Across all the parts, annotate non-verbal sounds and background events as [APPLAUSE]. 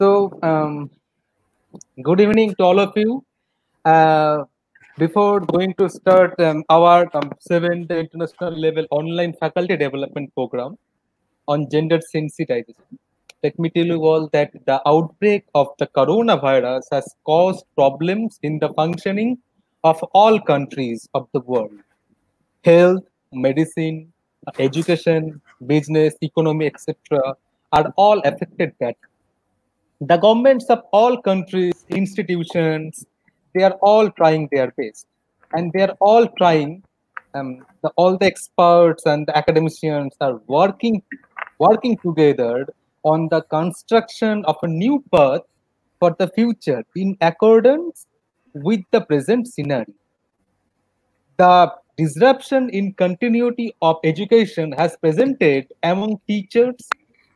So, um, good evening to all of you. Uh, before going to start um, our um, seventh international level online faculty development program on gender sensitization, let me tell you all that the outbreak of the coronavirus has caused problems in the functioning of all countries of the world. Health, medicine, education, business, economy, etc., are all affected badly the governments of all countries, institutions, they are all trying their best. And they are all trying, um, the, all the experts and the academicians are working, working together on the construction of a new path for the future in accordance with the present scenario. The disruption in continuity of education has presented among teachers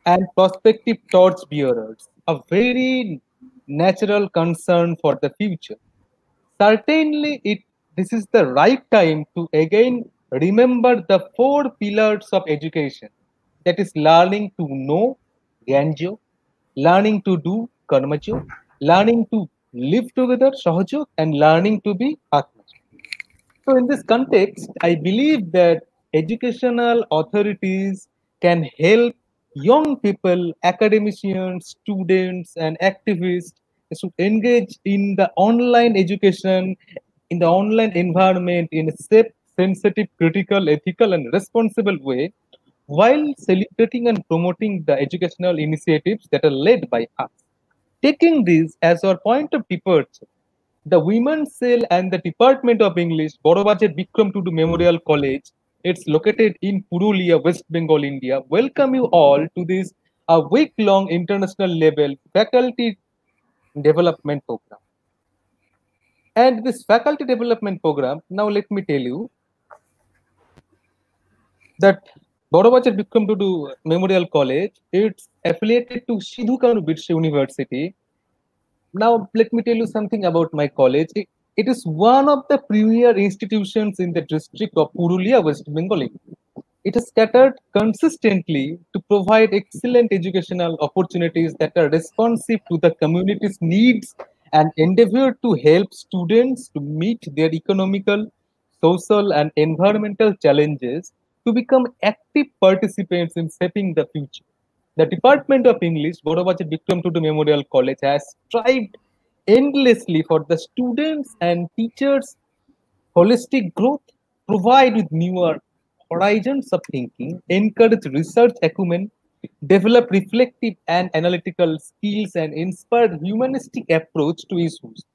and prospective torch bearers a very natural concern for the future. Certainly, it this is the right time to again remember the four pillars of education. That is learning to know, Gyanjo, learning to do, Karmajo, learning to live together, Sahajo, and learning to be Atma. So, in this context, I believe that educational authorities can help young people, academicians, students, and activists should engage in the online education, in the online environment in a safe, sensitive, critical, ethical, and responsible way while celebrating and promoting the educational initiatives that are led by us. Taking this as our point of departure, the Women's Cell and the Department of English, Barabazar Bikram Tudu Memorial College, it's located in Purulia, West Bengal, India. Welcome you all to this a week-long international level faculty development program. And this faculty development program, now let me tell you that Barabazar Bikram Tudu Memorial College, it's affiliated to Sidhu Kanu Birsa University. Now, let me tell you something about my college. It, is one of the premier institutions in the district of Purulia, West Bengal. It has scattered consistently to provide excellent educational opportunities that are responsive to the community's needs and endeavor to help students to meet their economical, social, and environmental challenges to become active participants in shaping the future. The Department of English, Barabazar Bikram Tudu Memorial College, has strived endlessly for the students and teachers holistic growth provide with newer horizons of thinking encourage research acumen develop reflective and analytical skills and inspire humanistic approach to issues.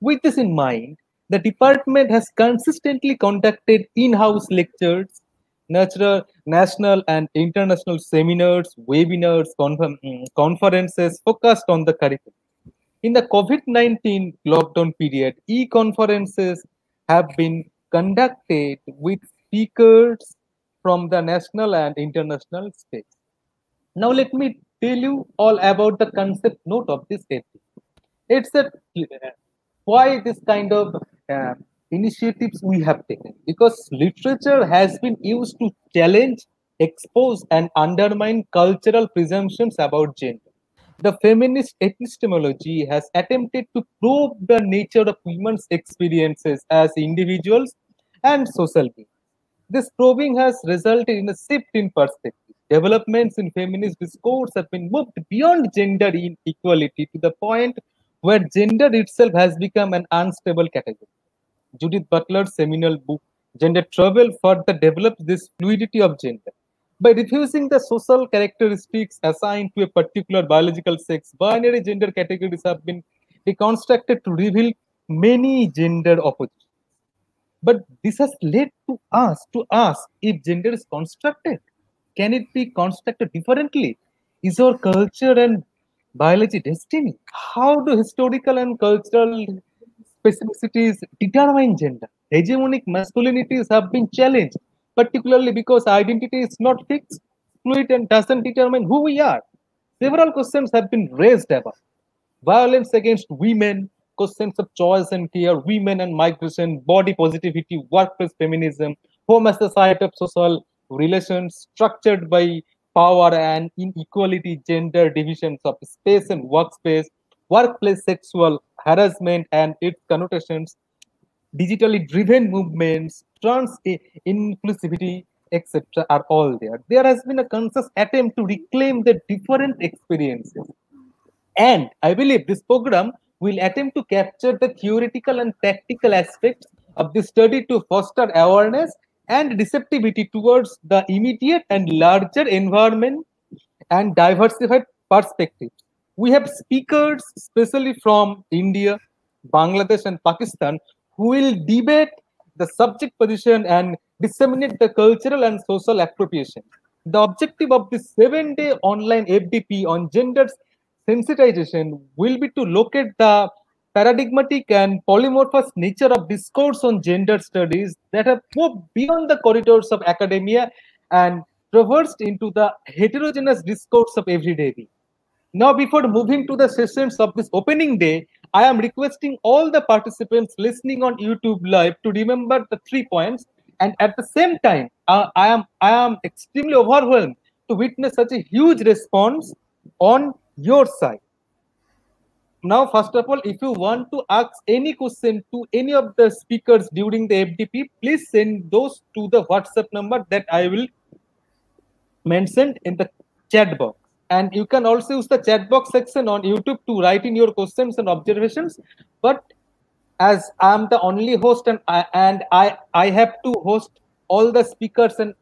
With this in mind the department has consistently conducted in-house lectures natural, national and international seminars webinars confer mm, conferences focused on the curriculum in the COVID-19 lockdown period, e-conferences have been conducted with speakers from the national and international space. Now let me tell you all about the concept note of this episode. It's a why this kind of uh, initiatives we have taken because literature has been used to challenge, expose, and undermine cultural presumptions about gender the feminist epistemology has attempted to probe the nature of women's experiences as individuals and social beings. This probing has resulted in a shift in perspective. Developments in feminist discourse have been moved beyond gender inequality to the point where gender itself has become an unstable category. Judith Butler's seminal book, Gender Trouble, further develops this fluidity of gender by refusing the social characteristics assigned to a particular biological sex, binary gender categories have been reconstructed to reveal many gender oppositions. But this has led to us to ask if gender is constructed. Can it be constructed differently? Is our culture and biology destiny? How do historical and cultural specificities determine gender? Hegemonic masculinities have been challenged particularly because identity is not fixed, fluid, and doesn't determine who we are. Several questions have been raised about violence against women, questions of choice and care, women and migration, body positivity, workplace feminism, home as a site of social relations structured by power and inequality, gender divisions of space and workspace, workplace sexual harassment and its connotations, digitally driven movements, trans inclusivity, etc. are all there. There has been a conscious attempt to reclaim the different experiences. And I believe this program will attempt to capture the theoretical and practical aspects of the study to foster awareness and receptivity towards the immediate and larger environment and diversified perspectives. We have speakers, especially from India, Bangladesh, and Pakistan, who will debate the subject position and disseminate the cultural and social appropriation. The objective of this seven day online FDP on gender sensitization will be to locate the paradigmatic and polymorphous nature of discourse on gender studies that have moved beyond the corridors of academia and traversed into the heterogeneous discourse of everyday. Now, before moving to the sessions of this opening day, I am requesting all the participants listening on YouTube Live to remember the three points. And at the same time, uh, I am I am extremely overwhelmed to witness such a huge response on your side. Now, first of all, if you want to ask any question to any of the speakers during the FDP, please send those to the WhatsApp number that I will mention in the chat box and you can also use the chat box section on youtube to write in your questions and observations. But as i'm the only host and i and i i have to host all the speakers and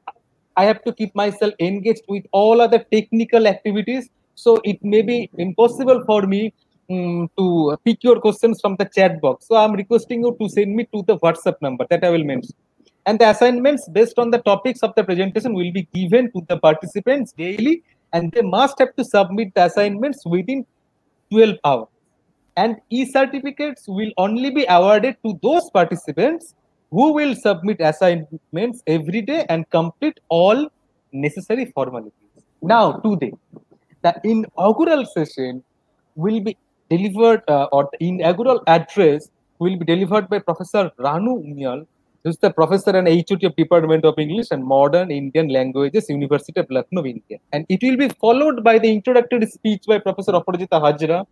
i have to keep myself engaged with all other technical activities. So it may be impossible for me um, to pick your questions from the chat box. So i'm requesting you to send me to the whatsapp number that i will mention. And the assignments based on the topics of the presentation will be given to the participants daily and they must have to submit the assignments within 12 hours. And e-certificates will only be awarded to those participants who will submit assignments every day and complete all necessary formalities. Now, today, the inaugural session will be delivered, uh, or the inaugural address will be delivered by Professor Ranu Uniyal, who is the professor and HOD of Department of English and Modern Indian Languages, University of Lucknow, India. And it will be followed by the introductory speech by Professor Aparajita Hazra.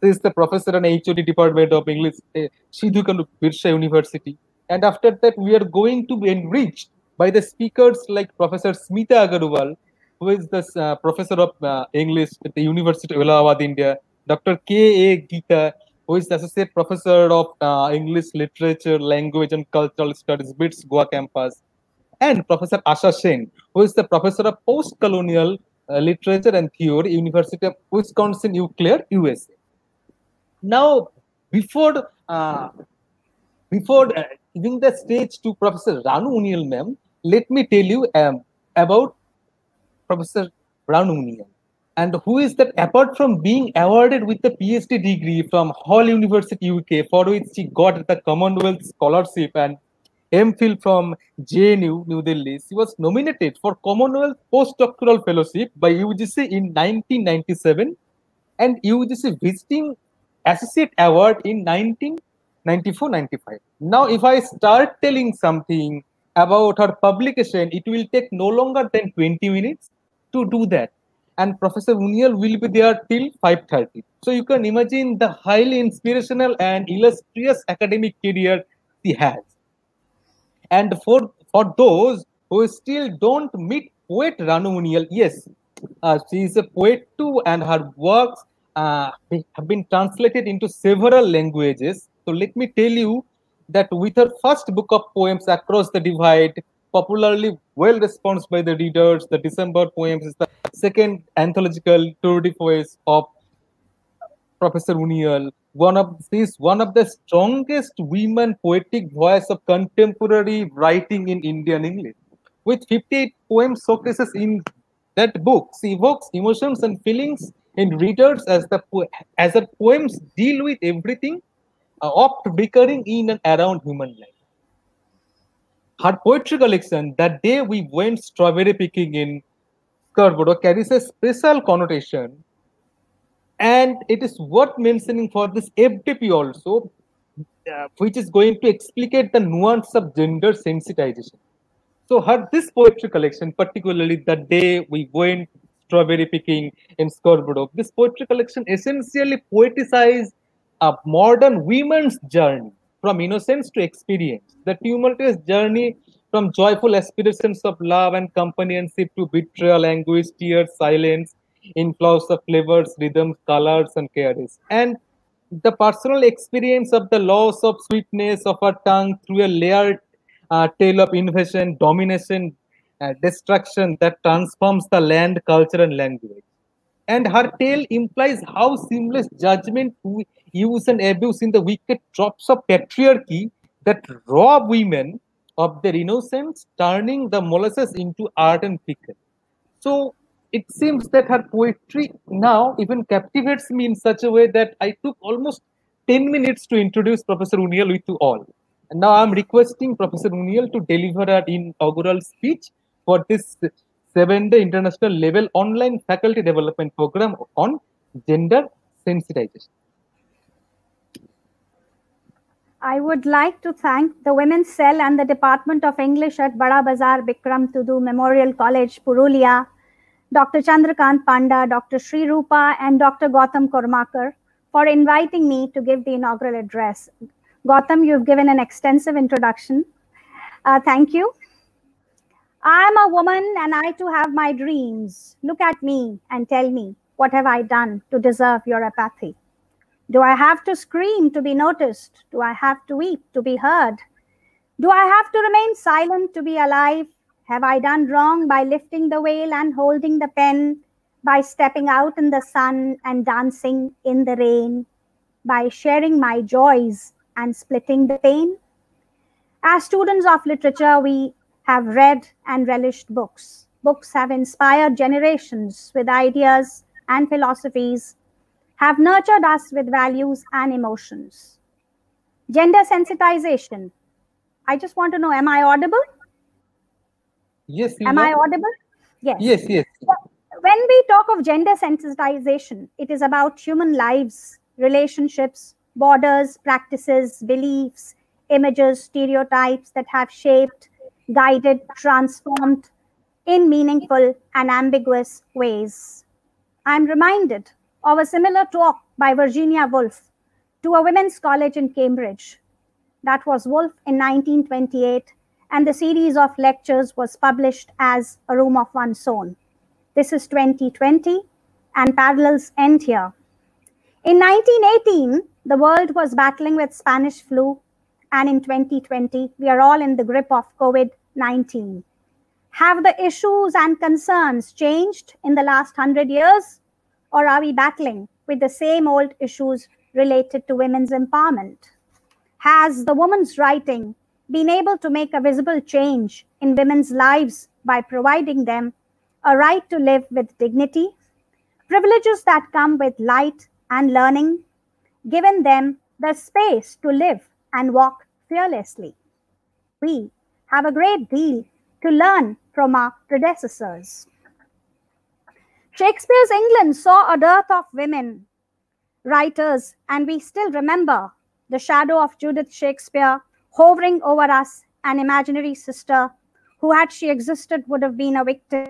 This is the professor and HOD Department of English, uh, Sidhu Birsa University. And after that, we are going to be enriched by the speakers like Professor Smita Agarwal, who is the uh, professor of uh, English at the University of Allahabad, India, Dr. K. A. Geetha, who is the Associate Professor of uh, English Literature, Language and Cultural Studies, BITS Goa campus, and Professor Asha Sen, who is the Professor of Post-Colonial uh, Literature and Theory, University of Wisconsin, Eau Claire, USA. Now, before uh, before uh, giving the stage to Professor Ranu Uniyal ma'am, let me tell you um, about Professor Ranu Uniyal and who is that apart from being awarded with the phd degree from Hull university uk for which she got the commonwealth scholarship and mphil from jnu new delhi she was nominated for commonwealth postdoctoral fellowship by ugc in 1997 and ugc visiting associate award in 1994-95 now if i start telling something about her publication it will take no longer than 20 minutes to do that and Professor Uniyal will be there till 5.30. So you can imagine the highly inspirational and illustrious academic career he has. And for, for those who still don't meet poet Ranu Uniyal, yes, uh, she is a poet too and her works uh, have been translated into several languages. So let me tell you that with her first book of poems, Across the Divide, popularly well responded by the readers. The December poems is the second anthological tour de force of Professor Uniyal. One of these, one of the strongest women poetic voice of contemporary writing in Indian English. With 58 poems showcases in that book, evokes emotions and feelings in readers as the as her poems deal with everything uh, oft recurring in and around human life her poetry collection, That Day We Went Strawberry Picking in Scarborough, carries a special connotation. And it is worth mentioning for this FDP also, uh, which is going to explicate the nuance of gender sensitization. So her this poetry collection, particularly the day we went strawberry picking in Scarborough, this poetry collection essentially poeticized a modern women's journey from innocence to experience, the tumultuous journey from joyful aspirations of love and companionship to betrayal, anguish, tears, silence, inflows of flavors, rhythms, colors, and chaos. And the personal experience of the loss of sweetness of her tongue through a layered uh, tale of invasion, domination, uh, destruction that transforms the land, culture, and language. And her tale implies how seamless judgment, use, and abuse in the wicked drops of patriarchy that rob women of their innocence, turning the molasses into art and pickle. So it seems that her poetry now even captivates me in such a way that I took almost 10 minutes to introduce Professor Uniyal with you all. And now I'm requesting Professor Uniyal to deliver an inaugural speech for this seven-day international level online faculty development program on gender sensitization. I would like to thank the Women's Cell and the Department of English at Barabazar Bikram Tudu Memorial College, Purulia, Dr. Chandrakant Panda, Dr. Sri Rupa, and Dr. Goutam Karmakar for inviting me to give the inaugural address. Goutam, you've given an extensive introduction. Uh, thank you. I'm a woman and I too have my dreams. Look at me and tell me, what have I done to deserve your apathy? Do I have to scream to be noticed? Do I have to weep to be heard? Do I have to remain silent to be alive? Have I done wrong by lifting the veil and holding the pen, by stepping out in the sun and dancing in the rain, by sharing my joys and splitting the pain? As students of literature, we have read and relished books. Books have inspired generations with ideas and philosophies, have nurtured us with values and emotions. Gender sensitization. I just want to know, am I audible? Yes. Am I audible? Yes. Yes, yes. When we talk of gender sensitization, it is about human lives, relationships, borders, practices, beliefs, images, stereotypes that have shaped, guided, transformed in meaningful and ambiguous ways. I'm reminded of a similar talk by Virginia Woolf to a women's college in Cambridge. That was Woolf in 1928 and the series of lectures was published as A Room of One's Own. This is 2020, and parallels end here. In 1918, the world was battling with Spanish flu, and in 2020, we are all in the grip of COVID 19. Have the issues and concerns changed in the last 100 years, or are we battling with the same old issues related to women's empowerment? Has the woman's writing been able to make a visible change in women's lives by providing them a right to live with dignity, privileges that come with light and learning, given them the space to live and walk fearlessly. We have a great deal to learn from our predecessors. Shakespeare's England saw a dearth of women writers, and we still remember the shadow of Judith Shakespeare hovering over us, an imaginary sister who, had she existed, would have been a victim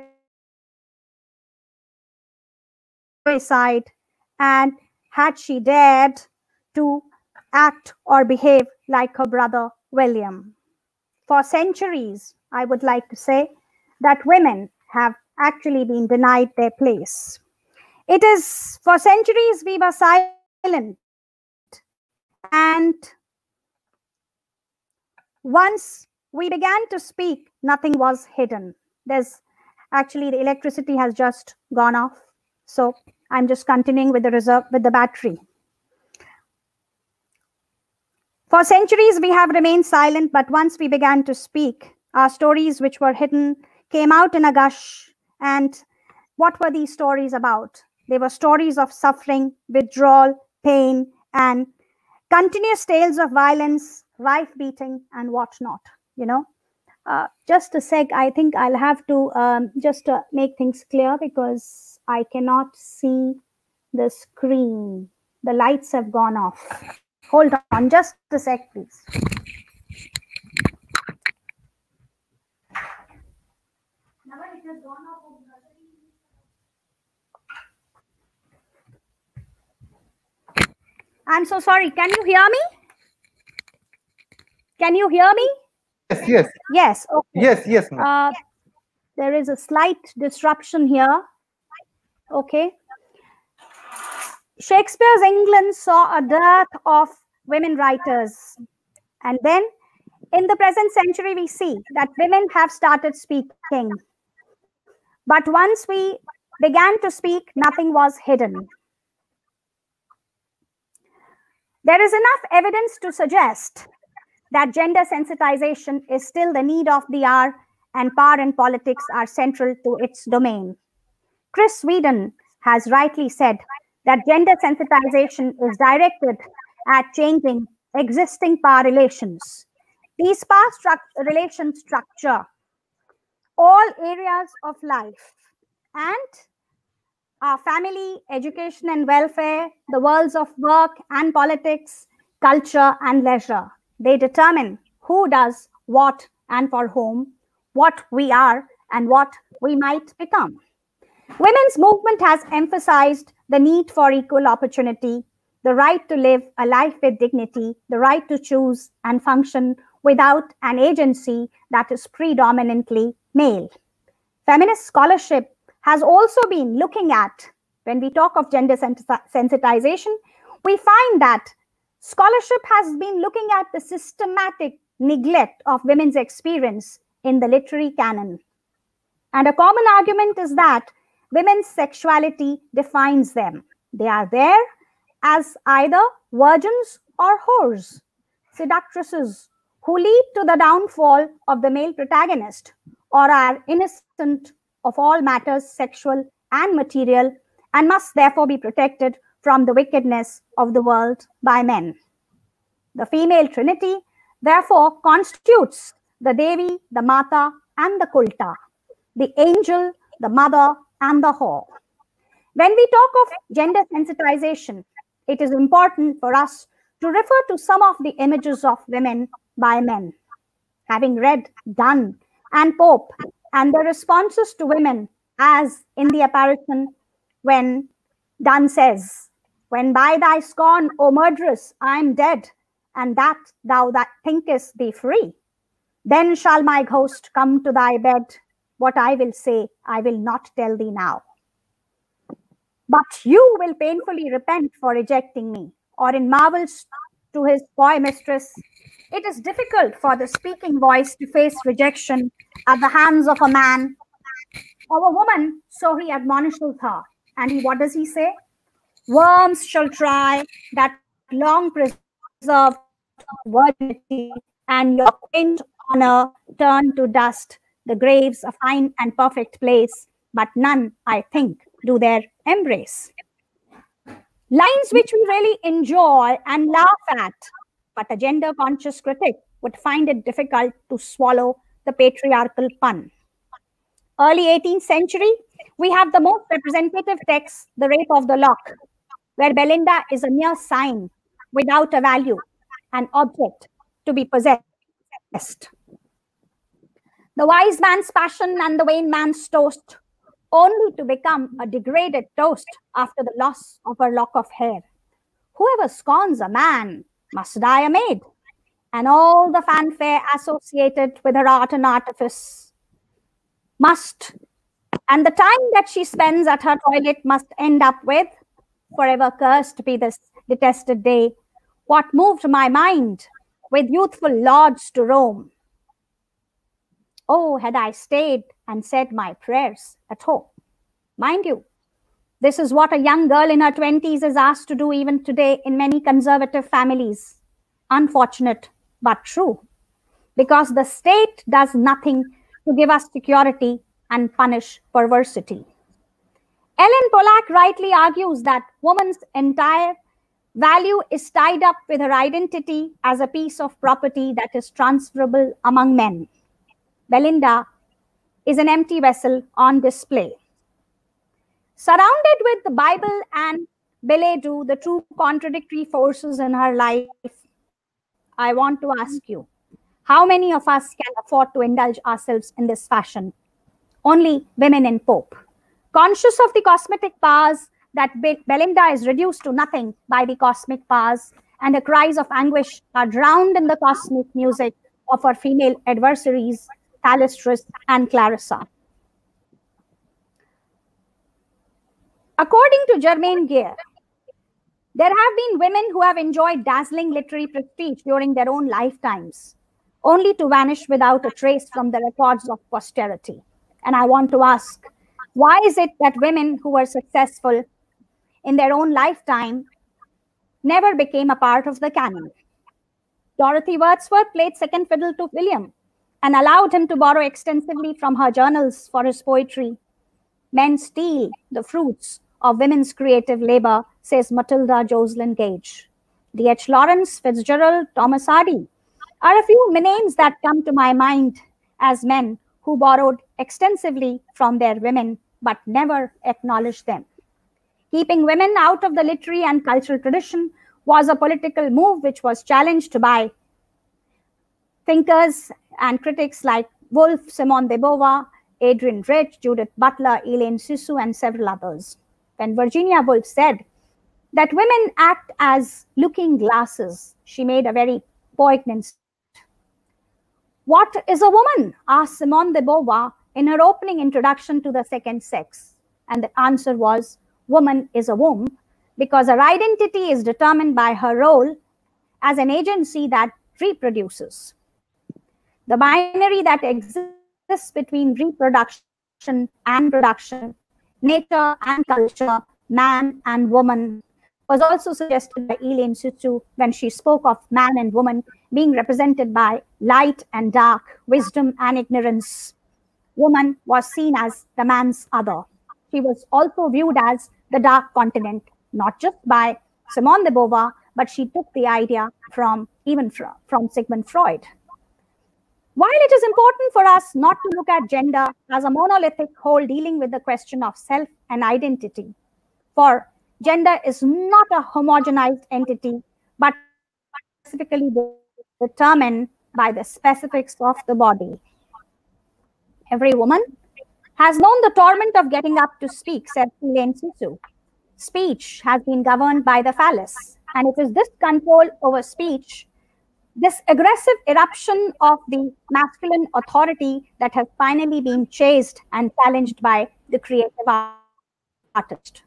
suicide and had she dared to act or behave like her brother William. For centuries, I would like to say that women have actually been denied their place. It is for centuries we were silent and once we began to speak, nothing was hidden. There's actually the electricity has just gone off. So I'm just continuing with the reserve with the battery. For centuries, we have remained silent, but once we began to speak, our stories, which were hidden, came out in a gush. And what were these stories about? They were stories of suffering, withdrawal, pain, and continuous tales of violence, wife beating and whatnot you know? Uh, just a sec i think i'll have to um, just uh, make things clear because i cannot see the screen. The lights have gone off. Hold on just a sec please I'm so sorry. Can you hear me? Can you hear me? Yes, yes, Yes. Okay. yes, yes, ma'am. Uh, there is a slight disruption here. Okay. Shakespeare's England saw a dearth of women writers. And then in the present century, we see that women have started speaking. But once we began to speak, nothing was hidden. There is enough evidence to suggest that gender sensitization is still the need of the hour and power and politics are central to its domain. Chris Weedon has rightly said that gender sensitization is directed at changing existing power relations. These power stru- relation structure all areas of life and our family, education and welfare, the worlds of work and politics, culture and leisure. They determine who does what and for whom, what we are and what we might become. Women's movement has emphasized the need for equal opportunity, the right to live a life with dignity, the right to choose and function without an agency that is predominantly male. Feminist scholarship has also been looking at, when we talk of gender sensitization, we find that scholarship has been looking at the systematic neglect of women's experience in the literary canon. And a common argument is that women's sexuality defines them. They are there as either virgins or whores, seductresses who lead to the downfall of the male protagonist or are innocent of all matters sexual and material and must therefore be protected from the wickedness of the world by men. The female trinity therefore constitutes the Devi, the Mata, and the Kulta, the angel, the mother, and the whore. When we talk of gender sensitization, it is important for us to refer to some of the images of women by men. Having read Donne and Pope and the responses to women, as in the apparition when Donne says, When by thy scorn, O murderess, I am dead, and that thou that thinkest thee free, then shall my ghost come to thy bed. What I will say, I will not tell thee now. But you will painfully repent for rejecting me. Or in Marvell's to his coy mistress, it is difficult for the speaking voice to face rejection at the hands of a man or a woman, so he admonishes her. And he, what does he say? Worms shall try that long preserved virginity, and your quaint honor turn to dust. The graves a fine and perfect place, but none, I think, do their embrace. Lines which we really enjoy and laugh at, but a gender conscious critic would find it difficult to swallow the patriarchal pun. Early 18th century, we have the most representative text, The Rape of the Lock, where Belinda is a mere sign without a value, an object to be possessed. The wise man's passion and the vain man's toast, only to become a degraded toast after the loss of her lock of hair. Whoever scorns a man must die a maid, and all the fanfare associated with her art and artifice must, and the time that she spends at her toilet must end up with forever cursed be this detested day. What moved my mind with youthful lords to roam? Oh, had I stayed and said my prayers at home. Mind you, this is what a young girl in her 20s is asked to do even today in many conservative families. Unfortunate, but true. Because the state does nothing to give us security and punish perversity. Ellen Pollak rightly argues that woman's entire value is tied up with her identity as a piece of property that is transferable among men. Belinda is an empty vessel on display. Surrounded with the Bible and billet the two contradictory forces in her life, I want to ask you how many of us can afford to indulge ourselves in this fashion? only women in Pope. Conscious of the cosmetic powers that Belinda is reduced to nothing by the cosmic powers, and her cries of anguish are drowned in the cosmic music of her female adversaries, Thalestris and Clarissa. According to Germaine Greer, there have been women who have enjoyed dazzling literary prestige during their own lifetimes, only to vanish without a trace from the records of posterity. And I want to ask, why is it that women who were successful in their own lifetime never became a part of the canon? Dorothy Wordsworth played second fiddle to William and allowed him to borrow extensively from her journals for his poetry. Men steal the fruits of women's creative labor, says Matilda Joslyn Gage. D.H. Lawrence, Fitzgerald, Thomas Hardy are a few names that come to my mind as men who borrowed extensively from their women but never acknowledged them. Keeping women out of the literary and cultural tradition was a political move which was challenged by thinkers and critics like Woolf, Simone de Beauvoir, Adrienne Rich, Judith Butler, Hélène Cixous, and several others. When Virginia Woolf said that women act as looking glasses, she made a very poignant statement. what is a woman? asked Simone de Beauvoir in her opening introduction to the second sex. And the answer was, woman is a womb because her identity is determined by her role as an agency that reproduces. The binary that exists between reproduction and production, nature and culture, man and woman, was also suggested by Hélène Cixous when she spoke of man and woman being represented by light and dark, wisdom and ignorance. Woman was seen as the man's other. She was also viewed as the dark continent, not just by Simone de Beauvoir, but she took the idea from even from, from Sigmund Freud. While it is important for us not to look at gender as a monolithic whole dealing with the question of self and identity, for gender is not a homogenized entity, but specifically determined by the specifics of the body. Every woman has known the torment of getting up to speak, said Hélène Cixous. Speech has been governed by the phallus, and it is this control over speech, this aggressive eruption of the masculine authority that has finally been chased and challenged by the creative artist.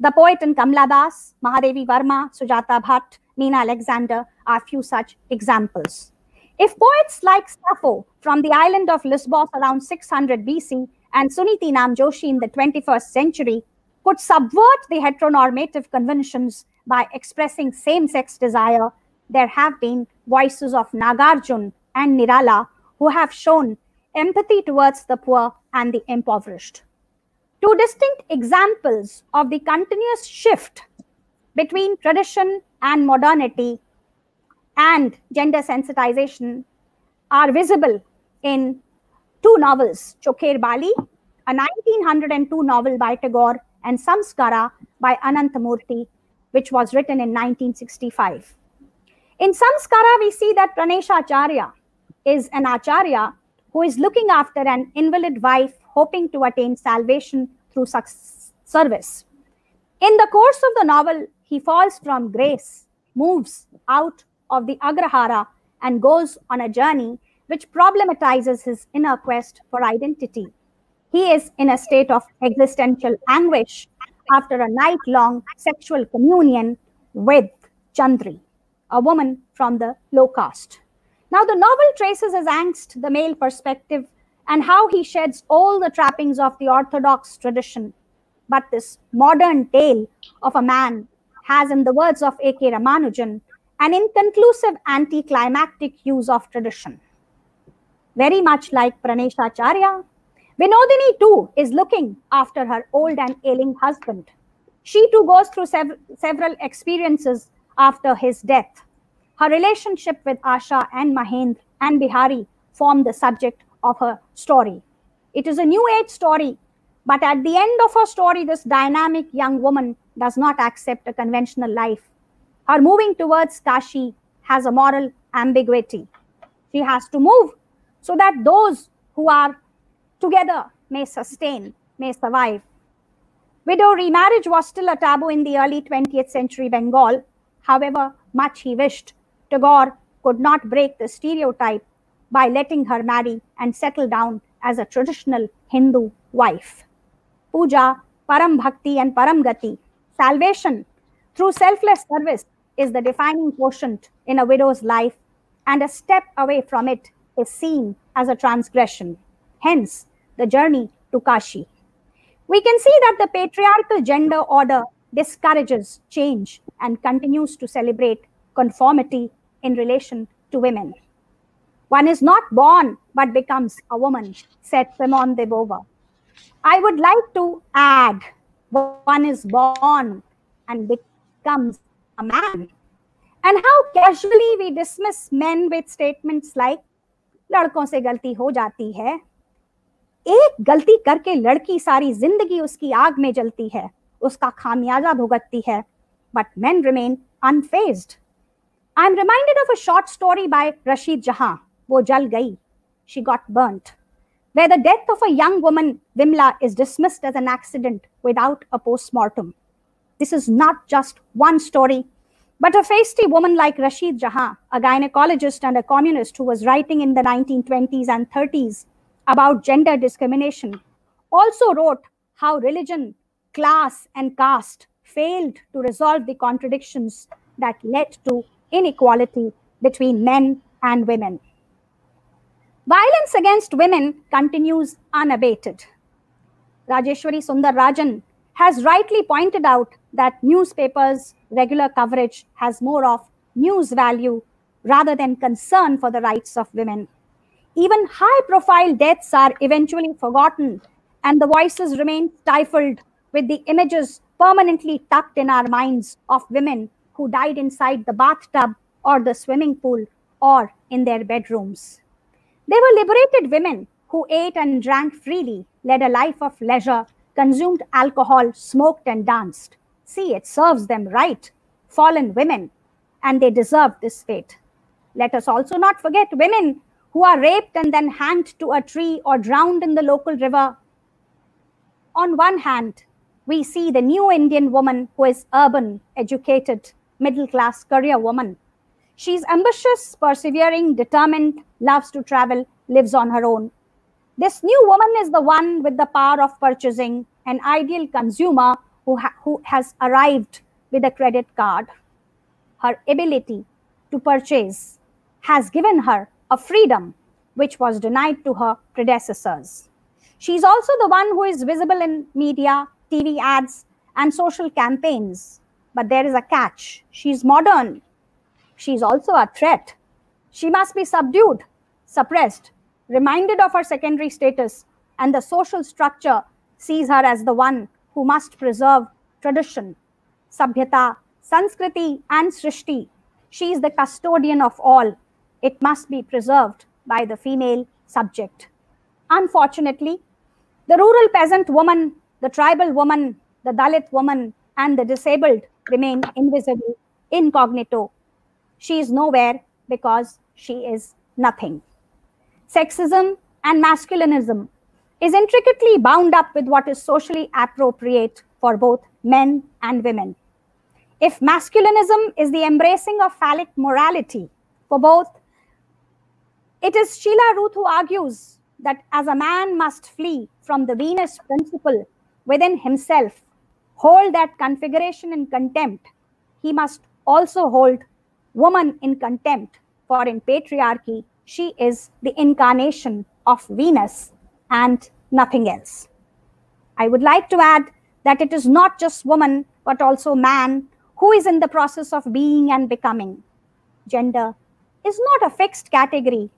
The poet in Kamla Das, Mahadevi Verma, Sujata Bhatt, Meena Alexander are few such examples. If poets like Sappho from the island of Lesbos around 600 BC and Suniti Namjoshi in the 21st century could subvert the heteronormative conventions by expressing same-sex desire, there have been voices of Nagarjun and Nirala who have shown empathy towards the poor and the impoverished. Two distinct examples of the continuous shift between tradition and modernity and gender sensitization are visible in two novels, Chokher Bali, a 1902 novel by Tagore, and Samskara by Ananthamurti, which was written in 1965. In Samskara, we see that Pranesha Acharya is an Acharya who is looking after an invalid wife hoping to attain salvation through service. In the course of the novel, he falls from grace, moves out of the Agrahara, and goes on a journey which problematizes his inner quest for identity. He is in a state of existential anguish after a night long sexual communion with Chandri, a woman from the low caste. Now, the novel traces his angst, the male perspective, and how he sheds all the trappings of the orthodox tradition. But this modern tale of a man has, in the words of A.K. Ramanujan, an inconclusive anticlimactic use of tradition. Very much like Praneshacharya, Vinodini too is looking after her old and ailing husband. She too goes through sev several experiences after his death. Her relationship with Asha and Mahendra and Bihari form the subject of her story. It is a new age story, but at the end of her story, this dynamic young woman does not accept a conventional life. Her moving towards Kashi has a moral ambiguity. She has to move so that those who are together may sustain, may survive. Widow remarriage was still a taboo in the early 20th century Bengal. However much he wished, Tagore could not break the stereotype by letting her marry and settle down as a traditional Hindu wife. Puja, Param Bhakti, and Param Gati, salvation through selfless service, is the defining quotient in a widow's life, and a step away from it is seen as a transgression. Hence, the journey to Kashi. We can see that the patriarchal gender order discourages change and continues to celebrate conformity in relation to women. One is not born but becomes a woman, said Simone de Beauvoir. I would like to add one is born and becomes a man. And how casually we dismiss men with statements like लड़कों से गलती हो जाती है एक गलती करके लड़की सारी जिंदगी उसकी आग में जलती है उसका खामियाजा भुगतती है but men remain unfazed. I'm reminded of a short story by Rashid Jahan वो जल गई she got burned where the death of a young woman, Vimla, is dismissed as an accident without a post-mortem. This is not just one story, but a feisty woman like Rashid Jahan, a gynecologist and a communist who was writing in the 1920s and 30s about gender discrimination, also wrote how religion class, and caste failed to resolve the contradictions that led to inequality between men and women. Violence against women continues unabated. Rajeshwari Sundar Rajan has rightly pointed out that newspapers' regular coverage has more of news value rather than concern for the rights of women. Even high profile deaths are eventually forgotten, and the voices remain stifled with the images permanently tucked in our minds of women who died inside the bathtub or the swimming pool or in their bedrooms. They were liberated women who ate and drank freely, led a life of leisure, consumed alcohol, smoked, and danced. See, it serves them right. Fallen women, and they deserve this fate. Let us also not forget women who are raped and then hanged to a tree or drowned in the local river. On one hand, we see the new Indian woman who is urban, educated, middle class career woman. She's ambitious, persevering, determined, loves to travel, lives on her own. This new woman is the one with the power of purchasing, an ideal consumer who, ha- who has arrived with a credit card. Her ability to purchase has given her a freedom which was denied to her predecessors. She's also the one who is visible in media, TV ads, and social campaigns. But there is a catch. She's modern. She's also a threat. She must be subdued, suppressed, reminded of her secondary status, and the social structure sees her as the one who must preserve tradition, sabhyata, sanskriti, and srishti. She is the custodian of all. It must be preserved by the female subject. Unfortunately, the rural peasant woman, the tribal woman, the Dalit woman, and the disabled remain invisible, incognito. She is nowhere because she is nothing. Sexism and masculinism is intricately bound up with what is socially appropriate for both men and women. If masculinism is the embracing of phallic morality for both, it is Sheila Ruth who argues that as a man must flee from the Venus principle within himself, hold that configuration in contempt, he must also hold woman in contempt, for in patriarchy, she is the incarnation of Venus and nothing else. I would like to add that it is not just woman, but also man who is in the process of being and becoming. Gender is not a fixed category,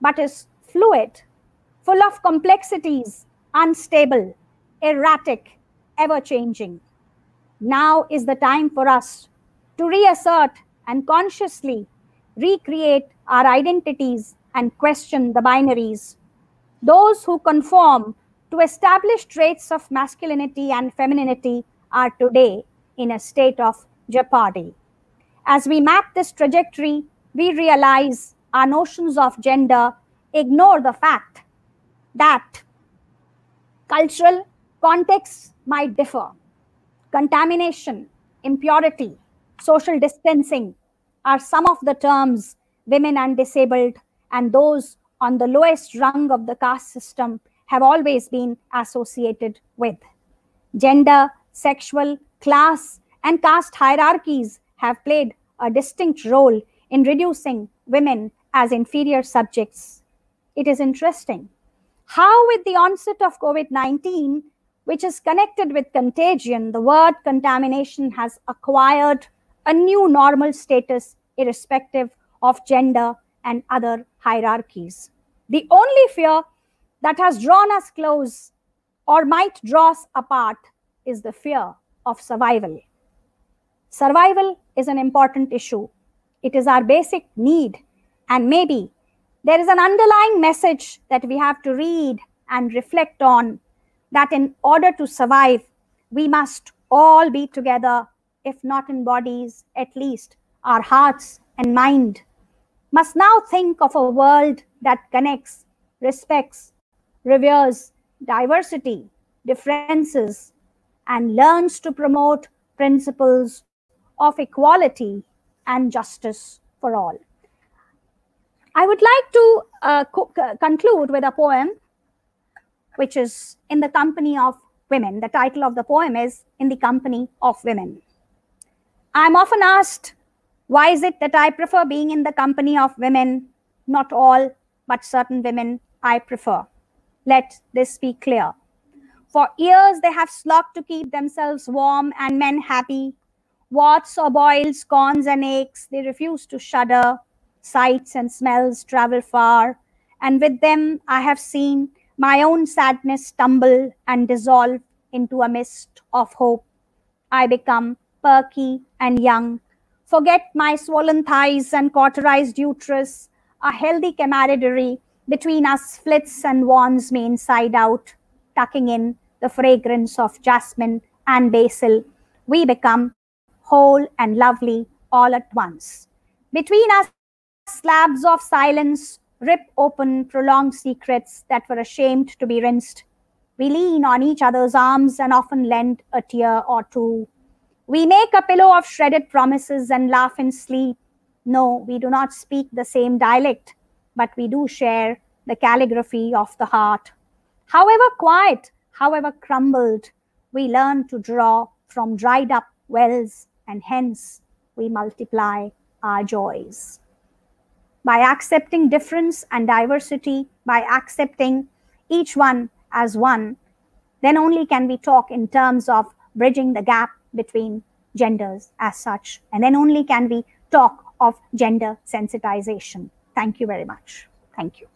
but is fluid, full of complexities, unstable, erratic, ever changing. Now is the time for us to reassert and consciously recreate our identities and question the binaries. Those who conform to established traits of masculinity and femininity are today in a state of jeopardy. As we map this trajectory, we realize our notions of gender ignore the fact that Cultural contexts might differ. Contamination, impurity, social distancing are some of the terms women and disabled and those on the lowest rung of the caste system have always been associated with. Gender, sexual, class, and caste hierarchies have played a distinct role in reducing women as inferior subjects. It is interesting how, with the onset of COVID 19, which is connected with contagion, the word contamination has acquired a new normal status irrespective of gender and other hierarchies. The only fear that has drawn us close or might draw us apart is the fear of survival. Survival is an important issue. It is our basic need. And maybe there is an underlying message that we have to read and reflect on that in order to survive, we must all be together, if not in bodies, at least our hearts and mind. Must now think of a world that connects, respects, reveres diversity, differences, and learns to promote principles of equality and justice for all. I would like to uh, co- conclude with a poem which is In the Company of Women. The title of the poem is In the Company of Women. I'm often asked, why is it that I prefer being in the company of women? Not all, but certain women I prefer. Let this be clear. For years, they have slogged to keep themselves warm and men happy. Warts or boils, corns and aches, they refuse to shudder. Sights and smells travel far. And with them, I have seen my own sadness tumble and dissolve into a mist of hope. I become perky and young, forget my swollen thighs and cauterized uterus. A healthy camaraderie between us flits and warms me inside out, tucking in the fragrance of jasmine and basil, we become whole and lovely all at once. Between us, slabs of silence rip open prolonged secrets that were ashamed to be rinsed. We lean on each other's arms and often lend a tear or two. We make a pillow of shredded promises and laugh in sleep. No, we do not speak the same dialect, but we do share the calligraphy of the heart. However quiet however crumbled, we learn to draw from dried up wells, and hence we multiply our joys. By accepting difference and diversity, by accepting each one as one, then only can we talk in terms of bridging the gap between genders as such. And then only can we talk of gender sensitization. Thank you very much. Thank you.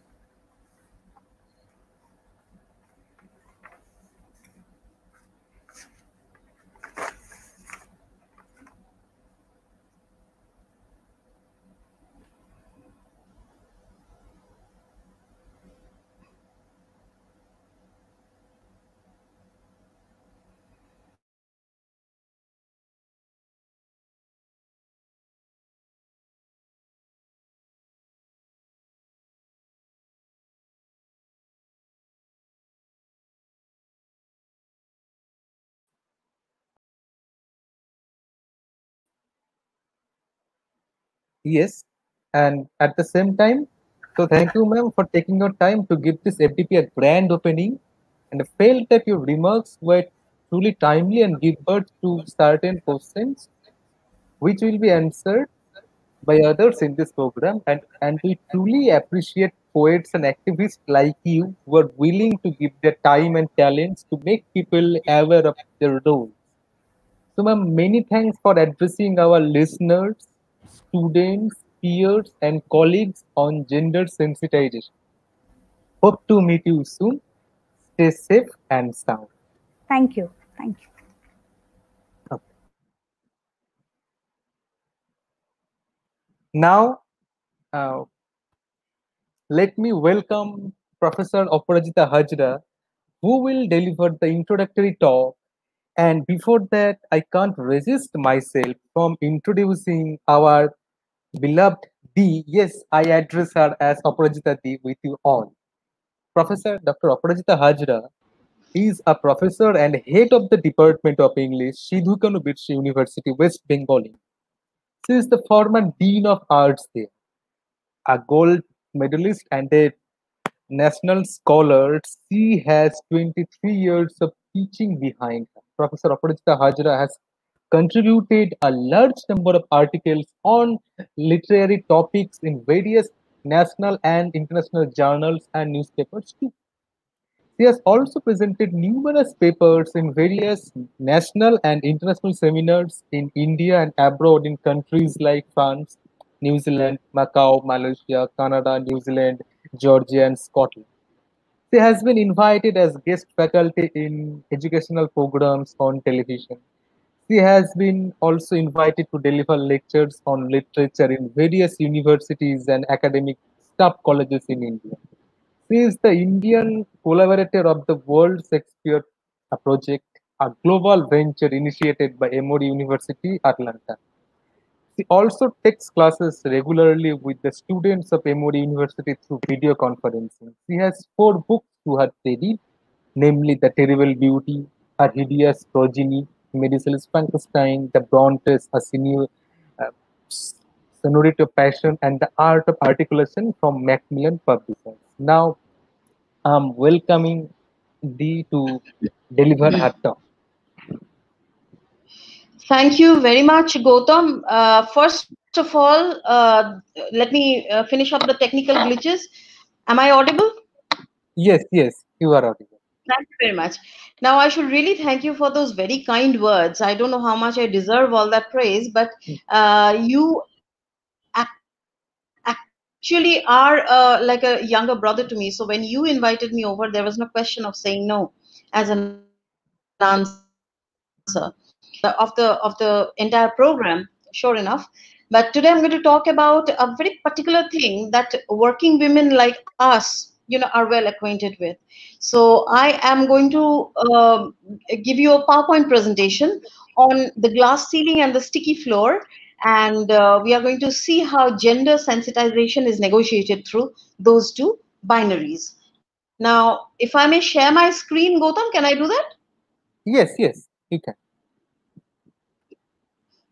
Yes, and at the same time, so thank you, ma'am, for taking your time to give this FDP a grand opening. And I felt that your remarks were truly timely and give birth to certain questions which will be answered by others in this program. And, and we truly appreciate poets and activists like you who are willing to give their time and talents to make people aware of their role. So, ma'am, many thanks for addressing our listeners students, peers, and colleagues on gender sensitization. Hope to meet you soon. Stay safe and sound. Thank you. Thank you. Okay. Now, uh, let me welcome Professor Aparajita Hazra, who will deliver the introductory talk and before that, I can't resist myself from introducing our beloved D. Yes, I address her as Aparajita D with you all. Professor Dr. Aparajita Hazra is a professor and head of the Department of English, Sidhu Kanu University, West Bengal. She is the former Dean of Arts there, a gold medalist and a national scholar. She has 23 years of teaching behind her. Professor Aparajita Hazra has contributed a large number of articles on literary topics in various national and international journals and newspapers too. She has also presented numerous papers in various national and international seminars in India and abroad in countries like France, New Zealand, Macau, Malaysia, Canada, New Zealand, Georgia, and Scotland. She has been invited as guest faculty in educational programs on television. She has been also invited to deliver lectures on literature in various universities and academic staff colleges in India. She is the Indian collaborator of the World Shakespeare Project, a global venture initiated by Emory University, Atlanta. She also takes classes regularly with the students of Emory University through video conferencing. She has four books to her credit, namely The Terrible Beauty, Her Hideous Progeny, Medusa's Frankenstein, The Brontes, A Senior, uh, Sonority of Passion, and The Art of Articulation from Macmillan Publishers. Now, I'm welcoming Dee to deliver her talk. Thank you very much, Goutam. Uh, first of all, uh, let me uh, finish up the technical glitches. Am I audible? Yes, yes, you are audible. Thank you very much. Now, I should really thank you for those very kind words. I don't know how much I deserve all that praise, but uh, you actually are uh, like a younger brother to me. So when you invited me over, there was no question of saying no as an answer of the of the entire program. Sure enough. But today I'm going to talk about a very particular thing that working women like us, you know, are well acquainted with. So I am going to uh, give you a PowerPoint presentation on the glass ceiling and the sticky floor and uh, we are going to see how gender sensitization is negotiated through those two binaries. Now, if I may share my screen, Goutam, can I do that? Yes, yes, you can.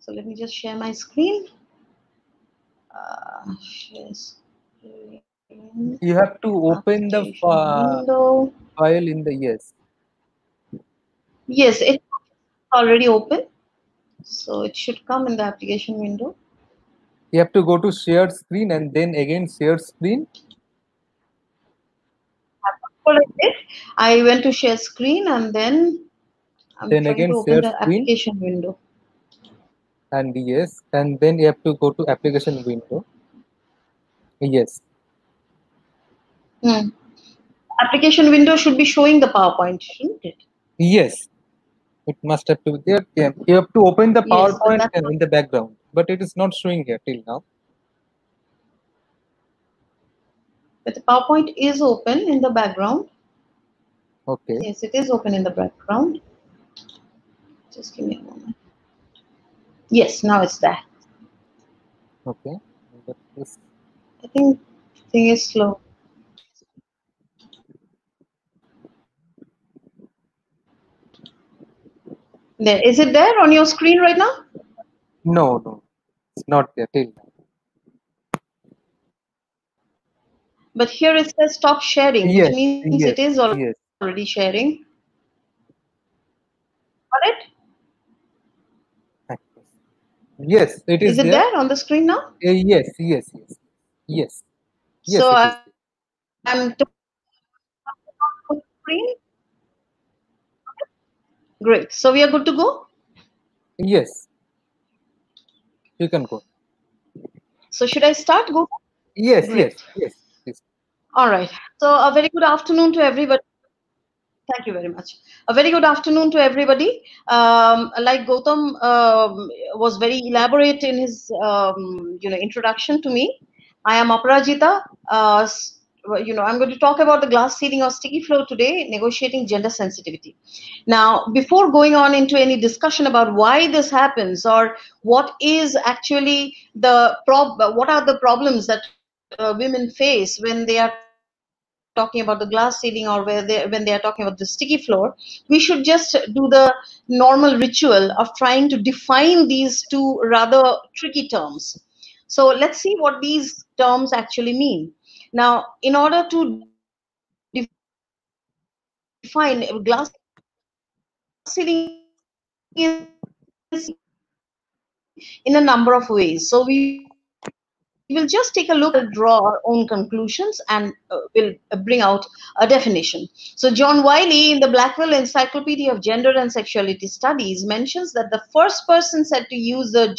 So let me just share my screen. Uh, screen. You have to open the file in the yes. Yes, it's already open. So it should come in the application window. You have to go to share screen and then again share screen. I went to share screen and then I'm then again share the screen. application window. And yes, and then you have to go to application window. Yes. Hmm. Application window should be showing the PowerPoint, shouldn't it? Yes, it must have to be there. Yeah. You have to open the PowerPoint yes, in the background, but it is not showing here till now. But the PowerPoint is open in the background. Okay. Yes, it is open in the background. Just give me a moment. Yes, now it's there. Okay. I think thing is slow. There. Is it there on your screen right now? No, no. It's not there till now. But here it says stop sharing, yes, which means yes, it is already, yes. sharing. Got it? Yes, it is. Is it there, there on the screen now? Uh, yes, yes, yes, yes. yes so I, I'm screen. Great. So we are good to go? Yes. You can go. So should I start? Go. Yes, Great. yes, yes, yes. All right. So a very good afternoon to everybody. Thank you very much. A very good afternoon to everybody. Um, like Goutam um, was very elaborate in his um, you know introduction to me. I am Aparajita. Uh, you know, I'm going to talk about the glass ceiling or sticky floor today, negotiating gender sensitivity. Now, before going on into any discussion about why this happens or what is actually the prob, what are the problems that uh, women face when they are talking about the glass ceiling or where they, when they are talking about the sticky floor, we should just do the normal ritual of trying to define these two rather tricky terms. So let's see what these terms actually mean. Now, in order to define glass ceiling in a number of ways. So we we'll just take a look and draw our own conclusions and uh, we'll uh, bring out a definition. So John Wiley in the Blackwell Encyclopedia of Gender and Sexuality Studies mentions that the first person said to use the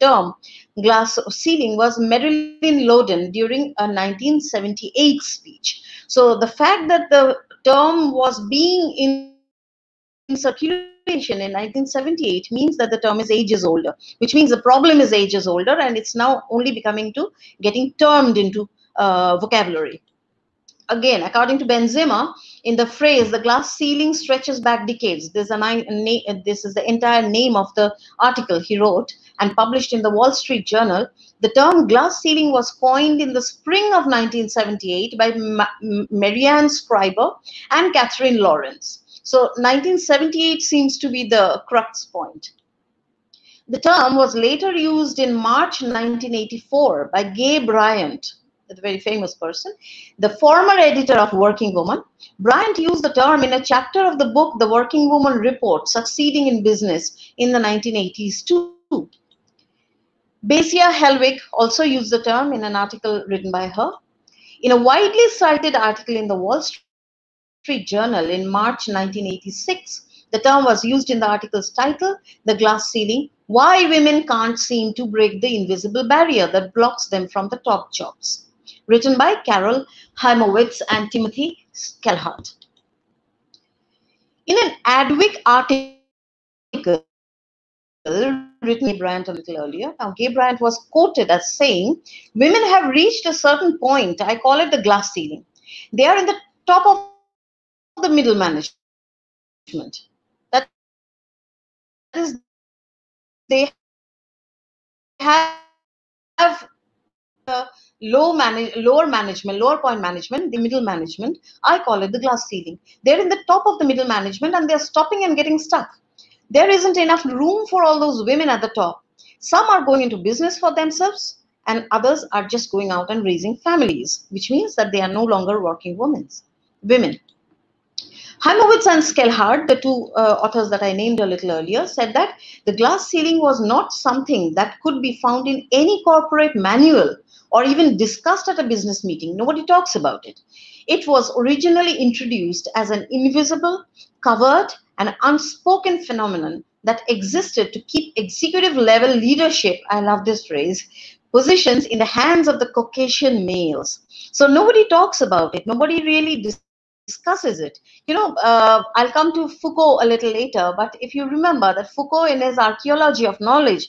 term glass ceiling was Marilyn Loden during a 1978 speech. So the fact that the term was being in, in circulation in 1978 means that the term is ages older, which means the problem is ages older and it's now only becoming to getting termed into uh, vocabulary. Again, according to Ben Zimmer, in the phrase "the glass ceiling stretches back decades," this is, a, this is the entire name of the article he wrote and published in the Wall Street Journal. The term glass ceiling was coined in the spring of 1978 by Ma Marianne Schriber and Katherine Lawrence. So 1978 seems to be the crux point. The term was later used in March 1984 by Gay Bryant, the very famous person, the former editor of Working Woman. Bryant used the term in a chapter of the book The Working Woman Report, Succeeding in Business in the 1980s too. Basia Hellwig also used the term in an article written by her. In a widely cited article in the Wall Street Street Journal in March 1986. The term was used in the article's title, The Glass Ceiling Why Women Can't Seem to Break the Invisible Barrier That Blocks Them from the Top Jobs, written by Carol Hymowitz and Timothy Schellhardt. In an Adweek article written by Bryant a little earlier. Now, Gay Bryant was quoted as saying, Women have reached a certain point, I call it the glass ceiling. They are in the top of the middle management. That is, they have uh, low manage, lower management, lower point management, the middle management. I call it the glass ceiling. They're in the top of the middle management and they're stopping and getting stuck. There isn't enough room for all those women at the top. Some are going into business for themselves and others are just going out and raising families, which means that they are no longer working women. Women. Hymowitz and Schellhardt, the two uh, authors that I named a little earlier, said that the glass ceiling was not something that could be found in any corporate manual or even discussed at a business meeting. Nobody talks about it. It was originally introduced as an invisible, covered, and unspoken phenomenon that existed to keep executive level leadership, I love this phrase, positions in the hands of the Caucasian males. So nobody talks about it. Nobody really discusses it. You know, uh, I'll come to Foucault a little later, but if you remember that Foucault, in his Archaeology of Knowledge,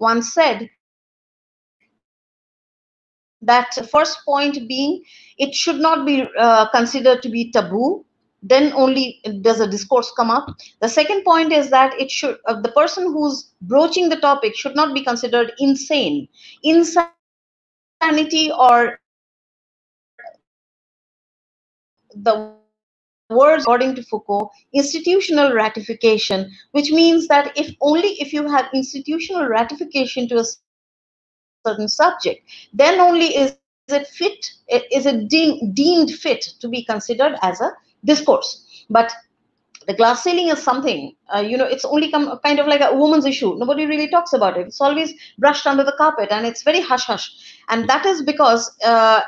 once said that first point being it should not be uh, considered to be taboo then only does a discourse come up the second point is that it should uh, the person who's broaching the topic should not be considered insane insanity or the words according to Foucault, institutional ratification, which means that if only if you have institutional ratification to a certain subject, then only is it fit, is it deemed fit to be considered as a discourse. But the glass ceiling is something uh, you know it's only come, kind of like a woman's issue. Nobody really talks about it. It's always brushed under the carpet and it's very hush hush and that is because uh,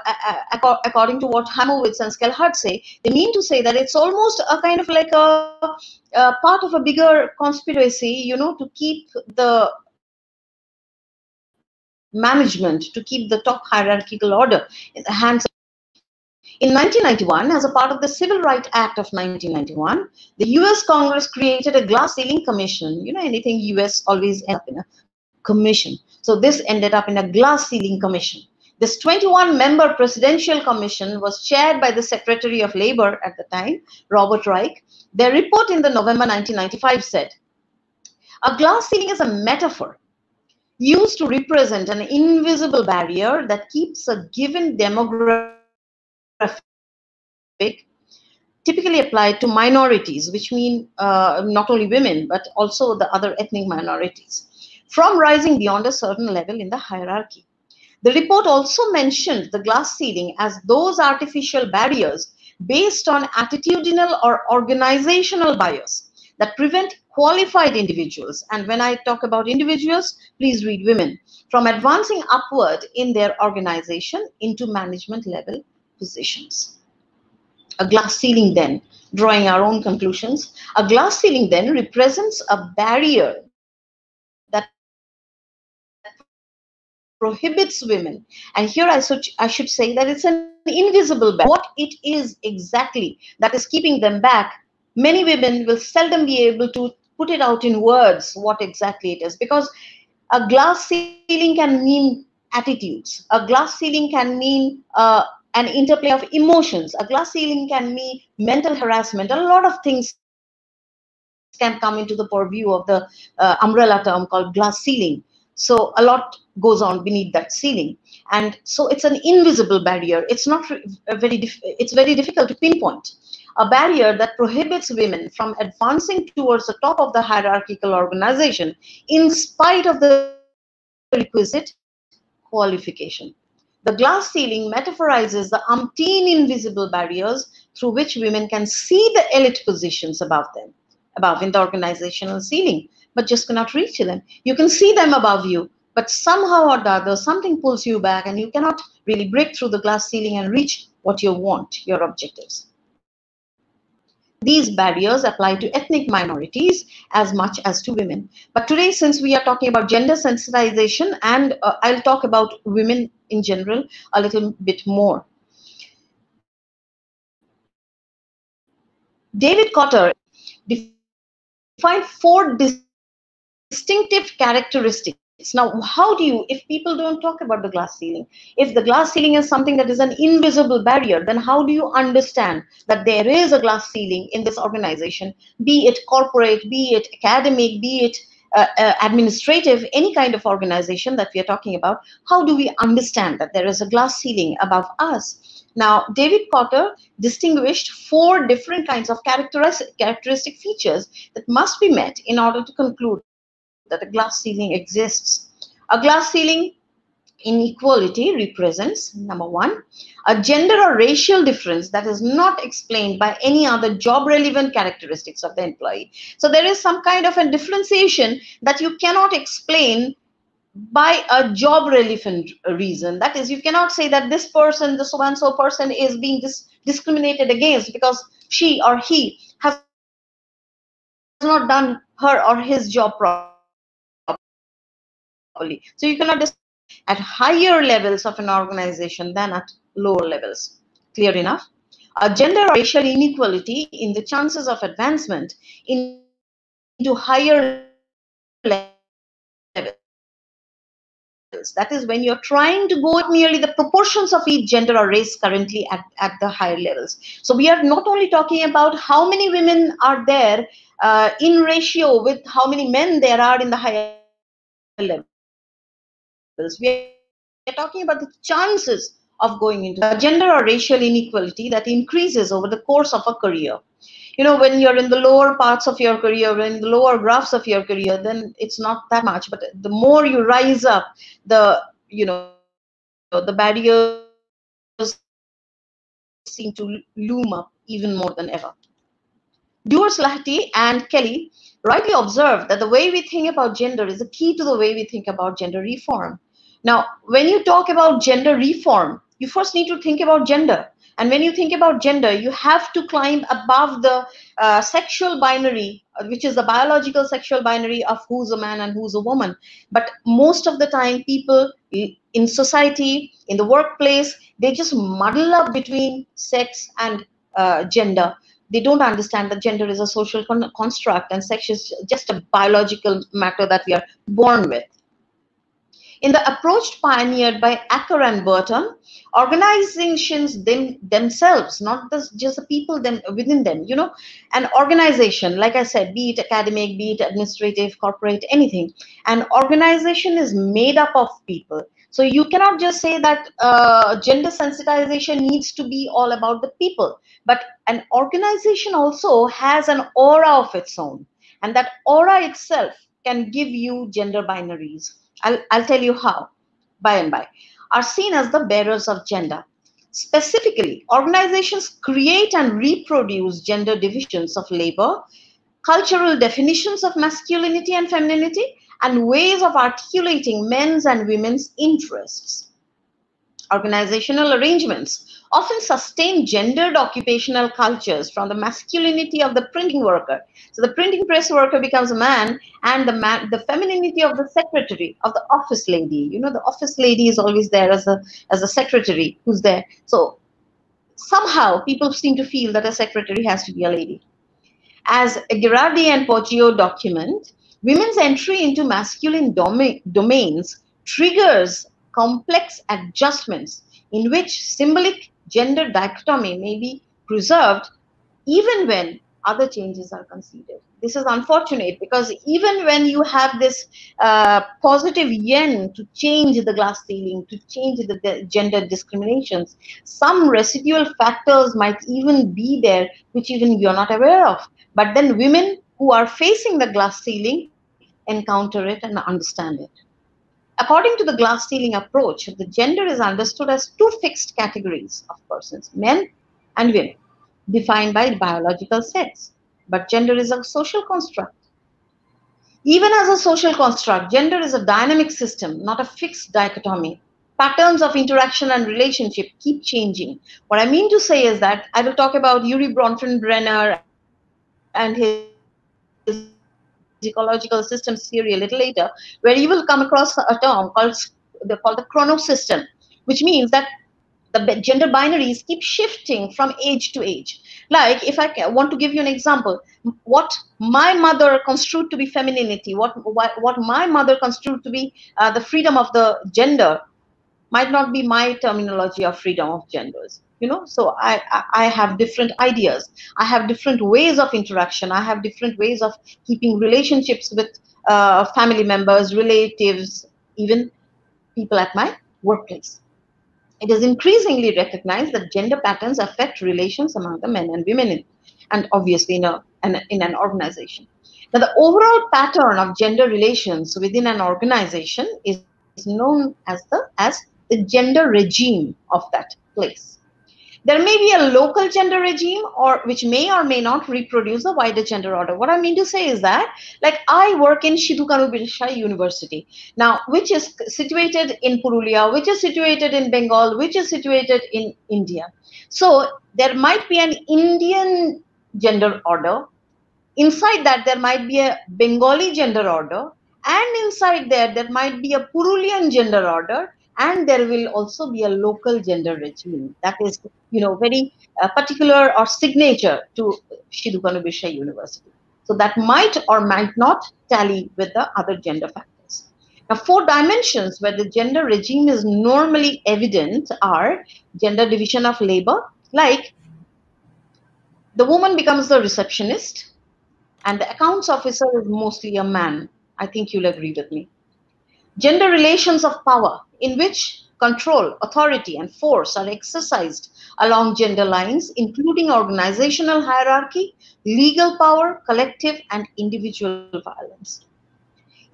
according to what Hymowitz and Schellhardt say they mean to say that it's almost a kind of like a, a part of a bigger conspiracy you know to keep the management to keep the top hierarchical order. In the hands in 1991, as a part of the Civil Rights Act of 1991, the US Congress created a glass ceiling commission. You know, anything US always ends up in a commission. So this ended up in a glass ceiling commission. This 21 member presidential commission was chaired by the Secretary of Labor at the time, Robert Reich. Their report in the November 1995 said, a glass ceiling is a metaphor used to represent an invisible barrier that keeps a given demographic typically applied to minorities, which mean uh, not only women, but also the other ethnic minorities, from rising beyond a certain level in the hierarchy. The report also mentioned the glass ceiling as those artificial barriers based on attitudinal or organizational bias that prevent qualified individuals, and when I talk about individuals, please read women, from advancing upward in their organization into management level positions. A glass ceiling then, drawing our own conclusions, a glass ceiling then represents a barrier that prohibits women. And here I should, I should say that it's an invisible barrier. What it is exactly that is keeping them back, many women will seldom be able to put it out in words what exactly it is because a glass ceiling can mean attitudes a glass ceiling can mean uh, an interplay of emotions. A glass ceiling can mean mental harassment. A lot of things can come into the purview of the uh, umbrella term called glass ceiling. So a lot goes on beneath that ceiling. And so it's an invisible barrier. It's not very it's very difficult to pinpoint. A barrier that prohibits women from advancing towards the top of the hierarchical organization in spite of the requisite qualification. The glass ceiling metaphorizes the umpteen invisible barriers through which women can see the elite positions above them, above in the organizational ceiling, but just cannot reach them. You can see them above you, but somehow or the other, something pulls you back and you cannot really break through the glass ceiling and reach what you want, your objectives. These barriers apply to ethnic minorities as much as to women. But today, since we are talking about gender sensitization, and uh, I'll talk about women in general a little bit more. David Cotter defined four distinctive characteristics now, how do you, if people don't talk about the glass ceiling, if the glass ceiling is something that is an invisible barrier, then how do you understand that there is a glass ceiling in this organization, be it corporate, be it academic, be it uh, uh, administrative, any kind of organization that we are talking about, how do we understand that there is a glass ceiling above us? Now, David Cotter distinguished four different kinds of characteristic, characteristic features that must be met in order to conclude that a glass ceiling exists. A glass ceiling inequality represents number one a gender or racial difference that is not explained by any other job relevant characteristics of the employee so there is some kind of a differentiation that you cannot explain by a job relevant reason that is you cannot say that this person the so and so person is being dis- discriminated against because she or he has not done her or his job properly So you cannot at higher levels of an organization than at lower levels. Clear enough? A gender or racial inequality in the chances of advancement into higher levels. That is when you're trying to go at merely the proportions of each gender or race currently at, at the higher levels. So we are not only talking about how many women are there uh, in ratio with how many men there are in the higher level we are talking about the chances of going into a gender or racial inequality that increases over the course of a career. You know, when you're in the lower parts of your career, in the lower graphs of your career, then it's not that much. But the more you rise up, the you know, the barriers seem to loom up even more than ever. Duers-Laherty and Kelly rightly observed that the way we think about gender is the key to the way we think about gender reform. Now, when you talk about gender reform, you first need to think about gender. And when you think about gender, you have to climb above the uh, sexual binary, uh, which is the biological sexual binary of who's a man and who's a woman. But most of the time, people in society, in the workplace, they just muddle up between sex and uh, gender. They don't understand that gender is a social con construct and sex is just a biological matter that we are born with. In the approach pioneered by Acker and Burton, organizations them, themselves, not the, just the people them, within them, you know, an organization, like I said, be it academic, be it administrative, corporate, anything, an organization is made up of people. So you cannot just say that uh, gender sensitization needs to be all about the people, but an organization also has an aura of its own, and that aura itself can give you gender binaries. I'll, I'll tell you how, by and by, are seen as the bearers of gender. Specifically, organizations create and reproduce gender divisions of labor, cultural definitions of masculinity and femininity, and ways of articulating men's and women's interests. Organizational arrangements often sustain gendered occupational cultures from the masculinity of the printing worker. So the printing press worker becomes a man, and the man, the femininity of the secretary, of the office lady. You know, the office lady is always there as a as a secretary who's there. So somehow people seem to feel that a secretary has to be a lady. As Gherardi and Poggio document, women's entry into masculine domi- domains triggers complex adjustments in which symbolic gender dichotomy may be preserved even when other changes are considered. This is unfortunate because even when you have this uh, positive yen to change the glass ceiling, to change the, the gender discriminations, some residual factors might even be there which even you're not aware of. But then women who are facing the glass ceiling encounter it and understand it. According to the glass ceiling approach, the gender is understood as two fixed categories of persons, men and women, defined by biological sex. But gender is a social construct. Even as a social construct, gender is a dynamic system, not a fixed dichotomy. Patterns of interaction and relationship keep changing. What I mean to say is that I will talk about Urie Bronfenbrenner and his ecological systems theory a little later, where you will come across a term called the, called the chronosystem, which means that the gender binaries keep shifting from age to age. Like, if I want to give you an example, what my mother construed to be femininity, what what, what my mother construed to be uh, the freedom of the gender, might not be my terminology of freedom of genders you know? So I, I have different ideas. I have different ways of interaction. I have different ways of keeping relationships with uh, family members relatives even people at my workplace. It is increasingly recognized that gender patterns affect relations among the men and women in, and obviously in, a, in, in an organization. Now the overall pattern of gender relations within an organization is known as the as the gender regime of that place there may be a local gender regime or which may or may not reproduce a wider gender order. What I mean to say is that, like I work in Sidhu Kanu Birsa University, now which is situated in Purulia, which is situated in Bengal, which is situated in India. So there might be an Indian gender order. Inside that, there might be a Bengali gender order. And inside there, there might be a Purulian gender order and there will also be a local gender regime that is you know very uh, particular or signature to Sidhu Kanu University. So that might or might not tally with the other gender factors. Now, four dimensions where the gender regime is normally evident are gender division of labor, like the woman becomes the receptionist and the accounts officer is mostly a man. I think you'll agree with me. Gender relations of power, in which control, authority, and force are exercised along gender lines, including organizational hierarchy, legal power, collective and individual violence.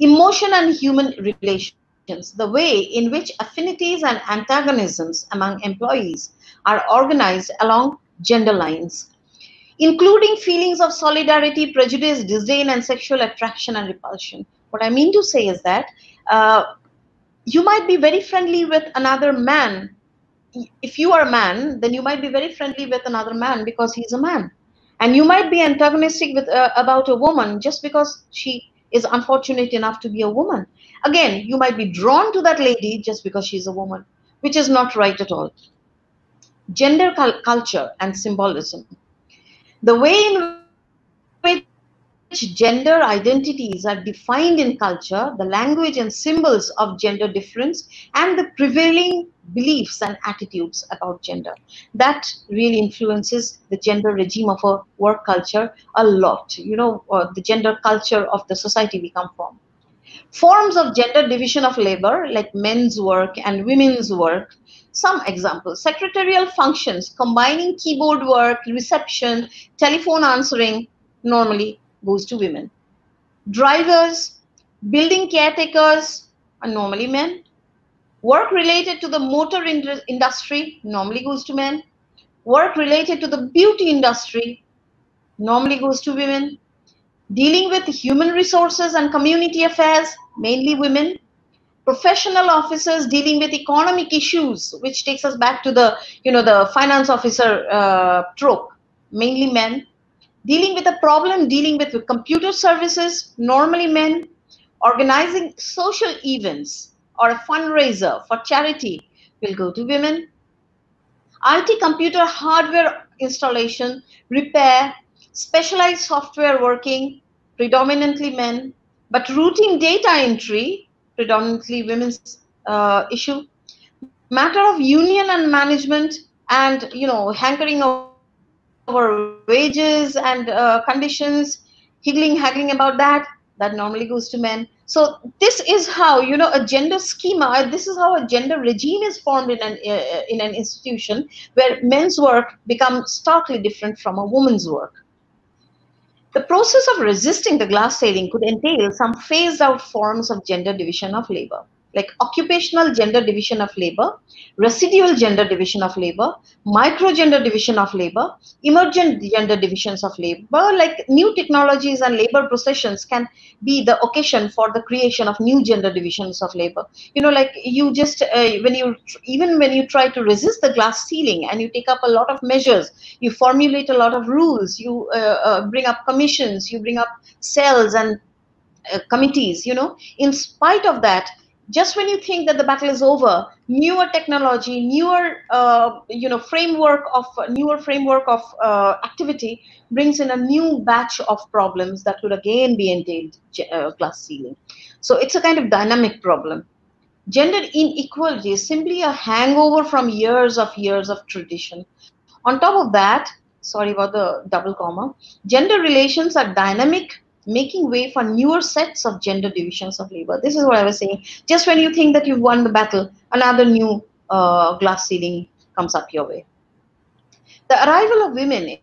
Emotion and human relations, the way in which affinities and antagonisms among employees are organized along gender lines, including feelings of solidarity, prejudice, disdain, and sexual attraction and repulsion. What I mean to say is that uh, you might be very friendly with another man. If you are a man, then you might be very friendly with another man because he's a man. And you might be antagonistic with uh, about a woman just because she is unfortunate enough to be a woman. Again, you might be drawn to that lady just because she's a woman, which is not right at all. Gender culture and symbolism. The way in which which gender identities are defined in culture, the language and symbols of gender difference, and the prevailing beliefs and attitudes about gender. That really influences the gender regime of a work culture a lot. You know, uh, the gender culture of the society we come from. Forms of gender division of labor, like men's work and women's work. Some examples secretarial functions, combining keyboard work, reception, telephone answering, normally goes to women. Drivers, building caretakers are normally men. Work related to the motor industry normally goes to men. Work related to the beauty industry normally goes to women dealing with human resources and community affairs, mainly women, professional officers dealing with economic issues, which takes us back to the, you know, the finance officer uh, trope, mainly men, dealing with a problem, dealing with, computer services, normally men, organizing social events or a fundraiser for charity will go to women. IT computer hardware installation, repair, specialized software working, predominantly men, but routine data entry, predominantly women's uh, issue, matter of union and management, and you know, hankering over wages and uh, conditions, higgling, haggling about that, that normally goes to men. So this is how you know a gender schema. This is how a gender regime is formed in an uh, in an institution where men's work becomes starkly different from a woman's work. The process of resisting the glass ceiling could entail some phased out forms of gender division of labor like occupational gender division of labor, residual gender division of labor, micro gender division of labor, emergent gender divisions of labor, like new technologies and labor processions can be the occasion for the creation of new gender divisions of labor. You know, like you just, uh, when you, even when you try to resist the glass ceiling and you take up a lot of measures, you formulate a lot of rules, you uh, uh, bring up commissions, you bring up cells and uh, committees, you know, in spite of that, just when you think that the battle is over newer technology newer uh, you know framework of newer framework of uh, activity brings in a new batch of problems that could again be entailed uh, glass ceiling. So it's a kind of dynamic problem. Gender inequality is simply a hangover from years of years of tradition. On top of that sorry about the double comma gender relations are dynamic making way for newer sets of gender divisions of labor. This is what I was saying. Just when you think that you've won the battle, another new uh, glass ceiling comes up your way. The arrival of women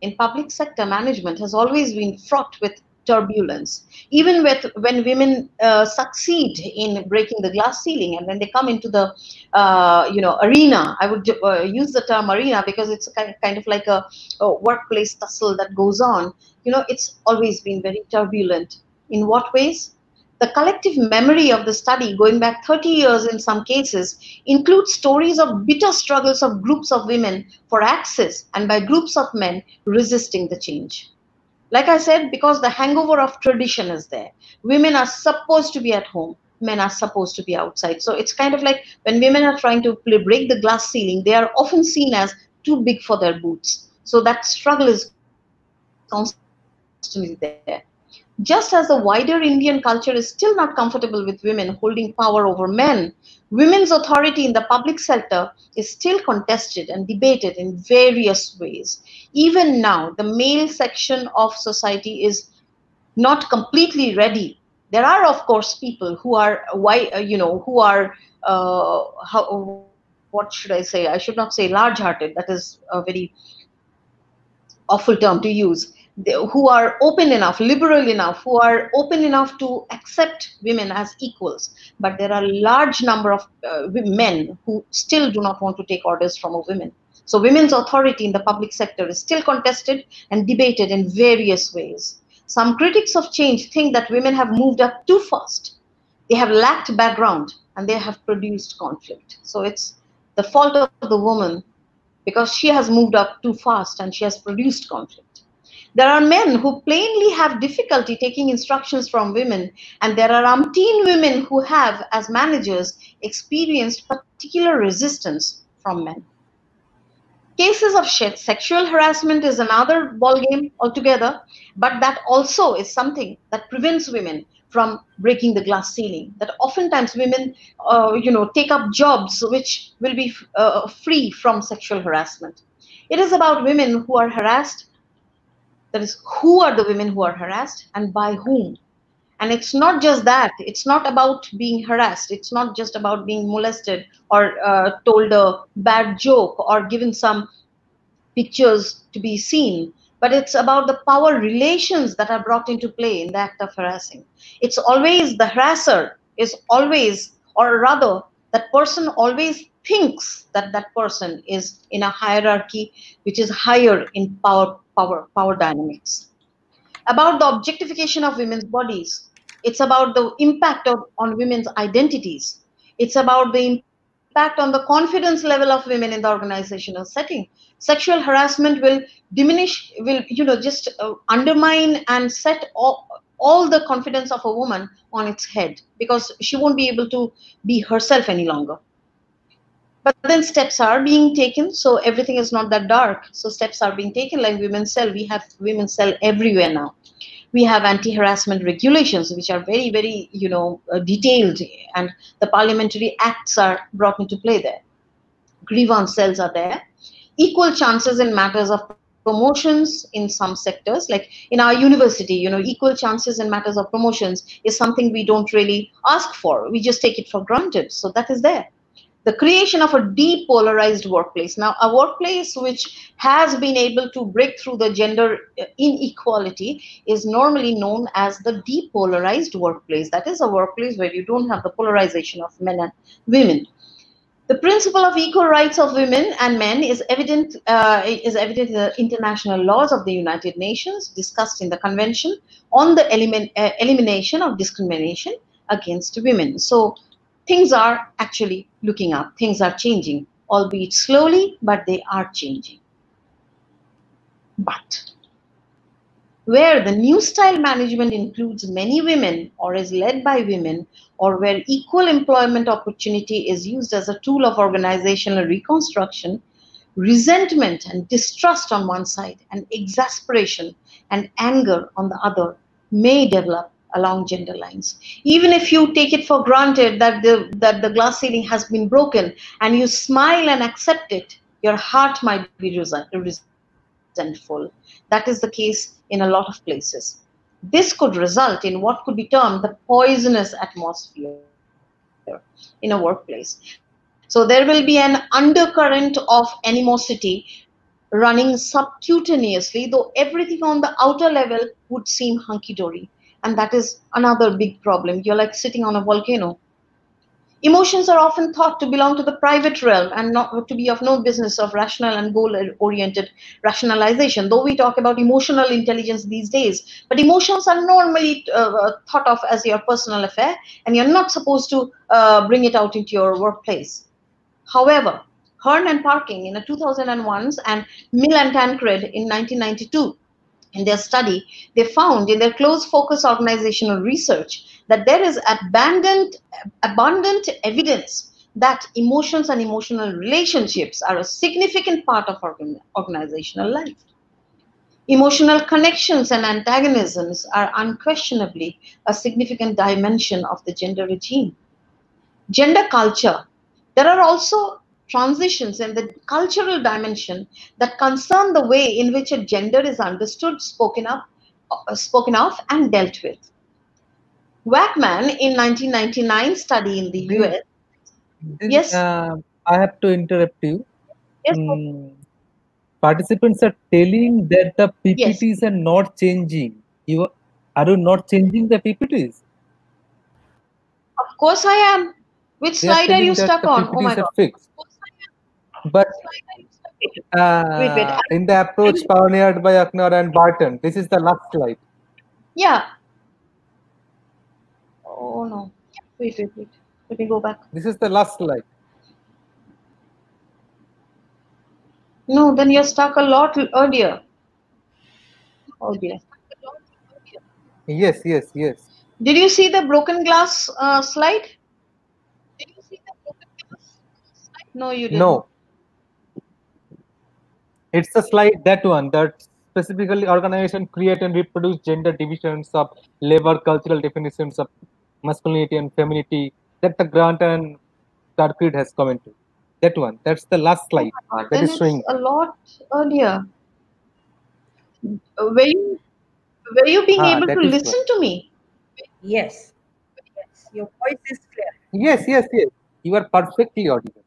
in public sector management has always been fraught with turbulence. Even with, when women uh, succeed in breaking the glass ceiling and when they come into the uh, you know arena, I would uh, use the term arena because it's kind of, kind of like a, a workplace tussle that goes on. You know, it's always been very turbulent. In what ways? The collective memory of the study, going back 30 years in some cases, includes stories of bitter struggles of groups of women for access and by groups of men resisting the change. Like I said, because the hangover of tradition is there. Women are supposed to be at home. Men are supposed to be outside. So it's kind of like when women are trying to break the glass ceiling, they are often seen as too big for their boots. So that struggle is constantly there. Just as the wider Indian culture is still not comfortable with women holding power over men, women's authority in the public sector is still contested and debated in various ways. Even now, the male section of society is not completely ready. There are, of course, people who are, uh, you know, who are, uh, how, what should I say? I should not say large-hearted. That is a very awful term to use who are open enough, liberal enough, who are open enough to accept women as equals. But there are a large number of uh, men who still do not want to take orders from a woman. So women's authority in the public sector is still contested and debated in various ways. Some critics of change think that women have moved up too fast. They have lacked background and they have produced conflict. So it's the fault of the woman because she has moved up too fast and she has produced conflict. There are men who plainly have difficulty taking instructions from women, and there are umpteen women who have, as managers, experienced particular resistance from men. Cases of sexual harassment is another ballgame altogether, but that also is something that prevents women from breaking the glass ceiling. That oftentimes women, uh, you know, take up jobs which will be uh, free from sexual harassment. It is about women who are harassed that is, who are the women who are harassed and by whom? and it's not just that. It's not about being harassed. It's not just about being molested or uh, told a bad joke or given some pictures to be seen. But it's about the power relations that are brought into play in the act of harassing. It's always the harasser is always or rather that person always thinks that that person is in a hierarchy which is higher in power power power dynamics. About the objectification of women's bodies it's about the impact of, on women's identities. It's about the impact on the confidence level of women in the organizational setting. Sexual harassment will diminish will you know just uh, undermine and set all, all the confidence of a woman on its head because she won't be able to be herself any longer but then steps are being taken so everything is not that dark. So steps are being taken like women's cell we have women's cell everywhere now. We have anti-harassment regulations which are very very you know uh, detailed and the parliamentary acts are brought into play there. Grievance cells are there. Equal chances in matters of promotions in some sectors like in our university you know equal chances in matters of promotions is something we don't really ask for. We just take it for granted. So that is there the creation of a depolarized workplace. Now, a workplace which has been able to break through the gender inequality is normally known as the depolarized workplace. That is a workplace where you don't have the polarization of men and women. The principle of equal rights of women and men is evident uh, is evident in the international laws of the United Nations discussed in the Convention on the elimin uh, elimination of discrimination against women. So things are actually looking up, things are changing, albeit slowly, but they are changing. But where the new style management includes many women or is led by women, or where equal employment opportunity is used as a tool of organizational reconstruction, resentment and distrust on one side, and exasperation and anger on the other may develop along gender lines. Even if you take it for granted that the, that the glass ceiling has been broken and you smile and accept it, your heart might be resentful. That is the case in a lot of places. This could result in what could be termed the poisonous atmosphere in a workplace. So there will be an undercurrent of animosity running subcutaneously, though everything on the outer level would seem hunky dory and that is another big problem. You're like sitting on a volcano. Emotions are often thought to belong to the private realm and not to be of no business of rational and goal oriented rationalization though we talk about emotional intelligence these days. But emotions are normally uh, thought of as your personal affair and you're not supposed to uh, bring it out into your workplace. However Hearn and Parkin in a 2001 and Mill and Tancred in 1992 in their study, they found in their close focus organizational research that there is abundant, abundant evidence that emotions and emotional relationships are a significant part of organ, organizational life. Emotional connections and antagonisms are unquestionably a significant dimension of the gender regime. Gender culture. There are also transitions in the cultural dimension that concern the way in which a gender is understood, spoken of, uh, spoken of and dealt with. Wachman in 1999 study in the US. Then, Yes. uh, I have to interrupt you. Yes, Mm, participants are telling that the PPTs are not changing. You are you not changing the PPTs? of course I am. Which They are slide are telling you stuck on? Oh my are god. fixed. But uh, Wait, wait, I- in the approach pioneered by Acker and Barton, this is the last slide. Yeah. Oh no. Wait, wait, wait. Let me go back. This is the last slide. No, then you're stuck a lot earlier. Oh dear. Yes, yes, yes. Did you see the broken glass uh, slide? No, you didn't. No. It's the slide that one that specifically organization create and reproduce gender divisions of labor cultural definitions of masculinity and femininity that the Grant and Tancred has commented. That one. That's the last slide. Uh, That then is it's showing. a lot earlier. Were you, were you being Ah, able to is listen to me? Yes. Yes. Your voice is clear. Yes, yes, yes. You are perfectly audible.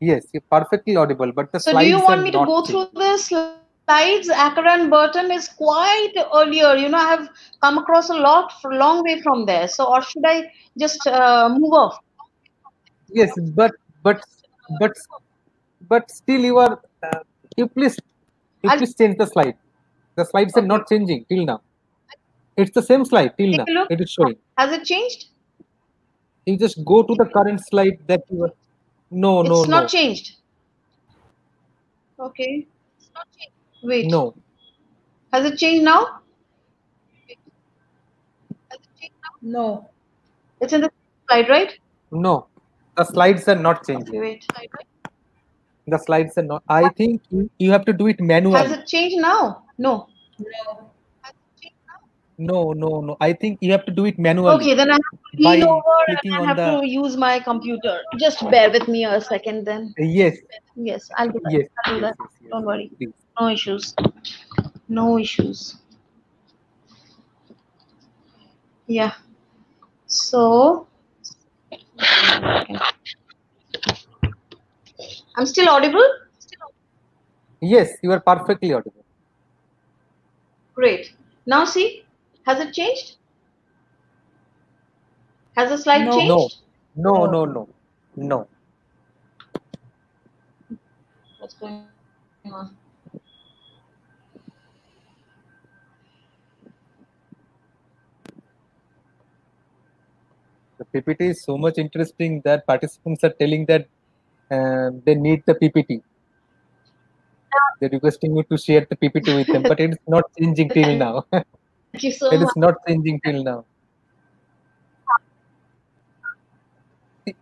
Yes, you're perfectly audible, but the So do you want me to go through the slides? Acker and Burton is quite earlier. You know, I have come across a lot, long way from there. So, or should I just uh, move off? Yes, but but but but still you are. Uh, you please you I'll- please change the slide. The slides are not changing till now. It's the same slide till Take now. It is showing. Has it changed? You just go to the current slide that you are. No, no, it's no, not changed. Okay. It's not changed. Wait. no. Has it changed now? It changed now? No. It's in the slide, right? No, the slides are not changing. Okay, wait. The slides are not. I think you, you have to do it Has manually. it changed now? No. No. No, no, no. I think you have to do it manually. Okay, then I have to lean over and I have the- to use my computer. Just bear with me a second then. Yes, Yes, I'll do that. yes, I'll do that. Yes, yes, Don't worry. Please. No issues. No issues. Yeah. So I'm still audible? Yes, you are perfectly audible. Great. Now see, has it changed? Has the slide No. changed? No, no, No. no, no. What's going on? The PPT is so much interesting that participants are telling that uh, they need the PPT. They're requesting you to share the PPT with them, but it is not changing till [LAUGHS] now. [LAUGHS] it Thank you so is much. not changing till now.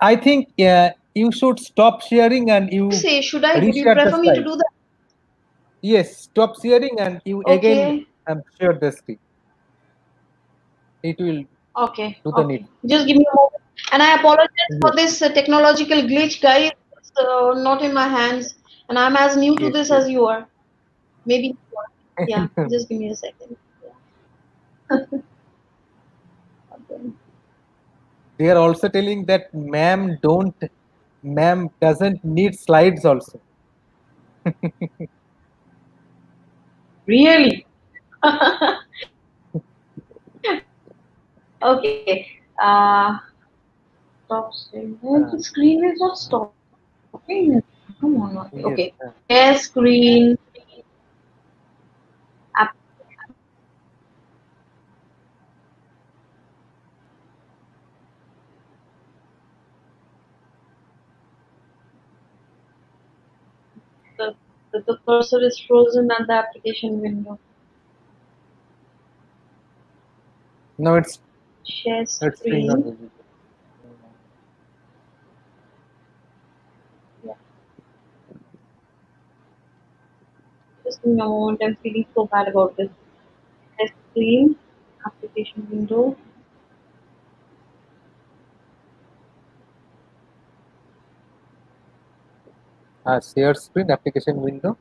I think yeah, you should stop sharing and you Say, should I? Would you prefer me to do that? yes stop sharing and you again I'm sure the screen. It will Okay. do the okay. need. Just give me a moment. And I apologize for this uh, technological glitch, guys. It's uh, not in my hands. And I'm as new to Yes, this yes. as you are. Maybe. you are. Yeah. [LAUGHS] just give me a second. Okay. They are also telling that ma'am don't, ma'am doesn't need slides also. [LAUGHS] Really? [LAUGHS] okay. Uh, stop screen. The screen is not stopping. Come on. Okay. Yes, Share screen. The, the, cursor is frozen at the application window. No, it's Share not screen. visible. Just give me a moment. I'm feeling so bad about this. Share screen. Application window. Uh, share screen application window.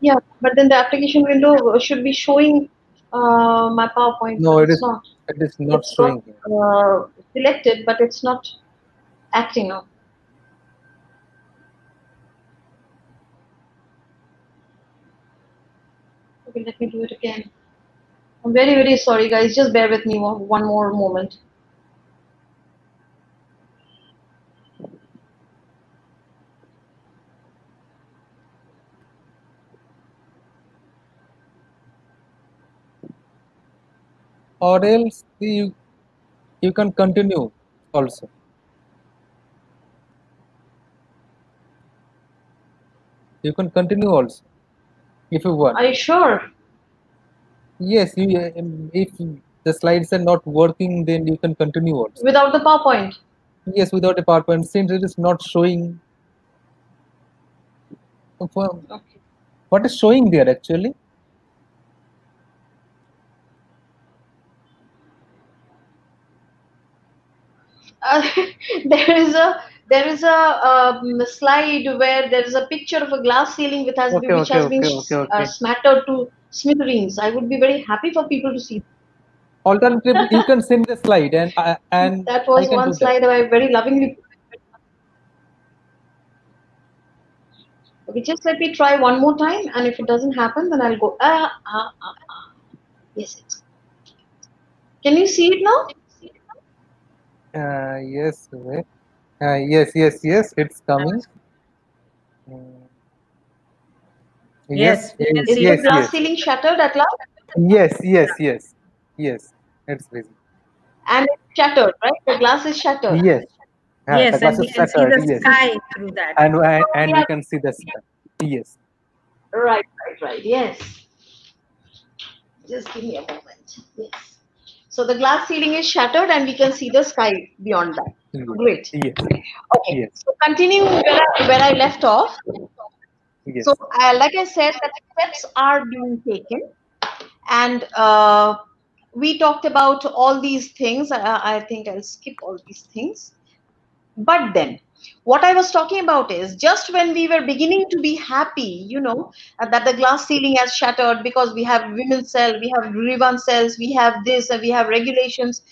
Yeah, but then the application window should be showing uh, my PowerPoint. No, it's not. it is not It's showing. here. Uh, selected, but it's not acting now. Okay, let me do it again. I'm very, very sorry, guys. Just bear with me one more moment. Or else you you can continue also. You can continue also if you want. Are you sure? Yes, you, um, if the slides are not working, then you can continue also. Without the PowerPoint? Yes, without a PowerPoint, since it is not showing. Okay. What is showing there actually? Uh, [LAUGHS] there is a there is a um, slide where there is a picture of a glass ceiling which has, Okay, been, which okay, has been okay, okay, Uh, smattered to smithereens. I would be very happy for people to see. Alternatively, you can send the slide and I and [LAUGHS] That was can one do that. slide that I very lovingly. Okay, just let me try one more time, and if it doesn't happen, then I'll go. Ah, ah, ah, ah. Yes, it's. Can you see it now? Uh, yes, wait. Uh, yes, yes, yes, it's coming. Mm. Yes, yes, Is see the yes, glass yes, ceiling shattered at last? yes, yes, yes, yes, it's visible. And it's shattered, right? The glass is shattered. Yes, Ah, the Yes, and we can see the yes, sky through that. and and, Oh, and yeah. we can see the sky. Yes, Right, right, right. Yes. Just give me a moment. Yes. So the glass ceiling is shattered, and we can see the sky beyond that. Great. yes, Okay. yes, So continue where I, where I left off. yes. So, uh, like I said, that steps are being taken, and uh, we talked about all these things. I, I think I'll skip all these things. But then, what I was talking about is just when we were beginning to be happy, you know, uh, that the glass ceiling has shattered because we have women's cell, we have grievance cells, we have this, and we have regulations.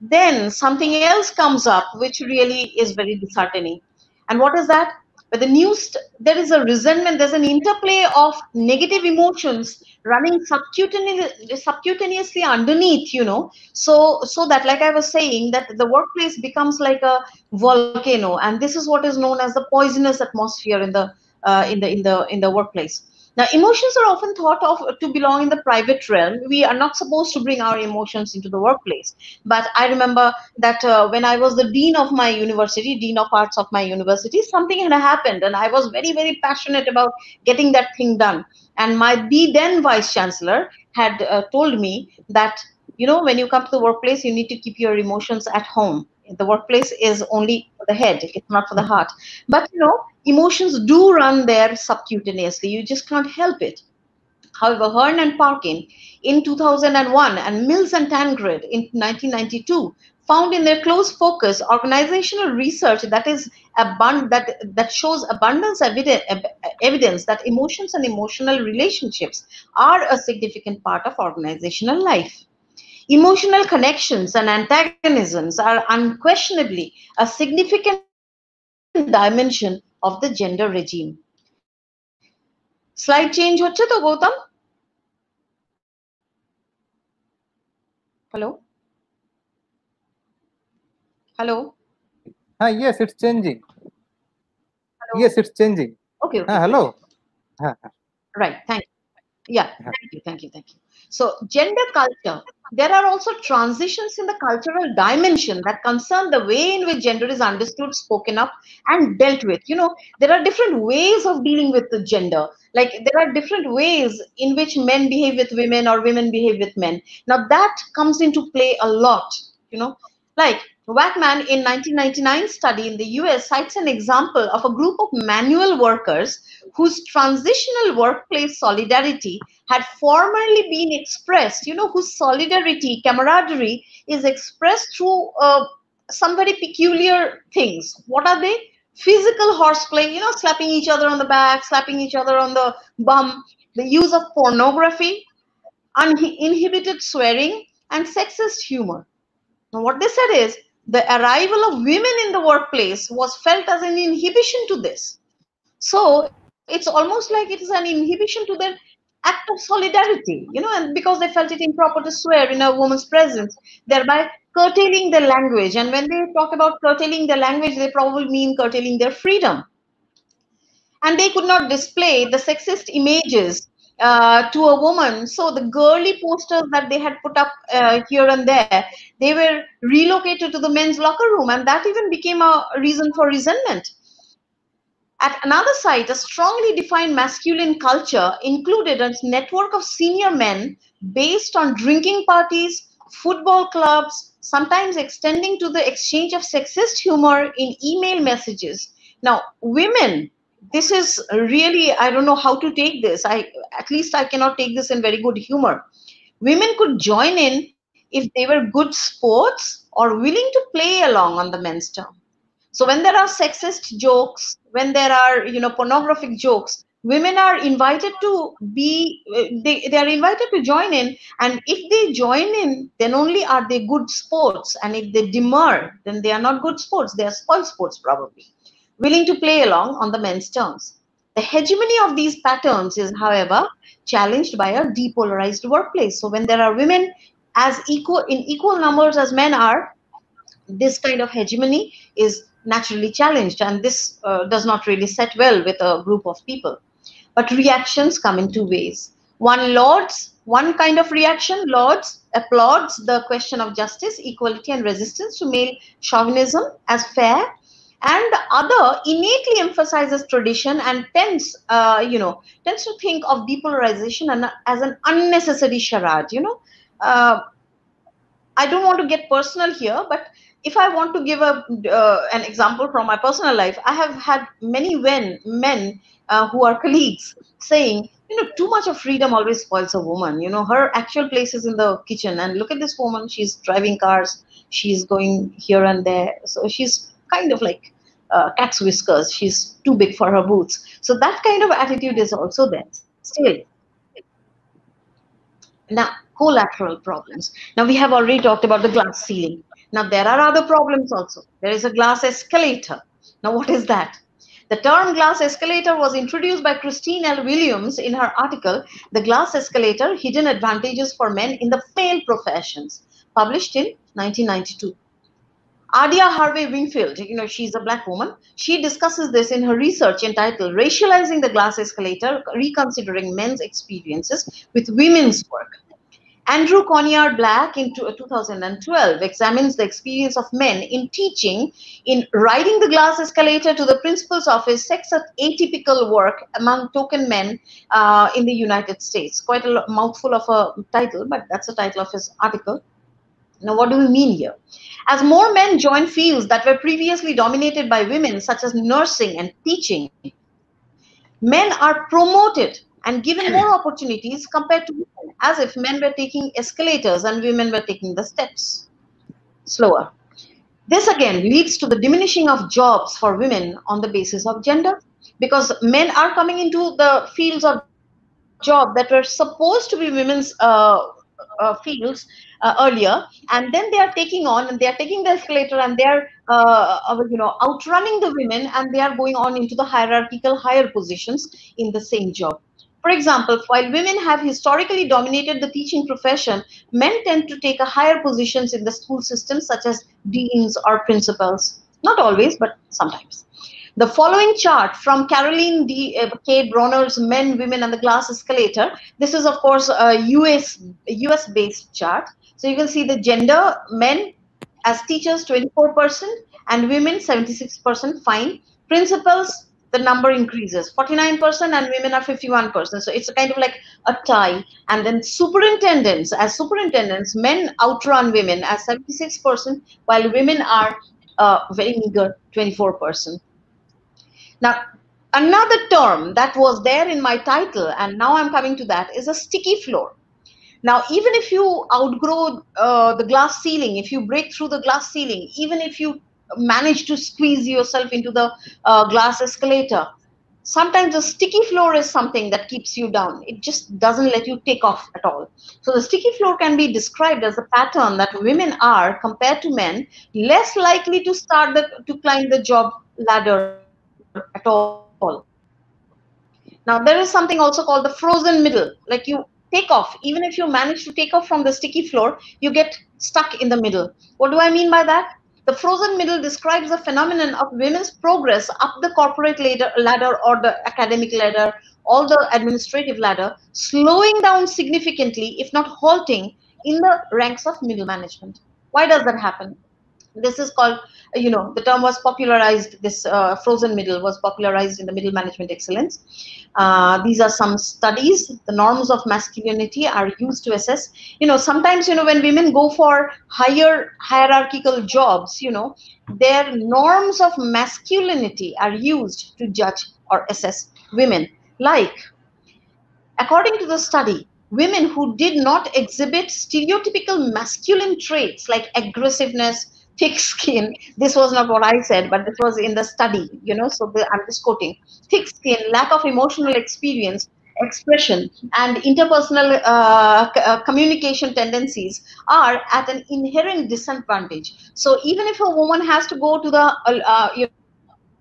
Then something else comes up, which really is very disheartening. And what is that? But the news, there is a resentment, there's an interplay of negative emotions running subcutaneously, underneath, you know. So, so that, like I was saying, that the workplace becomes like a volcano, and this is what is known as the poisonous atmosphere in the uh, in the in the in the workplace. Now, emotions are often thought of to belong in the private realm. We are not supposed to bring our emotions into the workplace. But I remember that uh, when I was the dean of my university, dean of arts of my university, something had happened, and I was very, very passionate about getting that thing done. And my the then vice chancellor had uh, told me that you know when you come to the workplace, you need to keep your emotions at home. The workplace is only for the head; it's not for the heart. But you know, emotions do run there subcutaneously. You just can't help it. However, Hearn and Parkin in 2001 and Mills and Tancred in 1992 found in their close focus organizational research that is abund- that that shows abundance evidence, evidence that emotions and emotional relationships are a significant part of organizational life. Emotional connections and antagonisms are unquestionably a significant dimension of the gender regime. Slide change, to Goutam? Hello? Hello? Uh, yes, it's changing. Yes, it's changing. Okay. okay. Ah, hello? Ah, ah. Right, thank you. Yeah, thank you, thank you, thank you. So, gender culture there are also transitions in the cultural dimension that concern the way in which gender is understood spoken of and dealt with. You know there are different ways of dealing with the gender. Like there are different ways in which men behave with women or women behave with men. Now that comes into play a lot you know. Like Wackman in 1999 study in the US cites an example of a group of manual workers whose transitional workplace solidarity had formerly been expressed, you know, whose solidarity, camaraderie is expressed through uh, some very peculiar things. What are they? Physical horseplay, you know, slapping each other on the back, slapping each other on the bum, the use of pornography, uninhibited swearing, and sexist humor. Now, what they said is the arrival of women in the workplace was felt as an inhibition to this. So it's almost like it is an inhibition to their act of solidarity, you know, and because they felt it improper to swear in a woman's presence, thereby curtailing their language. And when they talk about curtailing their language, they probably mean curtailing their freedom. And they could not display the sexist images uh, to a woman. So the girly posters that they had put up uh, here and there, they were relocated to the men's locker room, and that even became a reason for resentment. At another site, a strongly defined masculine culture included a network of senior men based on drinking parties, football clubs, sometimes extending to the exchange of sexist humor in email messages. Now, women, this is really, I don't know how to take this. I at least I cannot take this in very good humor. Women could join in if they were good sports or willing to play along on the men's term. So when there are sexist jokes, when there are you know pornographic jokes, women are invited to be they, they are invited to join in. And if they join in then only are they good sports. And if they demur then they are not good sports. They are spoiled sports probably. Willing to play along on the men's terms. The hegemony of these patterns is however challenged by a depolarized workplace. So when there are women as equal in equal numbers as men are this kind of hegemony is naturally challenged and this uh, does not really set well with a group of people but reactions come in two ways. One lauds, one kind of reaction lauds, applauds the question of justice, equality, and resistance to male chauvinism as fair, and the other innately emphasizes tradition and tends, uh, you know, tends to think of depolarization and as an unnecessary charade. You know, uh, I don't want to get personal here, but if I want to give a uh, an example from my personal life, I have had many men men uh, who are colleagues saying, you know, too much of freedom always spoils a woman. You know, her actual place is in the kitchen, and look at this woman. She's driving cars. She's going here and there. So she's kind of like uh, cat's whiskers. She's too big for her boots. So that kind of attitude is also there. Still. Now, collateral problems. Now, we have already talked about the glass ceiling. Now, there are other problems also. There is a glass escalator. Now, what is that? The term glass escalator was introduced by Christine L. Williams in her article, The Glass Escalator Hidden Advantages for Men in the Male Professions, published in 1992. Adia Harvey Wingfield, you know, she's a black woman. She discusses this in her research entitled Racializing the Glass Escalator Reconsidering Men's Experiences with Women's Work. Andrew Cognard-Black in 2012 examines the experience of men in teaching in riding the glass escalator to the principal's office, sex atypical work among token men uh, in the United States. Quite a mouthful of a title, but that's the title of his article. Now, what do we mean here? As more men join fields that were previously dominated by women, such as nursing and teaching, men are promoted and given more opportunities compared to women, as if men were taking escalators and women were taking the steps slower. This again leads to the diminishing of jobs for women on the basis of gender, because men are coming into the fields of job that were supposed to be women's uh, uh, fields uh, earlier, and then they are taking on and they are taking the escalator and they are uh, uh, you know outrunning the women and they are going on into the hierarchical higher positions in the same job. For example, while women have historically dominated the teaching profession, men tend to take higher positions in the school system, such as deans or principals. Not always, but sometimes. The following chart from Caroline D. Uh, K. Bronner's Men, Women, and the Glass Escalator. This is, of course, a US, US based chart. So you can see the gender men as teachers 24% and women 76% fine. Principals the number increases. 49% and women are 51% so it's kind of like a tie. And then superintendents as superintendents men outrun women as 76% while women are uh, very meager 24% now another term that was there in my title and now i'm coming to that is a sticky floor. Now even if you outgrow uh, the glass ceiling if you break through the glass ceiling even if you manage to squeeze yourself into the uh, glass escalator. Sometimes the sticky floor is something that keeps you down. It just doesn't let you take off at all. So the sticky floor can be described as a pattern that women are compared to men less likely to start the to climb the job ladder at all. Now there is something also called the frozen middle. Like you take off. Even if you manage to take off from the sticky floor you get stuck in the middle. What do i mean by that the frozen middle describes the phenomenon of women's progress up the corporate ladder, ladder or the academic ladder or the administrative ladder, slowing down significantly, if not halting, in the ranks of middle management. Why does that happen? This is called, you know, the term was popularized, this uh, frozen middle was popularized in the middle management excellence. Uh, these are some studies. The norms of masculinity are used to assess. You know, sometimes, you know, when women go for higher hierarchical jobs, you know, their norms of masculinity are used to judge or assess women. Like, according to the study, women who did not exhibit stereotypical masculine traits like aggressiveness, thick skin. This was not what I said, but this was in the study, you know. So the, I'm just quoting thick skin, lack of emotional experience, expression, and interpersonal uh, uh, communication tendencies are at an inherent disadvantage. So even if a woman has to go to the uh, uh you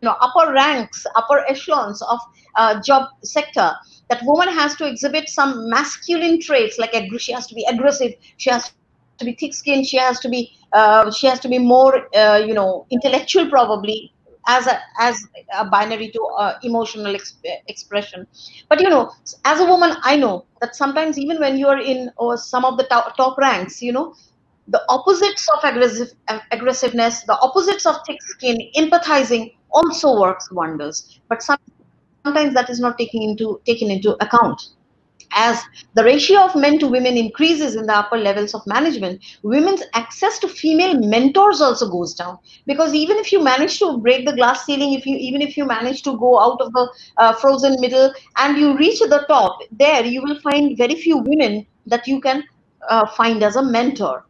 know upper ranks, upper echelons of uh, job sector, that woman has to exhibit some masculine traits like she has to be aggressive, she has to be thick skinned she has to be uh, she has to be more uh, you know intellectual probably as a as a binary to uh, emotional exp- expression. But you know as a woman i know that sometimes even when you are in or some of the top, top ranks you know the opposites of aggressive aggressiveness the opposites of thick skin empathizing also works wonders. But sometimes that is not taken into taken into account as the ratio of men to women increases in the upper levels of management, women's access to female mentors also goes down. Because even if you manage to break the glass ceiling, if you even if you manage to go out of the uh, frozen middle and you reach the top, there you will find very few women that you can uh, find as a mentor.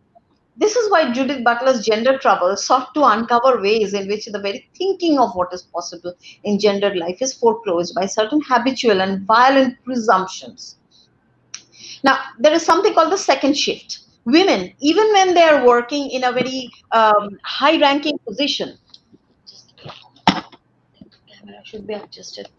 This is why Judith Butler's Gender Trouble sought to uncover ways in which the very thinking of what is possible in gendered life is foreclosed by certain habitual and violent presumptions. Now, there is something called the second shift. Women, even when they are working in a very um, high ranking position, should be adjusted.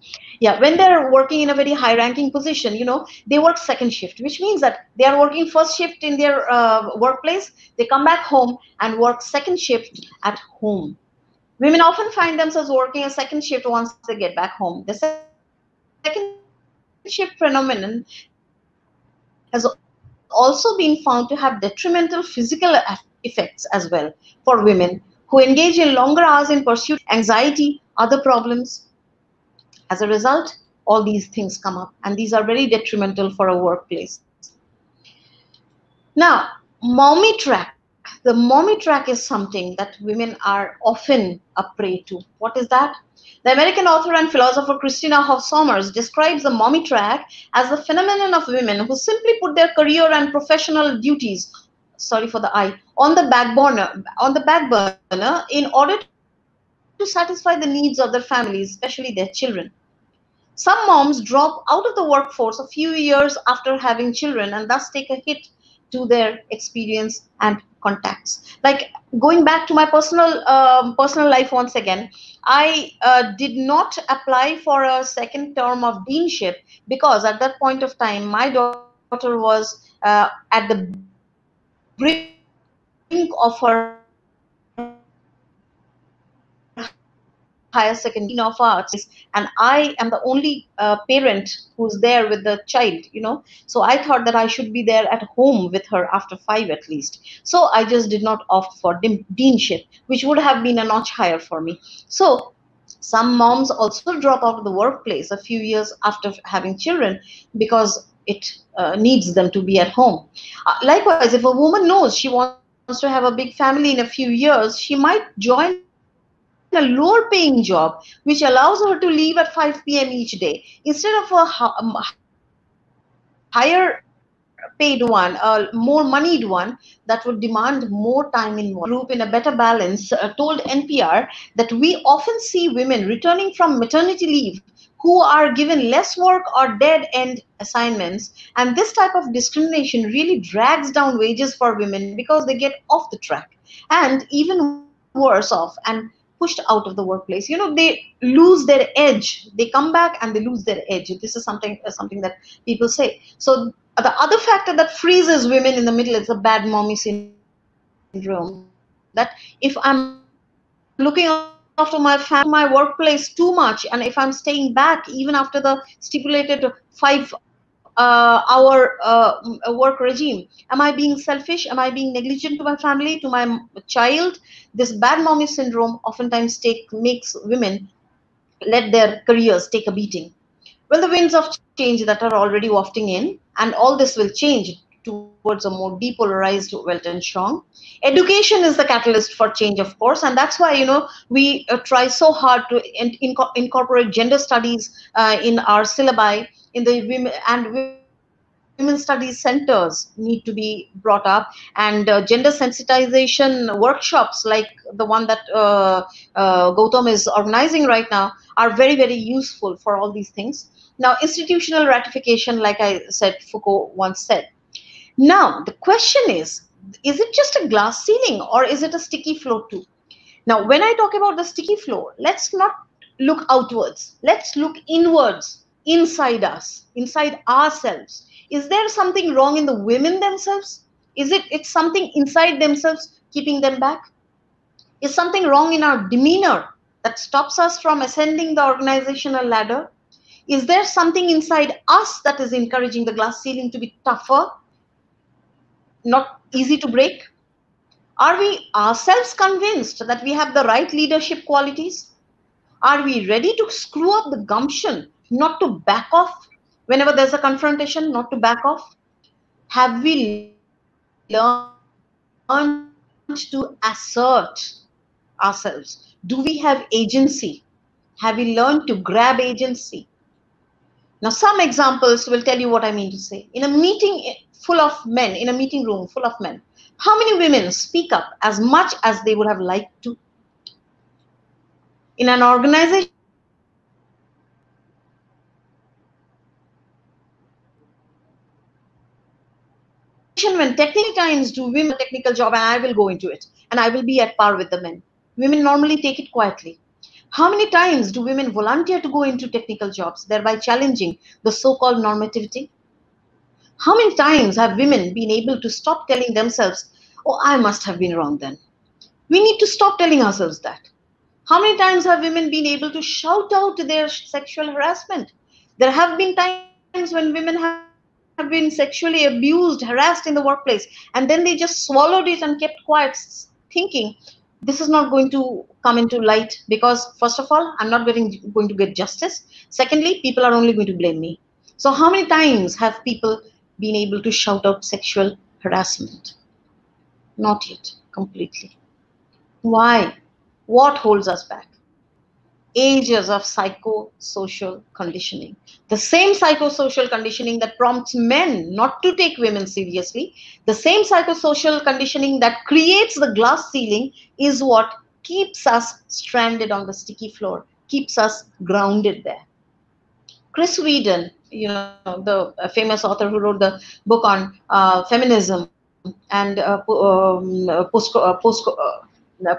Yeah, when they're working in a very high ranking position, you know, they work second shift, which means that they are working first shift in their uh, workplace, they come back home and work second shift at home. Women often find themselves working a second shift once they get back home. The second shift phenomenon has also been found to have detrimental physical effects as well for women who engage in longer hours in pursuit anxiety other problems. As a result all these things come up and these are very detrimental for a workplace. Now mommy track. The mommy track is something that women are often a prey to. What is that the American author and philosopher Christina Hoff Sommers describes the mommy track as the phenomenon of women who simply put their career and professional duties, sorry for the I, on the back burner, on the back burner in order to satisfy the needs of their families, especially their children. Some moms drop out of the workforce a few years after having children and thus take a hit to their experience and contacts. Like going back to my personal um, personal life once again, I uh, did not apply for a second term of deanship because at that point of time, my daughter was uh, at the brink of her higher secondary of arts and i am the only uh, parent who's there with the child you know. So i thought that i should be there at home with her after 5 at least. So i just did not opt for deanship which would have been a notch higher for me. So some moms also drop out of the workplace a few years after having children because it uh, needs them to be at home. Uh, likewise if a woman knows she wants to have a big family in a few years she might join a lower paying job which allows her to leave at 5 p.m. each day instead of a um, higher paid one, a more moneyed one that would demand more time in work. Group in a better balance uh, told NPR that we often see women returning from maternity leave who are given less work or dead end assignments. And this type of discrimination really drags down wages for women because they get off the track and even worse off. And pushed out of the workplace. You know they lose their edge. They come back and they lose their edge. This is something uh, something that people say. So the other factor that freezes women in the middle is the bad mommy syndrome. That if i'm looking after my family my workplace too much and if i'm staying back even after the stipulated five uh, our uh, work regime? Am I being selfish? Am I being negligent to my family, to my child? This bad mommy syndrome oftentimes take makes women let their careers take a beating. Well, the winds of change that are already wafting in, and all this will change towards a more depolarized Welton Strong. Education is the catalyst for change, of course, and that's why you know we uh, try so hard to in, incorporate gender studies uh, in our syllabi in the women and women studies centers need to be brought up. And uh, gender sensitization workshops like the one that uh, uh, Goutam is organizing right now are very very useful for all these things. Now institutional ratification like i said foucault once said. Now the question is is it just a glass ceiling or is it a sticky floor too? Now when i talk about the sticky floor let's not look outwards. Let's look inwards inside us inside ourselves. Is there something wrong in the women themselves? Is it it's something inside themselves keeping them back? Is something wrong in our demeanor that stops us from ascending the organizational ladder? Is there something inside us that is encouraging the glass ceiling to be tougher not easy to break? Are we ourselves convinced that we have the right leadership qualities? Are we ready to screw up the gumption not to back off whenever there's a confrontation, not to back off? Have we learned to assert ourselves? Do we have agency? Have we learned to grab agency? Now, some examples will tell you what I mean to say. In a meeting full of men, in a meeting room full of men, how many women speak up as much as they would have liked to? In an organization, when technical times do women technical job and I will go into it and I will be at par with the men. Women normally take it quietly. How many times do women volunteer to go into technical jobs, thereby challenging the so-called normativity? How many times have women been able to stop telling themselves, oh, I must have been wrong then? We need to stop telling ourselves that. How many times have women been able to shout out their sexual harassment? There have been times when women have have been sexually abused, harassed in the workplace, and then they just swallowed it and kept quiet, thinking this is not going to come into light because first of all, I'm not getting going to get justice. Secondly, people are only going to blame me. So how many times have people been able to shout out sexual harassment? Not yet, completely. Why? What holds us back? Ages of psychosocial conditioning. The same psychosocial conditioning that prompts men not to take women seriously, the same psychosocial conditioning that creates the glass ceiling is what keeps us stranded on the sticky floor, keeps us grounded there. Chris Weedon, you know, the famous author who wrote the book on uh, feminism and uh, um, post, uh, post uh,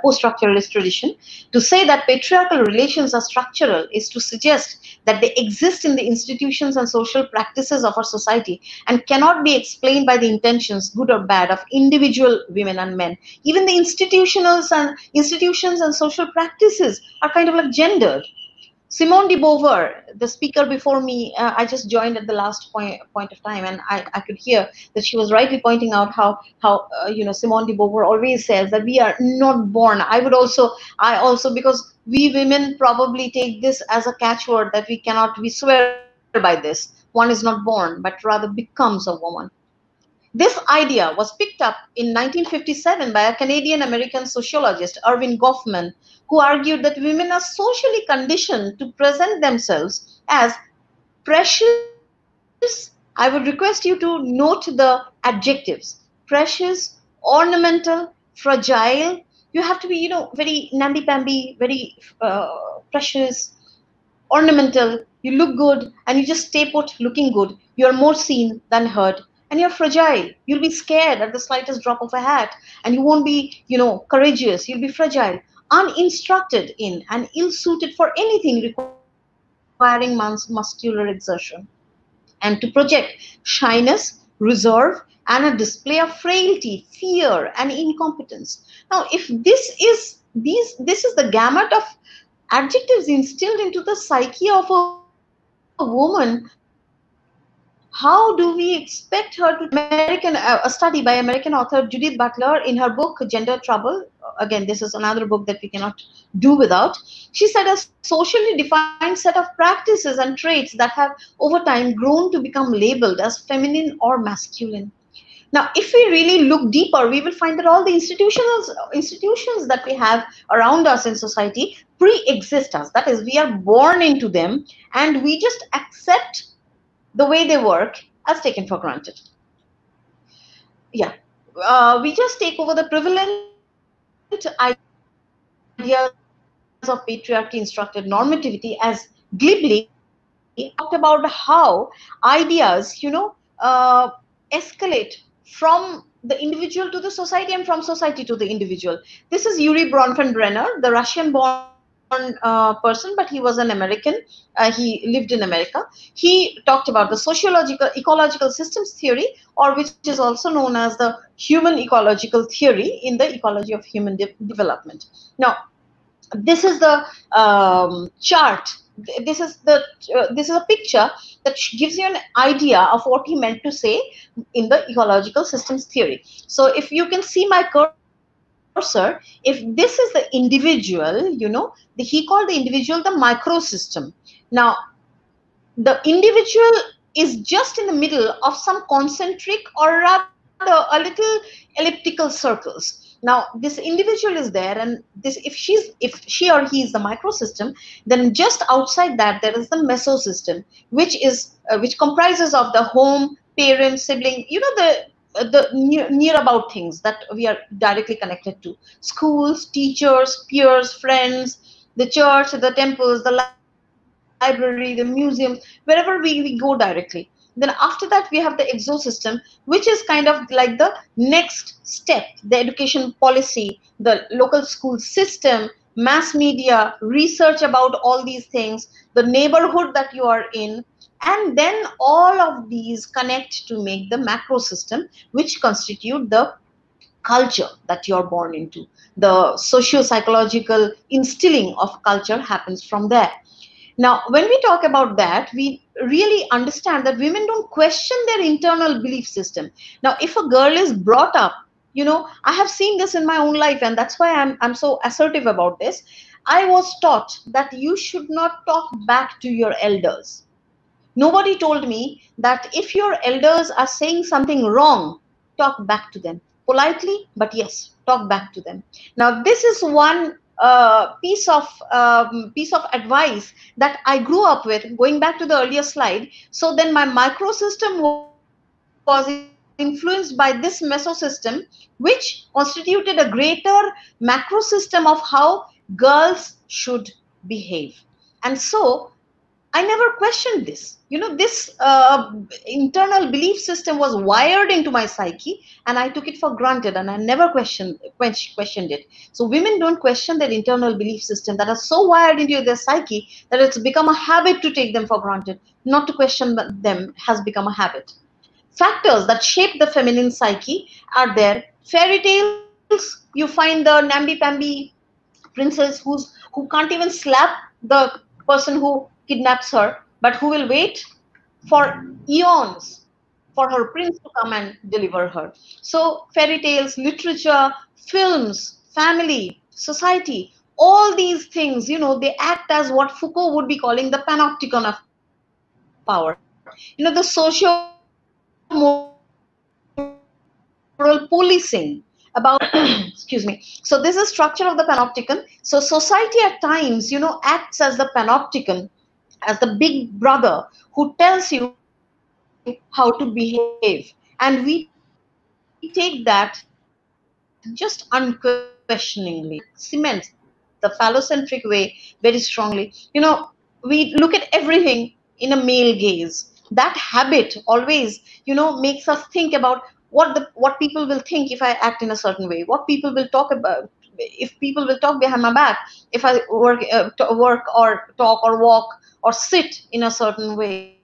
post-structuralist tradition. To say that patriarchal relations are structural is to suggest that they exist in the institutions and social practices of our society and cannot be explained by the intentions, good or bad, of individual women and men. Even the institutionals and institutions and social practices are kind of like gendered. Simone de Beauvoir, the speaker before me, uh, I just joined at the last point, point of time, and I, I could hear that she was rightly pointing out how how uh, you know Simone de Beauvoir always says that we are not born. I would also I also because we women probably take this as a catchword that we cannot we swear by this. One is not born, but rather becomes a woman. This idea was picked up in 1957 by a Canadian American sociologist, Erving Goffman, who argued that women are socially conditioned to present themselves as precious. I would request you to note the adjectives precious, ornamental, fragile. You have to be, you know, very namby pamby, very uh, precious, ornamental. You look good and you just stay put looking good. You're more seen than heard and you're fragile. You'll be scared at the slightest drop of a hat. And you won't be you know courageous. You'll be fragile. Uninstructed in and ill-suited for anything requiring muscular exertion. And to project shyness reserve and a display of frailty fear and incompetence. Now if this is these this is the gamut of adjectives instilled into the psyche of a, a woman how do we expect her to american uh, a study by american author judith butler in her book gender trouble? Again this is another book that we cannot do without. She said a socially defined set of practices and traits that have over time grown to become labeled as feminine or masculine. Now if we really look deeper we will find that all the institutions institutions that we have around us in society pre-exist us. That is we are born into them and we just accept the way they work as taken for granted. Yeah, uh, we just take over the prevalent ideas of patriarchy instructed normativity as glibly talked about how ideas, you know, uh, escalate from the individual to the society and from society to the individual. This is Urie Bronfenbrenner, the Russian-born uh, person, but he was an American. Uh, he lived in America. He talked about the sociological ecological systems theory, or which is also known as the human ecological theory in the ecology of human de development. Now, this is the um, chart. This is the uh, this is a picture that gives you an idea of what he meant to say in the ecological systems theory. So, if you can see my curve cursor, if this is the individual, you know, the, he called the individual the microsystem. Now, the individual is just in the middle of some concentric or rather a little elliptical circles. Now, this individual is there, and this if she's if she or he is the microsystem, then just outside that there is the mesosystem, which is uh, which comprises of the home, parent, sibling. You know the Uh, the near, near about things that we are directly connected to. Schools teachers peers friends the church the temples the library the museum wherever we, we go directly. Then after that we have the exosystem which is kind of like the next step the education policy the local school system mass media research about all these things the neighborhood that you are in and then all of these connect to make the macro system which constitute the culture that you're born into. The socio-psychological instilling of culture happens from there. Now when we talk about that we really understand that women don't question their internal belief system. Now if a girl is brought up you know i have seen this in my own life and that's why i'm, I'm so assertive about this i was taught that you should not talk back to your elders Nobody told me that if your elders are saying something wrong, talk back to them politely, but yes, talk back to them. Now, this is one uh, piece of um, piece of advice that I grew up with. Going back to the earlier slide, so then my microsystem was influenced by this mesosystem, which constituted a greater macro system of how girls should behave. And so I never questioned this. You know, this uh, internal belief system was wired into my psyche, and I took it for granted, and I never questioned questioned it. So women don't question their internal belief system that are so wired into their psyche that it's become a habit to take them for granted. Not to question them has become a habit. Factors that shape the feminine psyche are there. Fairy tales. You find the namby-pamby princess who's who can't even slap the person who kidnaps her, but who will wait for eons for her prince to come and deliver her. So, fairy tales, literature, films, family, society, all these things, you know, they act as what Foucault would be calling the panopticon of power. You know, the social moral policing about [COUGHS] excuse me so this is structure of the panopticon so society at times you know acts as the panopticon as the big brother who tells you how to behave. And we take that just unquestioningly, cements the phallocentric way very strongly. You know, we look at everything in a male gaze. That habit always, you know, makes us think about what the what people will think if I act in a certain way, what people will talk about, if people will talk behind my back, if I work, uh, work or talk or walk or sit in a certain way.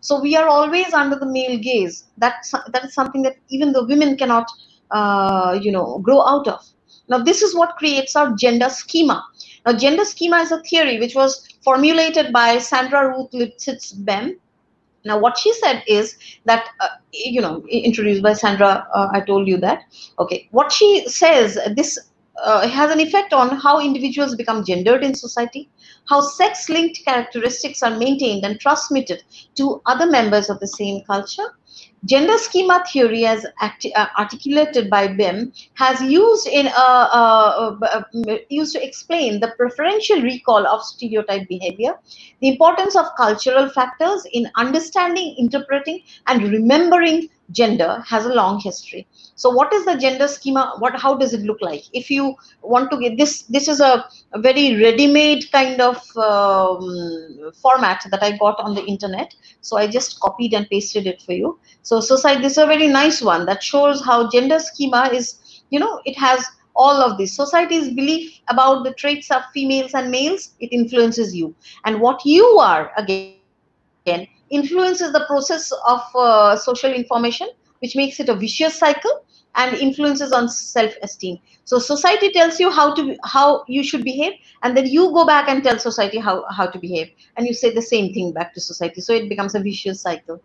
So we are always under the male gaze. That's that is something that even the women cannot, uh, you know, grow out of. Now this is what creates our gender schema. Now gender schema is a theory which was formulated by Sandra Ruth Lipsitz Bem. Now what she said is that, uh, you know, introduced by Sandra, uh, I told you that. Okay, what she says, this uh, has an effect on how individuals become gendered in society, how sex linked characteristics are maintained and transmitted to other members of the same culture, gender schema theory as uh, articulated by Bem has used in uh, uh, uh, used to explain the preferential recall of stereotype behavior the importance of cultural factors in understanding interpreting and remembering gender has a long history. So what is the gender schema? What how does it look like? If you want to get this this is a, very ready-made kind of um, format that i got on the internet. So i just copied and pasted it for you. So society this is a very nice one that shows how gender schema is you know it has all of this. Society's belief about the traits of females and males it influences you. And what you are again influences the process of uh, social information which makes it a vicious cycle and influences on self-esteem so society tells you how to how you should behave and then you go back and tell society how, how to behave and you say the same thing back to society so it becomes a vicious cycle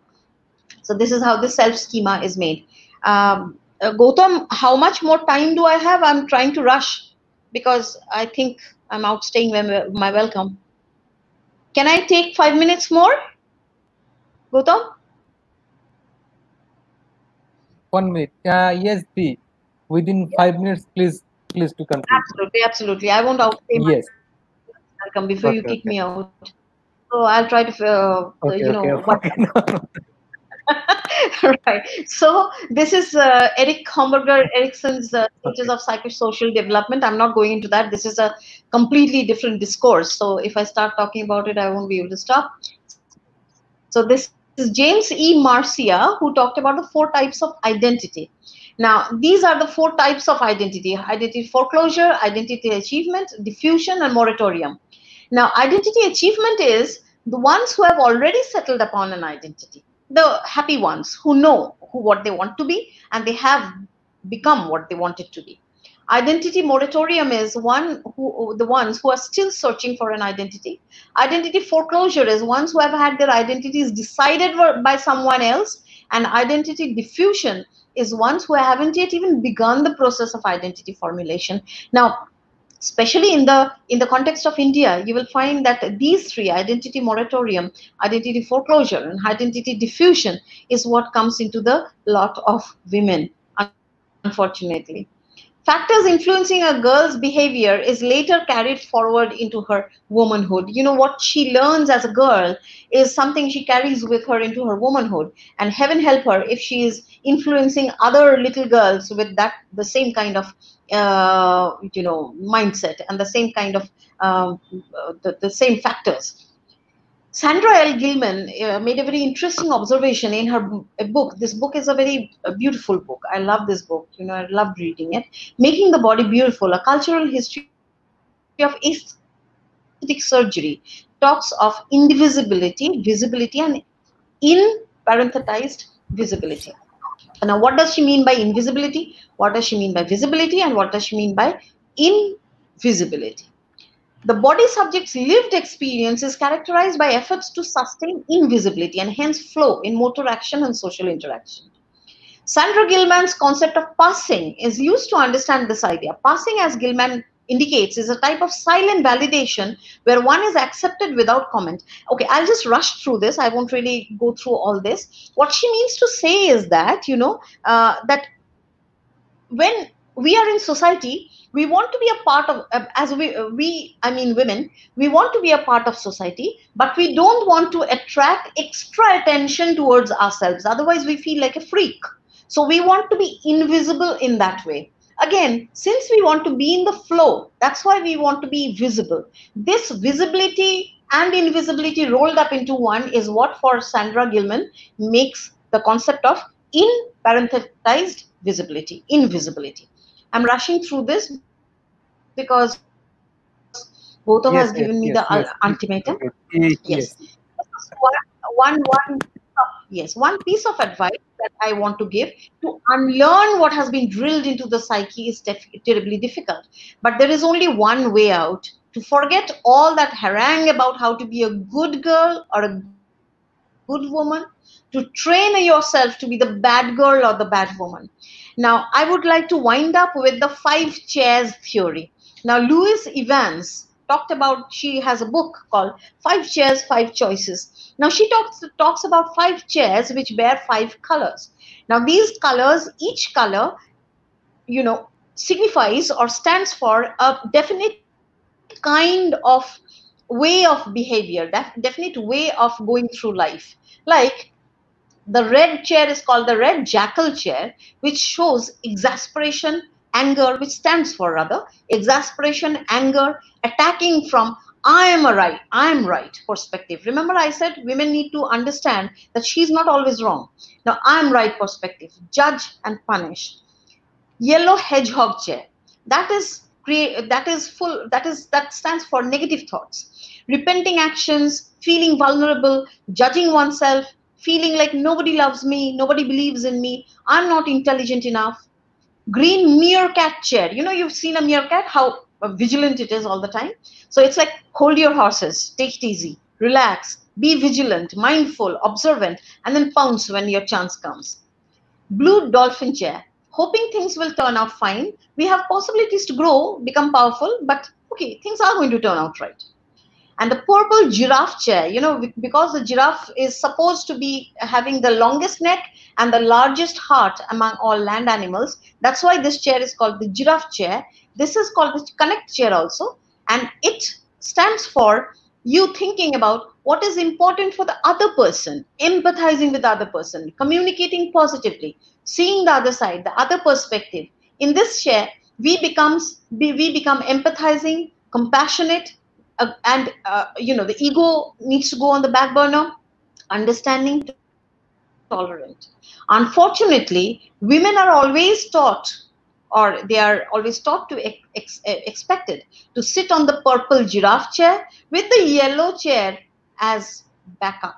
so this is how the self schema is made um, uh, Goutam, how much more time do I have? I'm trying to rush because I think I'm outstaying my, my welcome. Can I take five minutes more? Goutam? One minute. Uh, yes, B. Within five minutes, please, please to conclude. Absolutely, absolutely. I won't outstay Yes. welcome before you Okay, kick okay. me out. So I'll try to, uh, Okay, you know, [LAUGHS] right. So this is uh, Erik Homburger Erikson's uh, stages of psychosocial development. I'm not going into that. This is a completely different discourse. So if I start talking about it, I won't be able to stop. So this is James E. Marcia who talked about the four types of identity. Now, these are the four types of identity identity foreclosure, identity achievement, diffusion, and moratorium. Now, identity achievement is the ones who have already settled upon an identity, the happy ones who know who, what they want to be and they have become what they wanted to be. Identity moratorium is one who the ones who are still searching for an identity. Identity foreclosure is ones who have had their identities decided by someone else, and identity diffusion is ones who haven't yet even begun the process of identity formulation. Now, especially in the in the context of india you will find that these three identity moratorium identity foreclosure and identity diffusion is what comes into the lot of women unfortunately factors influencing a girl's behavior is later carried forward into her womanhood. You know what she learns as a girl is something she carries with her into her womanhood. And heaven help her if she is influencing other little girls with that the same kind of uh, you know mindset and the same kind of um, uh, the, the same factors Sandra L. Gilman uh, made a very interesting observation in her book. This book is a very uh, beautiful book. I love this book. You know, I loved reading it. Making the Body Beautiful: A Cultural History of Aesthetic Surgery talks of indivisibility, visibility, and in parenthesized visibility. Now, what does she mean by invisibility? What does she mean by visibility? And what does she mean by invisibility? The body subject's lived experience is characterized by efforts to sustain invisibility and hence flow in motor action and social interaction. Sandra Gilman's concept of passing is used to understand this idea. Passing, as Gilman indicates, is a type of silent validation where one is accepted without comment. Okay, I'll just rush through this. I won't really go through all this. What she means to say is that, you know, uh, that when we are in society, we want to be a part of, uh, as we, uh, we, I mean, women, we want to be a part of society, but we don't want to attract extra attention towards ourselves. Otherwise, we feel like a freak. So we want to be invisible in that way. Again, since we want to be in the flow, that's why we want to be visible. This visibility and invisibility rolled up into one is what for Sandra Gilman makes the concept of in parenthesized visibility, invisibility. I'm rushing through this because Goutam Yes, has yes, given me yes, the yes. ultimatum. Yes. One, one, yes, one piece of advice that I want to give to unlearn what has been drilled into the psyche is terribly difficult. But there is only one way out to forget all that harangue about how to be a good girl or a good woman, to train yourself to be the bad girl or the bad woman. Now, I would like to wind up with the five chairs theory. Now, Louise Evans talked about she has a book called Five Chairs, Five Choices. Now she talks talks about five chairs which bear five colors. Now these colors, each color, you know, signifies or stands for a definite kind of way of behavior, that definite way of going through life. Like the red chair is called the red jackal chair, which shows exasperation, anger, which stands for rather exasperation, anger, attacking from I am a right, I am right perspective. Remember, I said women need to understand that she's not always wrong. Now, I am right perspective, judge and punish. Yellow hedgehog chair. That is create that is full that is that stands for negative thoughts repenting actions feeling vulnerable judging oneself feeling like nobody loves me nobody believes in me i'm not intelligent enough. Green meerkat chair. You know you've seen a meerkat how vigilant it is all the time. So it's like hold your horses take it easy relax be vigilant mindful observant and then pounce when your chance comes. Blue dolphin chair. Hoping things will turn out fine. We have possibilities to grow become powerful but okay things are going to turn out right and the purple giraffe chair you know because the giraffe is supposed to be having the longest neck and the largest heart among all land animals that's why this chair is called the giraffe chair. This is called the connect chair also and it stands for you thinking about what is important for the other person empathizing with the other person communicating positively seeing the other side the other perspective. In this chair we becomes we become empathizing compassionate uh, and uh, you know the ego needs to go on the back burner. Understanding tolerant. Unfortunately women are always taught or they are always taught to ex- expected to sit on the purple giraffe chair with the yellow chair as backup.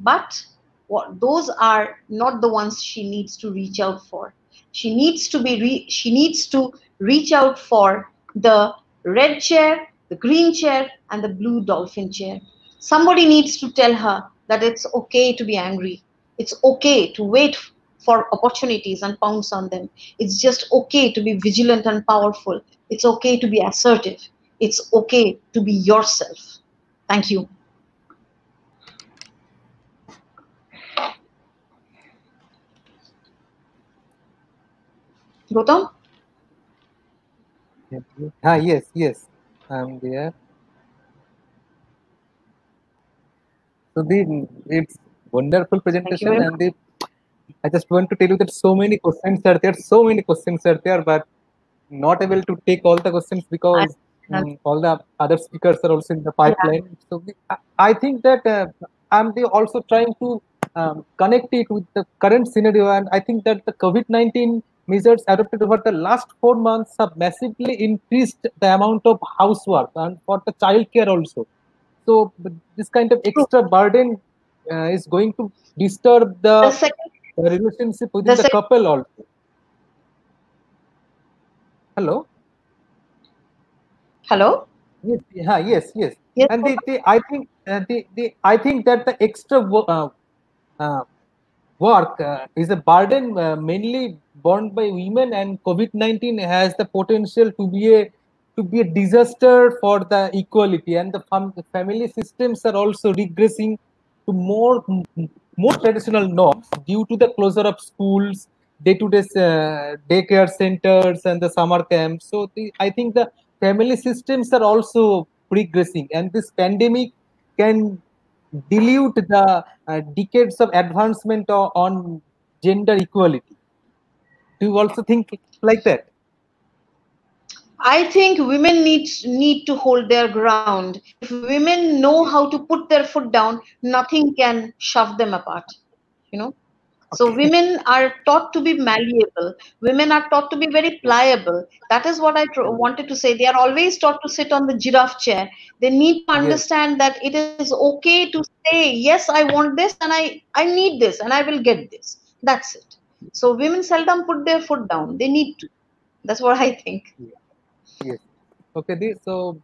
But what those are not the ones she needs to reach out for. She needs to be she needs to reach out for the red chair the green chair and the blue dolphin chair. Somebody needs to tell her that it's okay to be angry. It's okay to wait for opportunities and pounce on them. It's just okay to be vigilant and powerful. It's okay to be assertive. It's okay to be yourself. Thank you. Goutam? Ah, yes, yes. I'm there. So the it's wonderful presentation and the I just want to tell you that so many questions are there, so many questions are there, but not able to take all the questions because um, all the other speakers are also in the pipeline. Yeah. So the, I think that uh, I'm the also trying to um, connect it with the current scenario, and I think that the COVID-19 measures adopted over the last four months have massively increased the amount of housework and for the child care also. So this kind of extra burden uh, is going to disturb the, the, second, relationship within the, the couple also. Hello. Hello. Yes. Yeah, yes. Yes. yes. And the, the I think uh, the, the I think that the extra uh, uh, work uh, is a burden uh, mainly borne by women and covid-19 has the potential to be a to be a disaster for the equality and the, fam- family systems are also regressing to more more traditional norms due to the closure of schools day-to-day uh, daycare centers and the summer camps so the, i think the family systems are also regressing and this pandemic can dilute the uh, decades of advancement on gender equality do you also think like that I think women need need to hold their ground. If women know how to put their foot down, nothing can shove them apart. You know. Okay. So women are taught to be malleable. Women are taught to be very pliable. That is what I wanted to say. They are always taught to sit on the giraffe chair. They need to understand yes. that it is okay to say, yes, I want this and I, I need this and I will get this. That's it. So women seldom put their foot down. They need to. That's what I think. Yes. Okay. So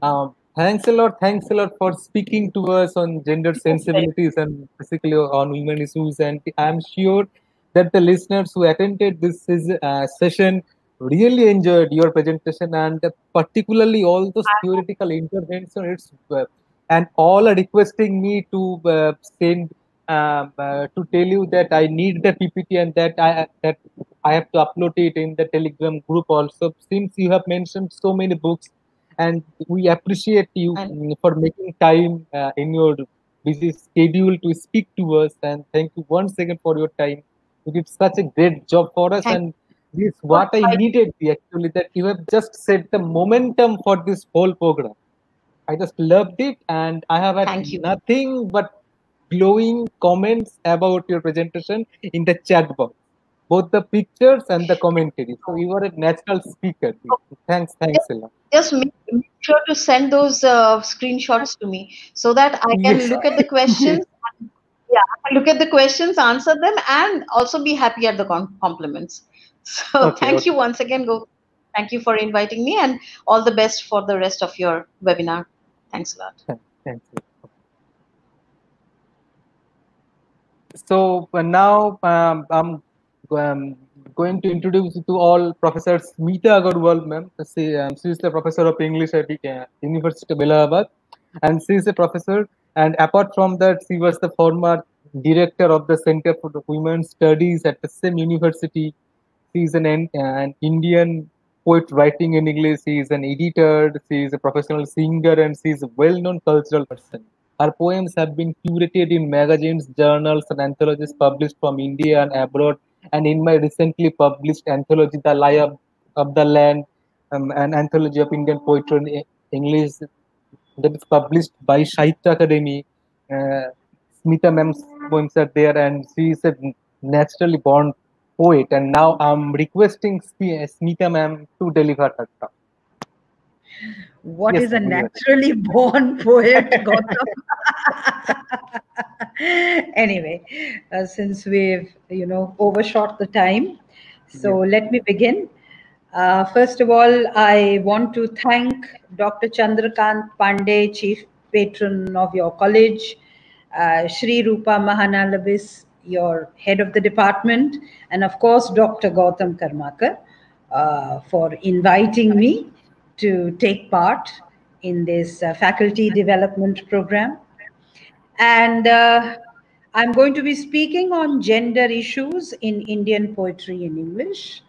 um, thanks a lot. Thanks a lot for speaking to us on gender sensibilities and basically on women issues. And I'm sure that the listeners who attended this is, uh, session really enjoyed your presentation and particularly all those theoretical interventions. Uh, and all are requesting me to uh, send um, uh, to tell you that I need the PPT and that I that I have to upload it in the Telegram group also. Since you have mentioned so many books, and we appreciate you And- for making time uh, in your busy schedule to speak to us. And thank you once again for your time. You did such a great job for us, and this what I needed actually that you have just set the momentum for this whole program. I just loved it, and I have had Thank you. nothing but glowing comments about your presentation in the chat box, both the pictures and the commentary. So you are a natural speaker. Thanks, thanks a lot. just make, make sure to send those uh, screenshots to me so that I can Yes. look at the questions. [LAUGHS] yeah, look at the questions, answer them, and also be happy at the compliments. [LAUGHS] So Okay, thank okay. you once again. Go. Thank you for inviting me, and all the best for the rest of your webinar. Thanks a lot. Thanks. So uh, now um, I'm um, going to introduce to all Professor Smita Agarwal, ma'am. She, um, she is the professor of English at the uh, University of Allahabad, and she is a professor. And apart from that, she was the former director of the Center for the Women's Studies at the same university. She is an, an Indian poet writing in English. She is an editor. She is a professional singer, and she is a well-known cultural person. Her poems have been curated in magazines, journals, and anthologies published from India and abroad. And in my recently published anthology, The Lie of, of the Land, um, an anthology of Indian poetry in English that is published by Sahitya Akademi. Uh, Smita ma'am's poems are there, and she is a naturally born poet. And now I'm requesting Smita ma'am to deliver her talk. What Yes, is a ma'am, you are right. naturally [LAUGHS] born poet, Goutam? anyway, uh, since we've you know overshot the time, so let me begin. Uh, first of all, I want to thank Dr. Chandrakant Pandey, Chief Patron of your college, uh, Shri Rupa Mahanalabis, your head of the department, and of course, Dr. Goutam Karmakar, uh, for inviting me to take part in this uh, faculty development program. And uh, I'm going to be speaking on gender issues in Indian poetry in English.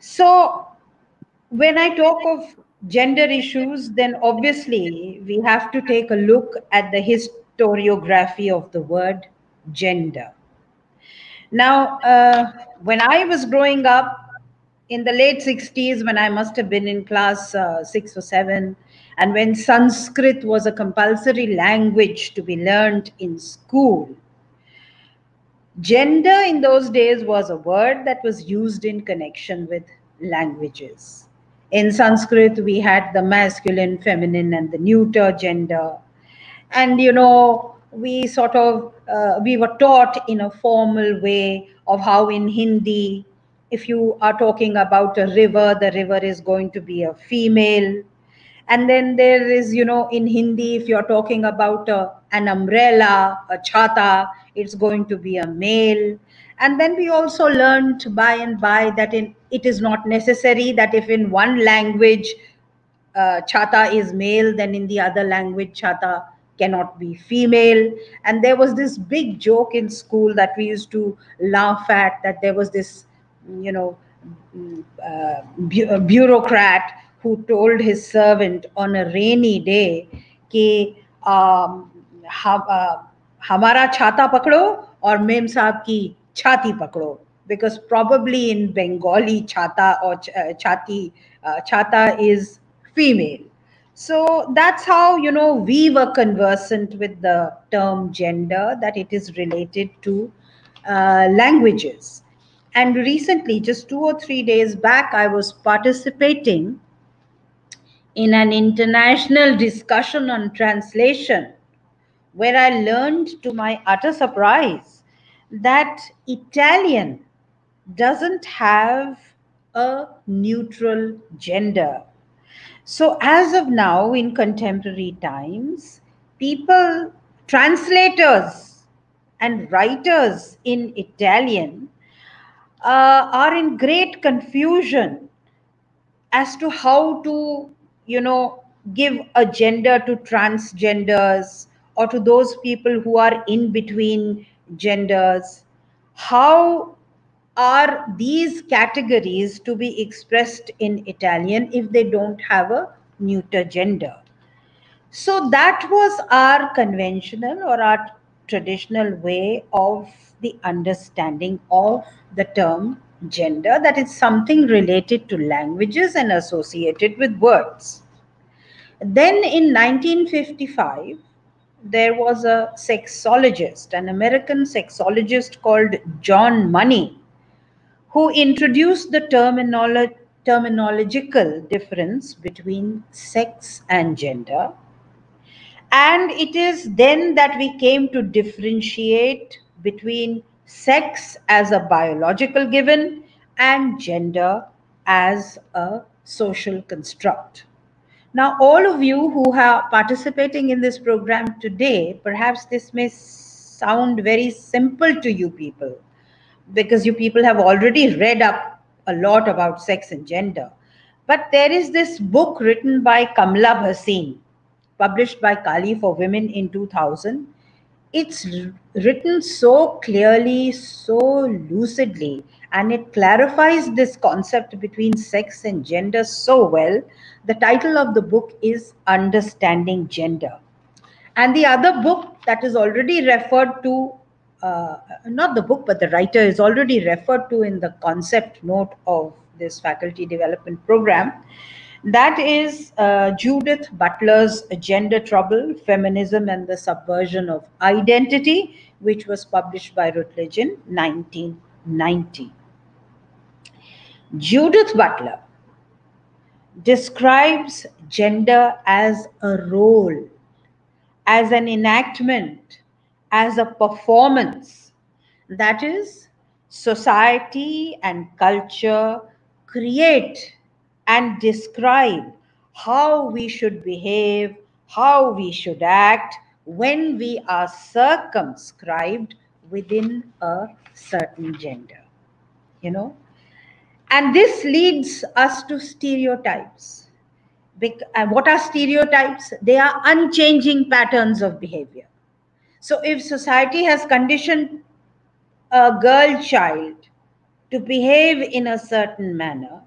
So, when I talk of gender issues, then obviously we have to take a look at the historiography of the word gender. Now, uh, when I was growing up in the late 60s, when I must have been in class uh, six or seven, and when Sanskrit was a compulsory language to be learned in school, gender in those days was a word that was used in connection with languages. In Sanskrit, we had the masculine, feminine, and the neuter gender. And, you know, we sort of, uh, we were taught in a formal way of how in Hindi, if you are talking about a river, the river is going to be a female. And then there is, you know, in Hindi, if you're talking about a, an umbrella, a chata, it's going to be a male. And then we also learned by and by that in, it is not necessary that if in one language uh, chata is male, then in the other language chata cannot be female. And there was this big joke in school that we used to laugh at that there was this, you know, uh, bu- a bureaucrat who told his servant on a rainy day कि um, हम uh, हमारा छाता पकड़ो और ma'am साहब की छाती पकड़ो because probably in Bengali chata or ch- uh, chati uh, chata is female so that's how you know we were conversant with the term gender that it is related to uh, languages and recently just two or three days back i was participating in an international discussion on translation where I learned to my utter surprise that Italian doesn't have a neutral gender. So, as of now, in contemporary times, people, translators, and writers in Italian uh, are in great confusion as to how to, you know, give a gender to transgenders or to those people who are in between genders. How are these categories to be expressed in Italian if they don't have a neuter gender? So that was our conventional or our traditional way of the understanding of the term gender that is something related to languages and associated with words. Then in 1955, there was a sexologist, an American sexologist called John Money, who introduced the terminolo- terminological difference between sex and gender. And it is then that we came to differentiate between sex as a biological given and gender as a social construct. Now, all of you who are participating in this program today, perhaps this may sound very simple to you people because you people have already read up a lot about sex and gender. But there is this book written by Kamla Bhasin, published by Kali for Women in 2000. It's written so clearly, so lucidly, and it clarifies this concept between sex and gender so well. The title of the book is Understanding Gender. And the other book that is already referred to, uh, not the book, but the writer is already referred to in the concept note of this faculty development program. That is uh, Judith Butler's Gender Trouble, Feminism and the Subversion of Identity, which was published by Routledge in 1990. Judith Butler describes gender as a role, as an enactment, as a performance. That is, society and culture create and describe how we should behave, how we should act when we are circumscribed within a certain gender. You know, and this leads us to stereotypes. What are stereotypes? They are unchanging patterns of behavior. So if society has conditioned a girl child to behave in a certain manner,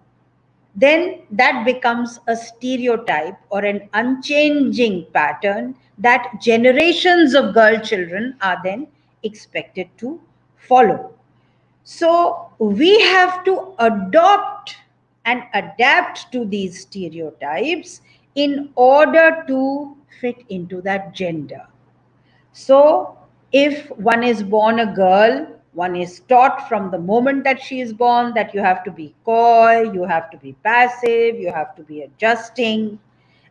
then that becomes a stereotype or an unchanging pattern that generations of girl children are then expected to follow. So we have to adopt and adapt to these stereotypes in order to fit into that gender. So if one is born a girl, one is taught from the moment that she is born that you have to be coy, you have to be passive, you have to be adjusting.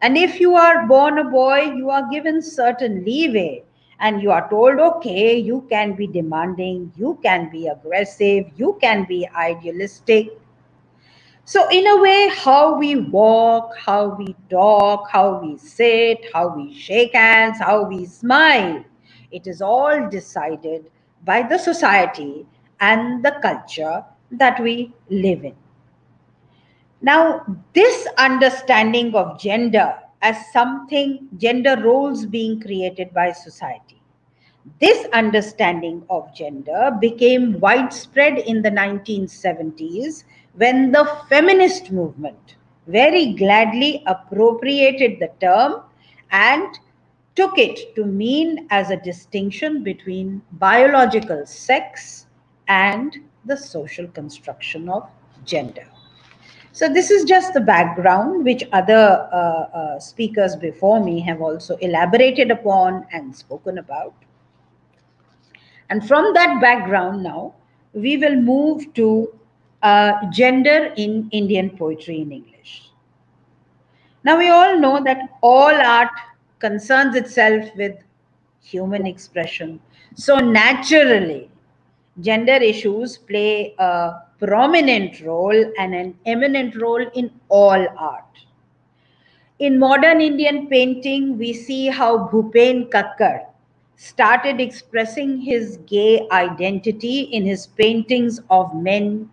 And if you are born a boy, you are given certain leeway and you are told, okay, you can be demanding, you can be aggressive, you can be idealistic. So, in a way, how we walk, how we talk, how we sit, how we shake hands, how we smile, it is all decided by the society and the culture that we live in. Now, this understanding of gender as something, gender roles being created by society. This understanding of gender became widespread in the 1970s when the feminist movement very gladly appropriated the term and took it to mean as a distinction between biological sex and the social construction of gender. So this is just the background which other uh, uh, speakers before me have also elaborated upon and spoken about. And from that background now, we will move to uh, gender in Indian poetry in English. Now we all know that all art concerns itself with human expression. So naturally, gender issues play a prominent role and an eminent role in all art. In modern Indian painting, we see how Bhupen Khakhar started expressing his gay identity in his paintings of men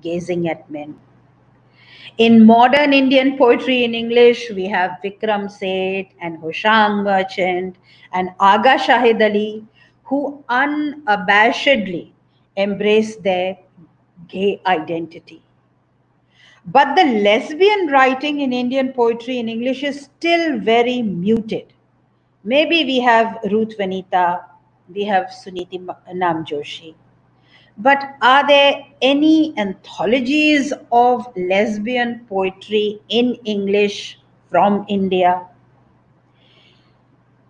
gazing at men. In modern Indian poetry in English, we have Vikram Seth and Hoshang Merchant and Agha Shahid Ali, who unabashedly embrace their gay identity. But the lesbian writing in Indian poetry in English is still very muted. Maybe we have Ruth Vanita, we have Suniti Namjoshi. But are there any anthologies of lesbian poetry in English from India?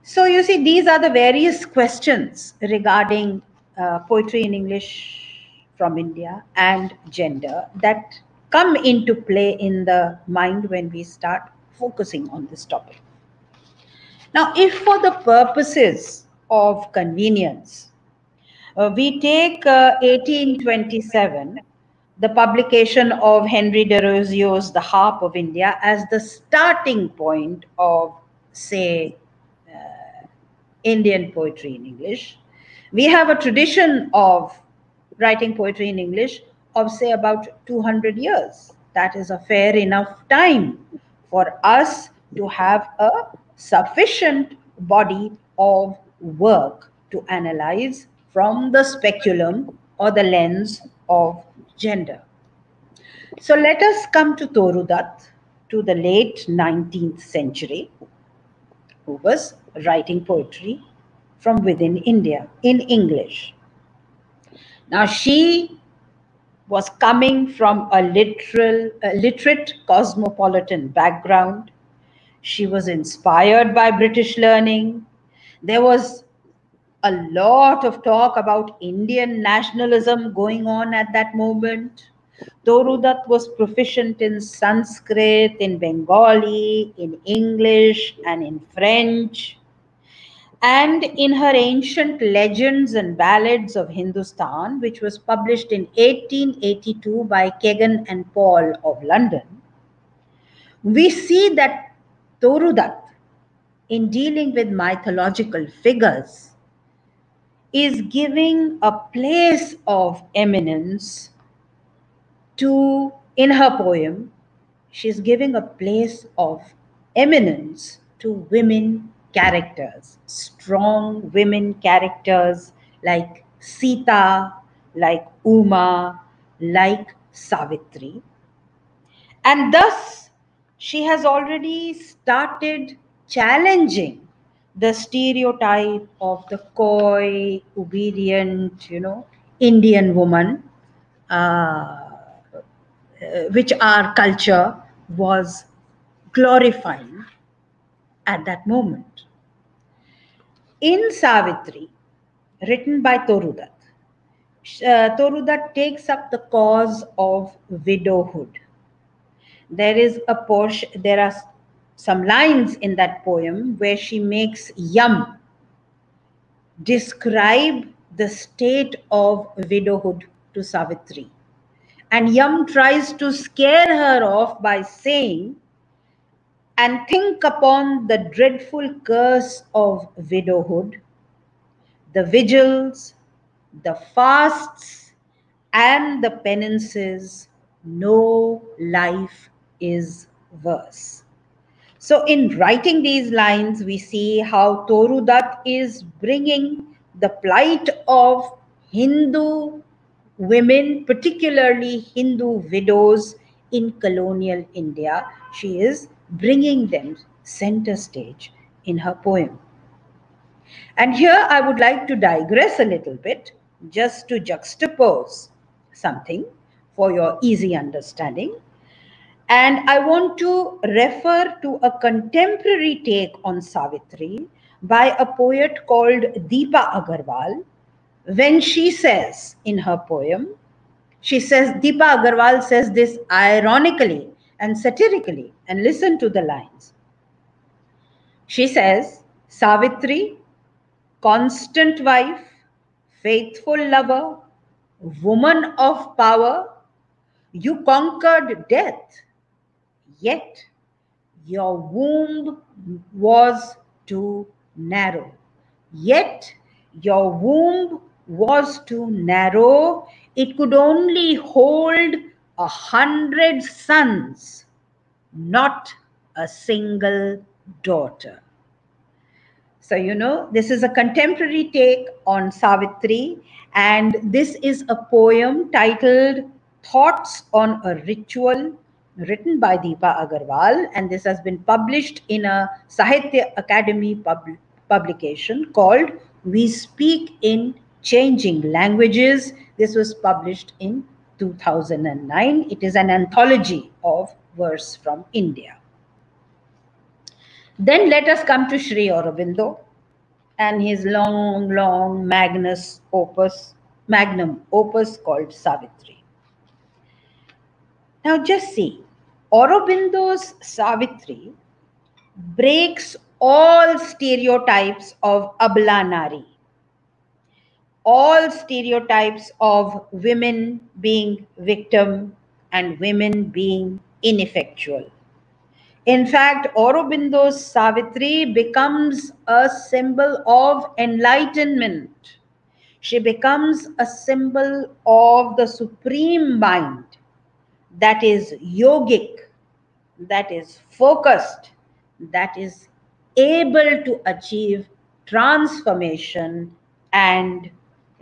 So you see, these are the various questions regarding uh, poetry in English from India and gender that come into play in the mind when we start focusing on this topic. Now, if for the purposes of convenience, we take uh, 1827, the publication of Henry Derozio's The Harp of India as the starting point of, say, uh, Indian poetry in English. We have a tradition of writing poetry in English of, say, about 200 years. That is a fair enough time for us to have a sufficient body of work to analyze from the speculum or the lens of gender. So let us come to Toru Dutt to the late 19th century, who was writing poetry from within India in English. Now she was coming from a literal, a literate cosmopolitan background. She was inspired by British learning. There was a lot of talk about Indian nationalism going on at that moment. Toru Dutt was proficient in Sanskrit, in Bengali, in English, and in French. And in her Ancient Legends and Ballads of Hindustan, which was published in 1882 by Kegan and Paul of London, we see that Toru Dutt, in dealing with mythological figures, is giving a place of eminence to, in her poem, she's giving a place of eminence to women characters, strong women characters like Sita, like Uma, like Savitri. And thus, she has already started challenging the stereotype of the coy, obedient, you know, Indian woman, uh, which our culture was glorifying at that moment. In Savitri, written by Toru Dutt, uh, Toru Dutt takes up the cause of widowhood. There is a portion, there are some lines in that poem where she makes Yam describe the state of widowhood to Savitri. And Yam tries to scare her off by saying, and think upon the dreadful curse of widowhood, the vigils, the fasts, and the penances, no life is worse. So, in writing these lines, we see how Toru Dutt is bringing the plight of Hindu women, particularly Hindu widows in colonial India. She is bringing them center stage in her poem. And here I would like to digress a little bit just to juxtapose something for your easy understanding. And I want to refer to a contemporary take on Savitri by a poet called Deepa Agarwal when she says in her poem, she says, Deepa Agarwal says this ironically and satirically, and listen to the lines. She says, Savitri, constant wife, faithful lover, woman of power, you conquered death Yet your womb was too narrow. Yet your womb was too narrow. It could only hold a hundred sons, not a single daughter. So, you know, this is a contemporary take on Savitri, and this is a poem titled Thoughts on a Ritual, written by Deepa Agarwal, and this has been published in a Sahitya Akademi pub publication called We Speak in Changing Languages. This was published in 2009. It is an anthology of verse from India. Then let us come to Sri Aurobindo and his long, long magnus opus, magnum opus called Savitri. Now just see, Aurobindo's Savitri breaks all stereotypes of Abla Nari, all stereotypes of women being victim and women being ineffectual. In fact, Aurobindo's Savitri becomes a symbol of enlightenment. She becomes a symbol of the supreme mind that is yogic, that is focused, that is able to achieve transformation and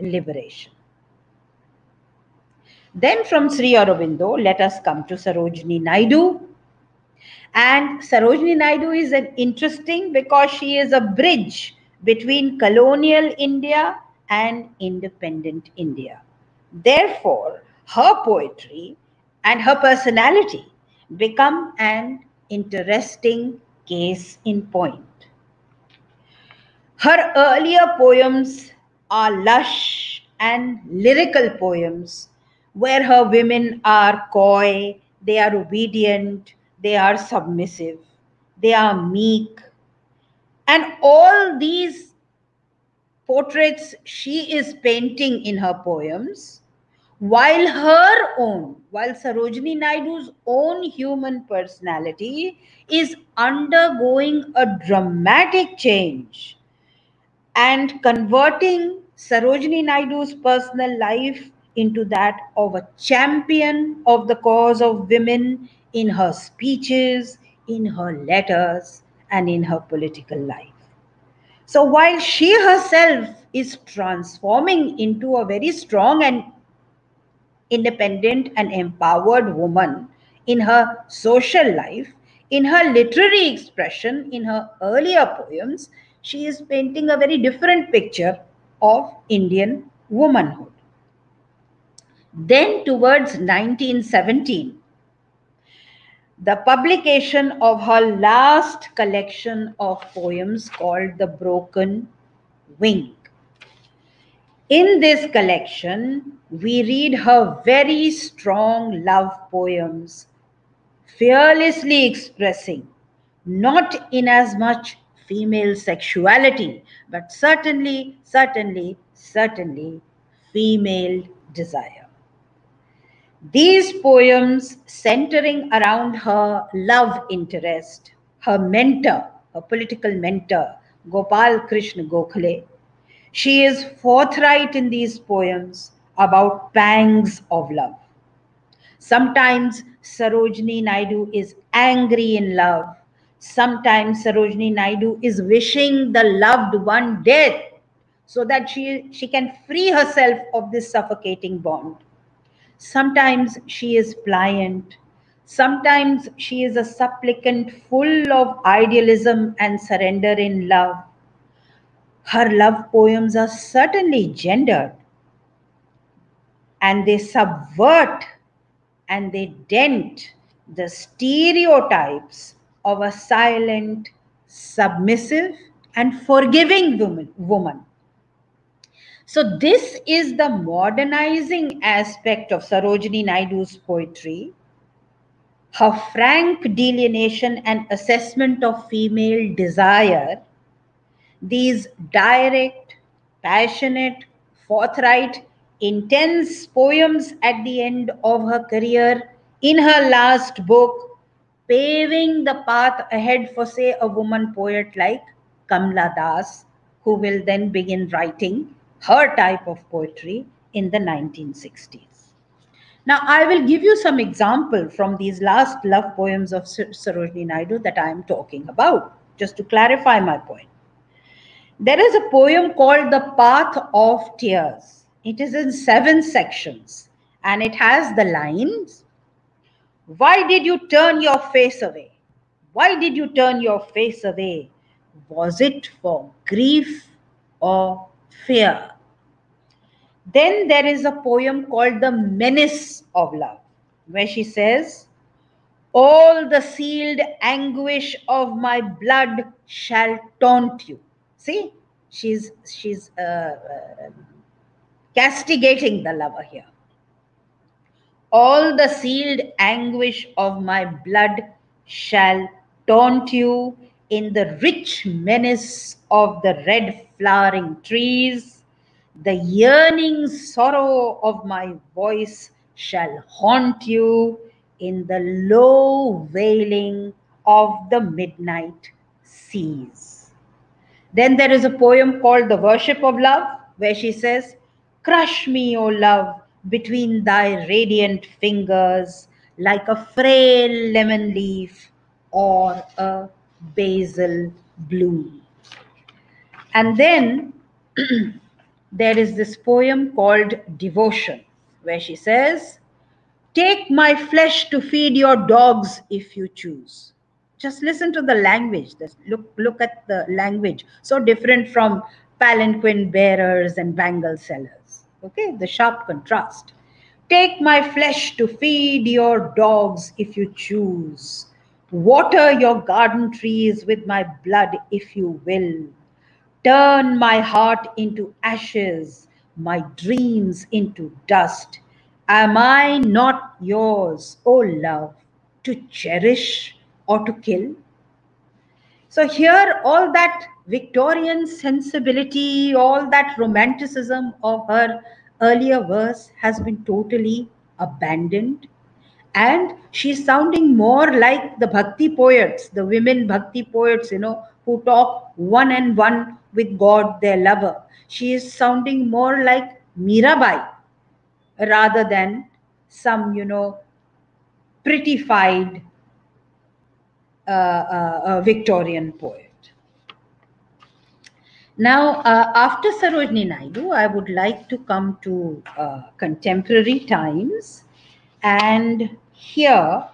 liberation. Then from Sri Aurobindo, let us come to Sarojini Naidu. And Sarojini Naidu is an interesting because she is a bridge between colonial India and independent India. Therefore, her poetry and her personality become an interesting case in point. Her earlier poems are lush and lyrical poems where her women are coy, they are obedient, they are submissive, they are meek. And all these portraits she is painting in her poems, while her own, while Sarojini Naidu's own human personality is undergoing a dramatic change and converting Sarojini Naidu's personal life into that of a champion of the cause of women in her speeches, in her letters, and in her political life. So while she herself is transforming into a very strong and independent and empowered woman in her social life, in her literary expression, in her earlier poems, she is painting a very different picture of Indian womanhood. Then, towards 1917, the publication of her last collection of poems called The Broken Wing. In this collection, we read her very strong love poems, fearlessly expressing not in as much female sexuality, but certainly, certainly, certainly female desire. These poems centering around her love interest, her mentor, her political mentor, Gopal Krishna Gokhale. She is forthright in these poems about pangs of love. Sometimes Sarojini Naidu is angry in love. Sometimes Sarojini Naidu is wishing the loved one dead so that she, she can free herself of this suffocating bond. Sometimes she is pliant. Sometimes she is a supplicant full of idealism and surrender in love. Her love poems are certainly gendered and they subvert and they dent the stereotypes of a silent, submissive, and forgiving woman. woman. So, this is the modernizing aspect of Sarojini Naidu's poetry. Her frank delineation and assessment of female desire, these direct, passionate, forthright, intense poems at the end of her career in her last book, paving the path ahead for, say, a woman poet like Kamla Das, who will then begin writing her type of poetry in the 1960s. Now, I will give you some example from these last love poems of Sarojini Naidu that I am talking about, just to clarify my point. There is a poem called The Path of Tears. It is in seven sections and it has the lines Why did you turn your face away? Why did you turn your face away? Was it for grief or fear? Then there is a poem called The Menace of Love, where she says, All the sealed anguish of my blood shall taunt you. See, she's she's uh, uh, castigating the lover here. All the sealed anguish of my blood shall taunt you in the rich menace of the red flowering trees the yearning sorrow of my voice shall haunt you in the low wailing of the midnight seas. Then there is a poem called The Worship of Love, where she says, Crush me, O love, between thy radiant fingers, like a frail lemon leaf or a basil bloom. And then [CLEARS THROAT] there is this poem called Devotion, where she says, Take my flesh to feed your dogs if you choose. Just listen to the language. Look, look at the language. So different from palanquin bearers and bangle sellers. Okay, the sharp contrast. Take my flesh to feed your dogs if you choose. Water your garden trees with my blood if you will Turn my heart into ashes, my dreams into dust. Am I not yours, O oh love, to cherish or to kill? So, here, all that Victorian sensibility, all that romanticism of her earlier verse has been totally abandoned. And she's sounding more like the Bhakti poets, the women Bhakti poets, you know, who talk one and one with God, their lover. She is sounding more like Mirabai rather than some, you know, prettified uh, Victorian poet. Now, uh, after Sarojini Naidu, I would like to come to uh, contemporary times. And here,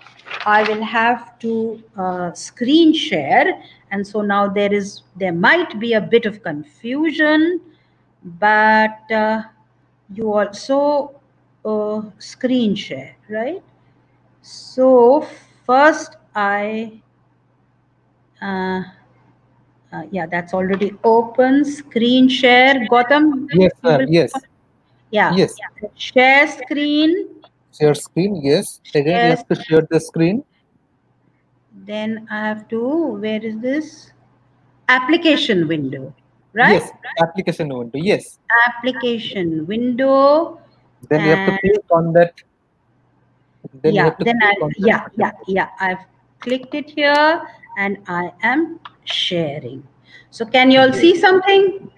I will have to uh, screen share and so now there is there might be a bit of confusion but uh, you also uh, screen share right so first i uh, uh, yeah that's already open screen share Goutam yes sir yes yeah yes share screen share screen yes again share. you have to share the screen then I have to, where is this? Application window, right? Yes, application window, yes. Application window. Then you have to click on that. Then yeah, then I, yeah, yeah, yeah. I've clicked it here and I am sharing. So can you all see something?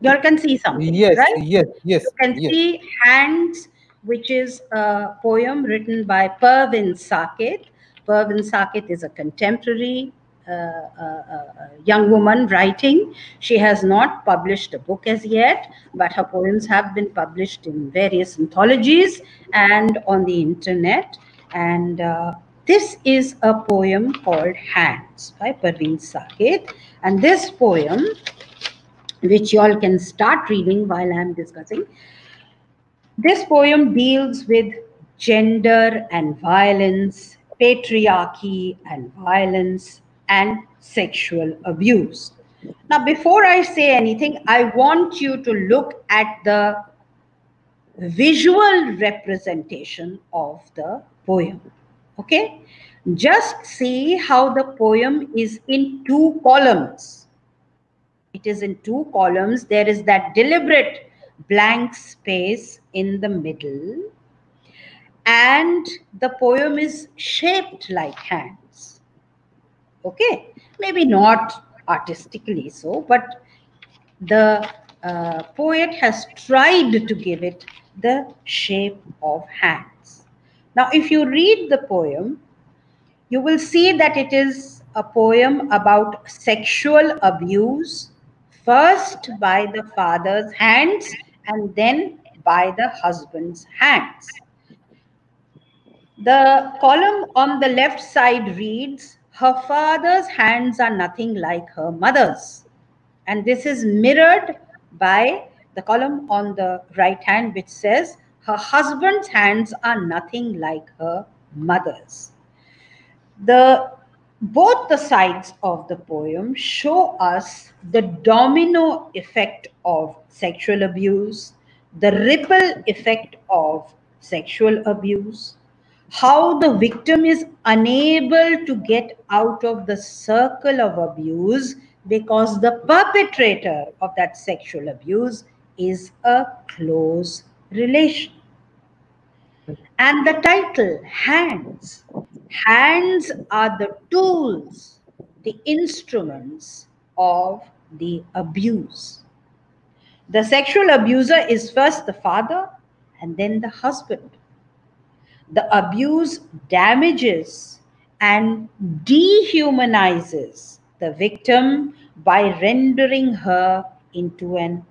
You all can see something, yes, right? Yes, yes, You can yes. see Hands, which is a poem written by Pervin Saket Pervin Saket is a contemporary uh, uh, uh, young woman writing. She has not published a book as yet, but her poems have been published in various anthologies and on the internet. And uh, this is a poem called Hands by Pervin Saket. And this poem, which you all can start reading while I'm discussing, this poem deals with gender and violence patriarchy and violence and sexual abuse. Now, before I say anything, I want you to look at the visual representation of the poem. Okay? Just see how the poem is in two columns. It is in two columns. There is that deliberate blank space in the middle and the poem is shaped like hands. Okay, maybe not artistically so, but the uh, poet has tried to give it the shape of hands. Now, if you read the poem, you will see that it is a poem about sexual abuse, first by the father's hands and then by the husband's hands. The column on the left side reads, Her father's hands are nothing like her mother's. And this is mirrored by the column on the right hand, which says, Her husband's hands are nothing like her mother's. The both the sides of the poem show us the domino effect of sexual abuse, the ripple effect of sexual abuse, how the victim is unable to get out of the circle of abuse because the perpetrator of that sexual abuse is a close relation. And the title, Hands. Hands are the tools, the instruments of the abuse. The sexual abuser is first the father and then the husband. The abuse damages and dehumanizes the victim by rendering her into an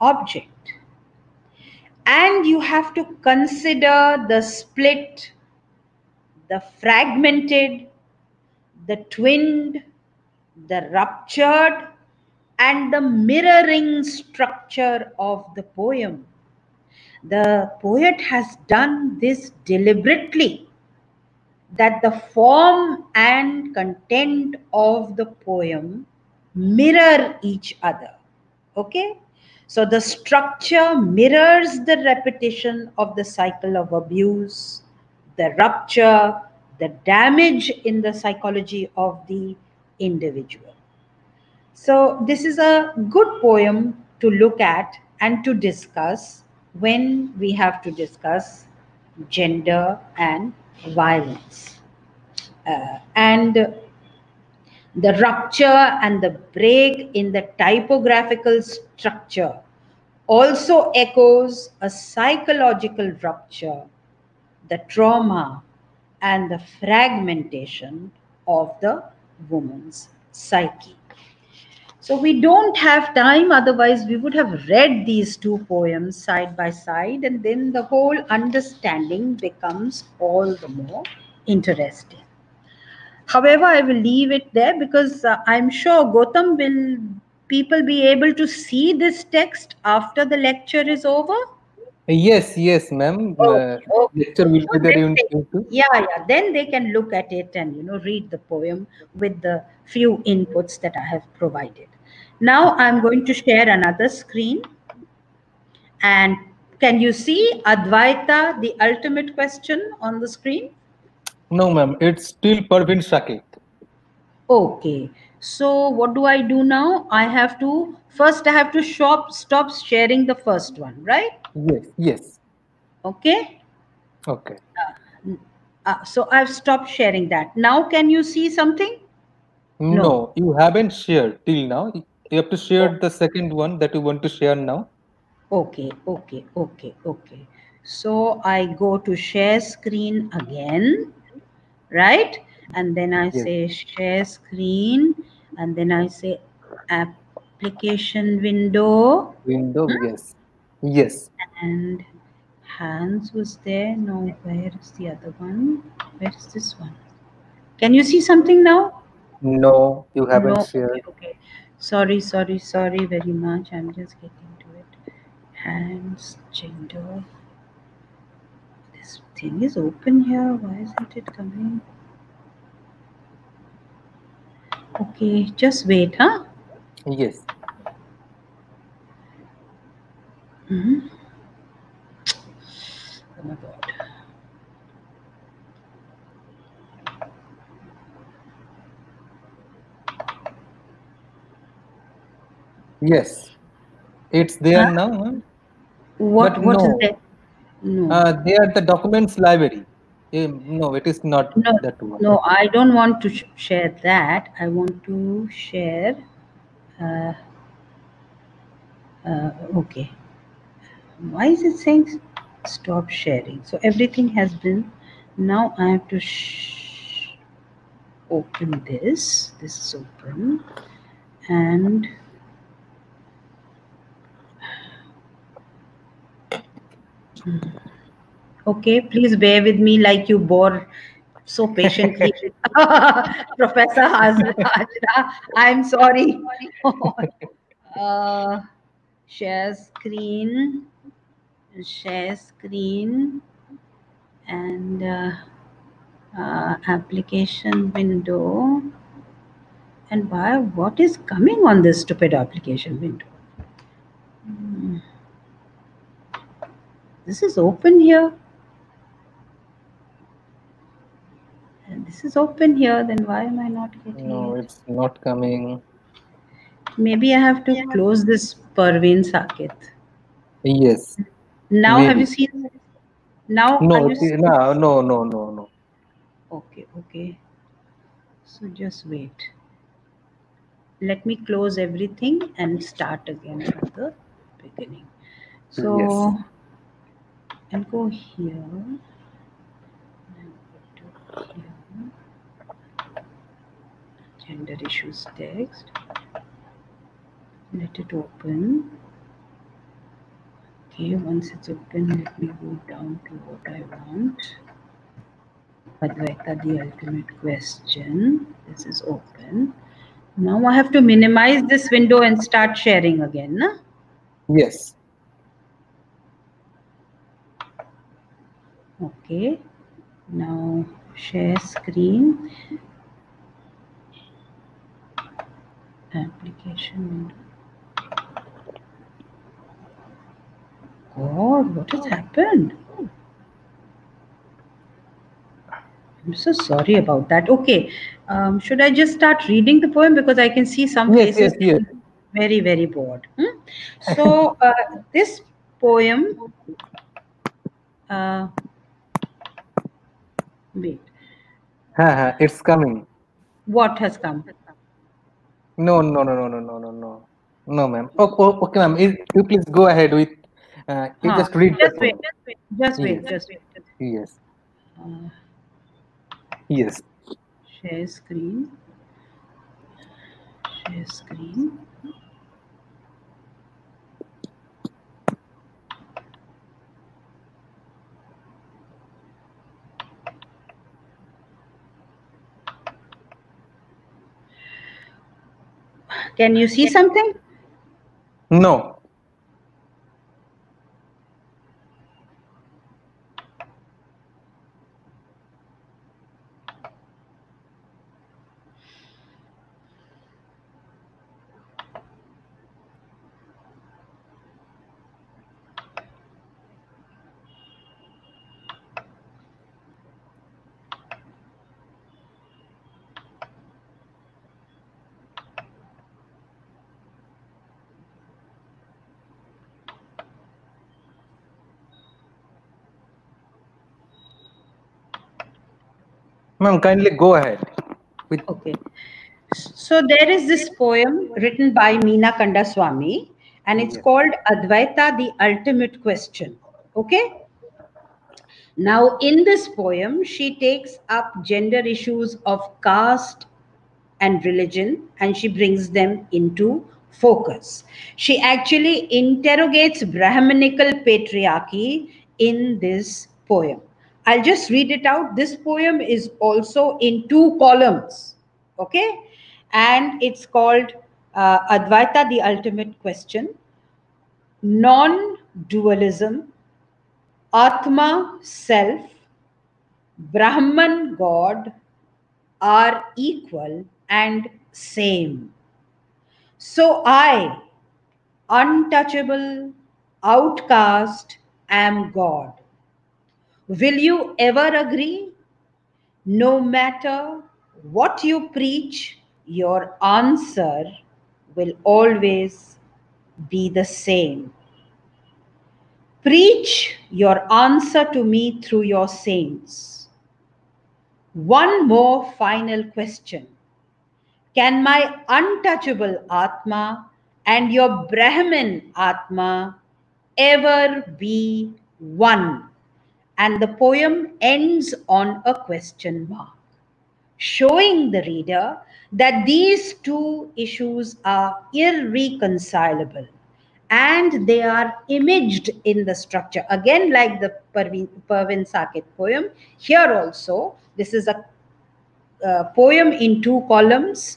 object. And you have to consider the split, the fragmented, the twinned, the ruptured, and the mirroring structure of the poem. The poet has done this deliberately that the form and content of the poem mirror each other. Okay? So the structure mirrors the repetition of the cycle of abuse, the rupture, the damage in the psychology of the individual. So this is a good poem to look at and to discuss when we have to discuss gender and violence. Uh, and the rupture and the break in the typographical structure also echoes a psychological rupture, the trauma and the fragmentation of the woman's psyche. So we don't have time, otherwise, we would have read these two poems side by side, and then the whole understanding becomes all the more interesting. However, I will leave it there because uh, I'm sure Goutam will people be able to see this text after the lecture is over. Yes, yes, ma'am. Oh, Uh, okay. lecture will be So there they- YouTube. yeah, yeah. Then they can look at it and you know read the poem with the few inputs that I have provided. Now I'm going to share another screen. And can you see Advaita, the ultimate question on the screen? No, ma'am. It's still Pervin Saket. Okay. So what do I do now? I have to first I have to shop stop sharing the first one, right? Yes, yes. Okay. Okay. Uh, so I've stopped sharing that. Now can you see something? No. you haven't shared till now. You have to share the second one that you want to share now. Okay, okay, okay, okay. So I go to share screen again, right? And then I Yes. say share screen, and then I say application window, Window, hmm? yes. Yes. and hands was there. Now where is the other one? Where is this one? Can you see something now? No, you haven't No, shared. okay, okay. Sorry, sorry, sorry very much. I'm just getting to it. Hands, gender. This thing is open here. Why isn't it coming? Okay, just wait, huh? Yes. Mhm. Oh my god. Yes. It's there Huh? now. What what is no. that? No. Uh, they are the documents library. Eh, no, it is not No, that one. no, I don't want to sh- share that. I want to share. Uh, uh, okay. Why is it saying? stop sharing so everything has been now i have to open this this is open and okay please bear with me like you bore so patiently. [LAUGHS] [LAUGHS] Professor Hazra. i'm sorry. [LAUGHS] Uh, share screen. Share screen. And uh, uh, application window. And why what is coming on this stupid application window? Hmm. this is open here this is open here then why am i not getting no it? it's not coming maybe i have to close this Pervin Saket. yes Now Maybe. have you seen? Now no are you it- no no no no no Okay, okay. So just wait. Let me close everything and start again from the beginning. So Yes. I'll go here. and go to here. Gender issues text. Let it open. Okay, once it's open, let me go down to what I want. Advaita, the ultimate question. This is open. Now I have to minimize this window and start sharing again. Na? yes Okay. Now share screen. Application. God, what has happened? I'm so sorry about that. Okay. Um, should I just start reading the poem? Because I can see some yes faces yes yes very, very bored. Hmm? So, [LAUGHS] uh, this poem, uh, wait, Ha, ha, it's coming what has come? No, no, no, no, no, no, no, no. No, ma'am. Oh, oh, okay, ma'am. You, please go ahead with. Uh, huh. just read. Just wait, just wait, just wait, yes. Just wait. Yes. Uh, yes. Share screen. Share screen. Can you see something? no ma'am kindly go ahead with Okay. So there is this poem written by Meena Kandasamy, and it's Yes. called Advaita, the Ultimate Question. Okay. Now, in this poem, she takes up gender issues of caste and religion and she brings them into focus. She actually interrogates Brahmanical patriarchy in this poem. I'll just read it out. This poem is also in two columns, okay? And it's called uh, Advaita, the Ultimate Question, Non Dualism, Atma, Self, Brahman, God, are equal and same. So I, untouchable, outcast, am God. Will you ever agree? No matter what you preach, your answer will always be the same. Preach your answer to me through your saints. One more final question. Can my untouchable Atma and your Brahmin Atma ever be one. And the poem ends on a question mark, showing the reader that these two issues are irreconcilable and they are imaged in the structure. Again, like the Parveen, Pervin Saket poem, here also, this is a poem in two columns.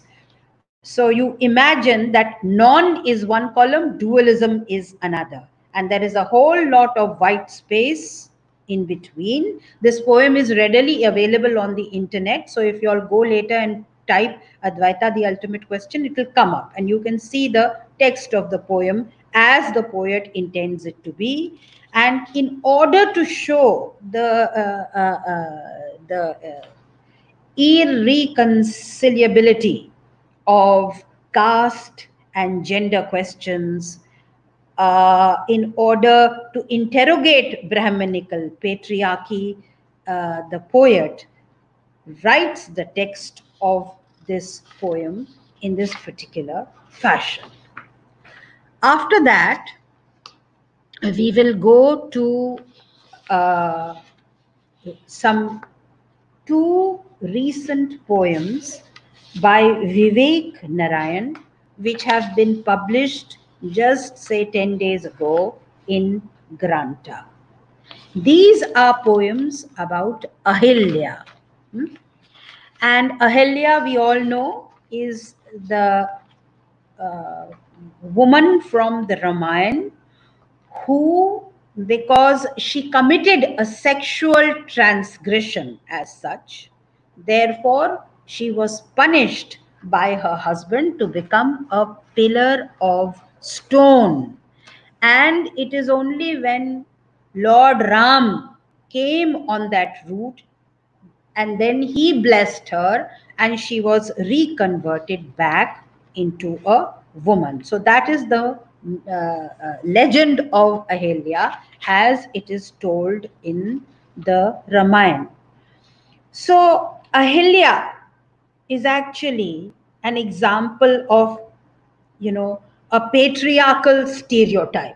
So you imagine that non is one column, dualism is another. And there is a whole lot of white space in between. This poem is readily available on the internet. So if you all go later and type Advaita, the ultimate question, it will come up and you can see the text of the poem as the poet intends it to be. And in order to show the, uh, uh, uh, the uh, irreconcilability of caste and gender questions, uh, in order to interrogate Brahmanical patriarchy, uh, the poet writes the text of this poem in this particular fashion. After that, we will go to uh, some two recent poems by Vivek Narayan, which have been published just say 10 days ago in Granta. These are poems about Ahilya. Hmm? And Ahilya, we all know, is the uh, woman from the Ramayana who, because she committed a sexual transgression as such, therefore she was punished by her husband to become a pillar of stone. And it is only when Lord Ram came on that route and then he blessed her and she was reconverted back into a woman. So that is the uh, uh, legend of Ahilya as it is told in the Ramayana. So Ahilya is actually an example of, you know, a patriarchal stereotype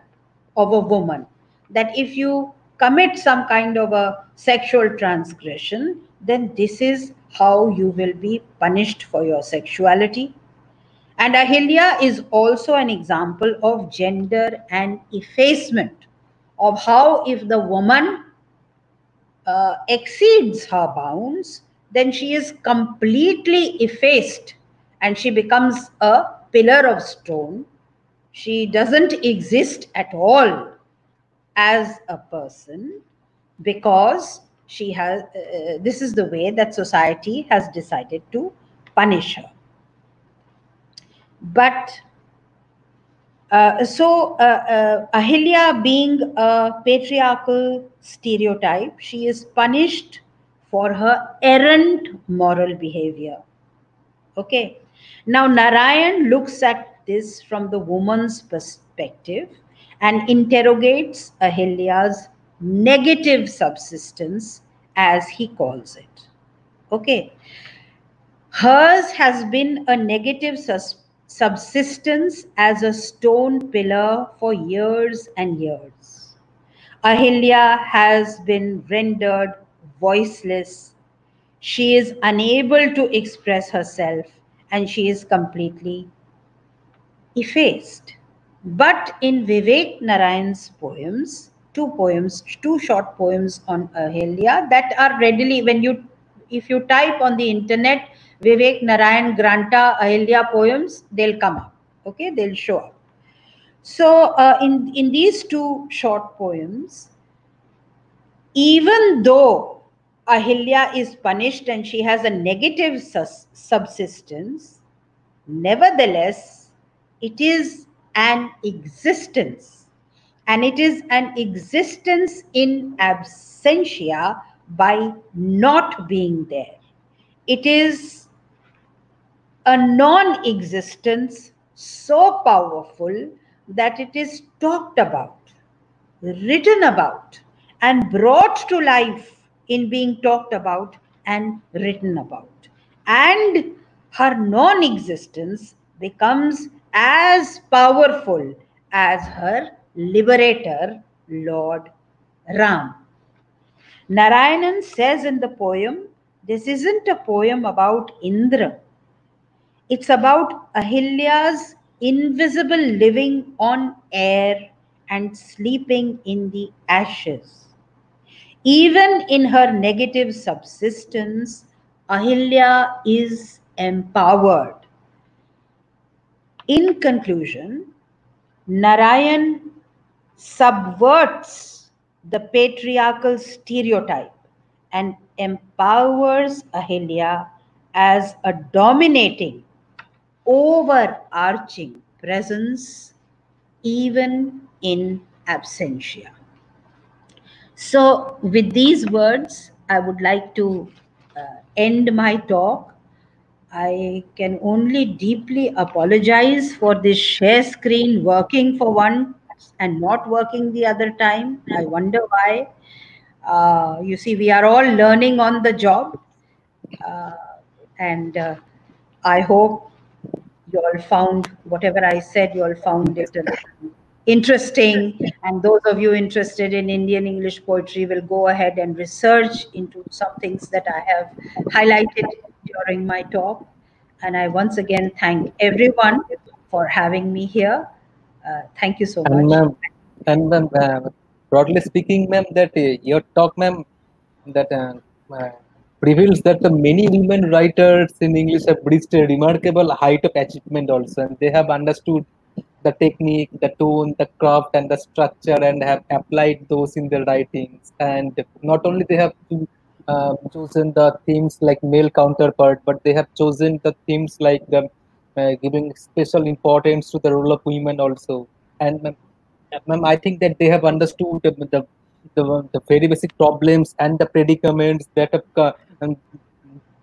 of a woman that if you commit some kind of a sexual transgression, then this is how you will be punished for your sexuality. And Ahilya is also an example of gender and effacement of how if the woman uh, exceeds her bounds, then she is completely effaced and she becomes a pillar of stone. She doesn't exist at all as a person because she has uh, this is the way that society has decided to punish her. But uh, so uh, uh, ahilya being a patriarchal stereotype she is punished for her errant moral behavior. Okay? Now narayan looks at this from the woman's perspective and interrogates ahilya's negative subsistence, as he calls it. Okay. Hers has been a negative sus- subsistence as a stone pillar for years and years. Ahilya has been rendered voiceless. She is unable to express herself and she is completely effaced. But in Vivek Narayan's poems, two poems, two short poems on Ahilya that are readily, when you, if you type on the internet, Vivek Narayan Granta Ahilya poems, they'll come up. Okay, they'll show up. So uh, in, in these two short poems, even though Ahilya is punished and she has a negative subsistence, nevertheless, it is an existence and it is an existence in absentia by not being there. It is a non existence so powerful that it is talked about, written about, and brought to life in being talked about and written about. And her non existence becomes as powerful as her liberator, Lord Ram. Narayanan says in the poem, this isn't a poem about Indra. It's about Ahilya's invisible living on air and sleeping in the ashes. Even in her negative subsistence, Ahilya is empowered. In conclusion, Narayan subverts the patriarchal stereotype and empowers Ahilya as a dominating, overarching presence, even in absentia. So, with these words, I would like to uh, end my talk. I can only deeply apologize for this share screen working for one and not working the other time. I wonder why. Uh, you see, we are all learning on the job. Uh, and uh, I hope you all found whatever I said, you all found it interesting. And those of you interested in Indian English poetry will go ahead and research into some things that I have highlighted during my talk. And I once again thank everyone for having me here. Uh, thank you so and much. And ma'am, uh, broadly speaking, ma'am, that uh, your talk, ma'am, that uh, uh, reveals that the many women writers in English have reached a remarkable height of achievement also, and they have understood the technique, the tone, the craft, and the structure, and have applied those in their writings. And not only they have uh, chosen the themes like male counterpart, but they have chosen the themes like the uh, giving special importance to the role of women also. And ma'am, I think that they have understood the, the the, the very basic problems and the predicaments that have um,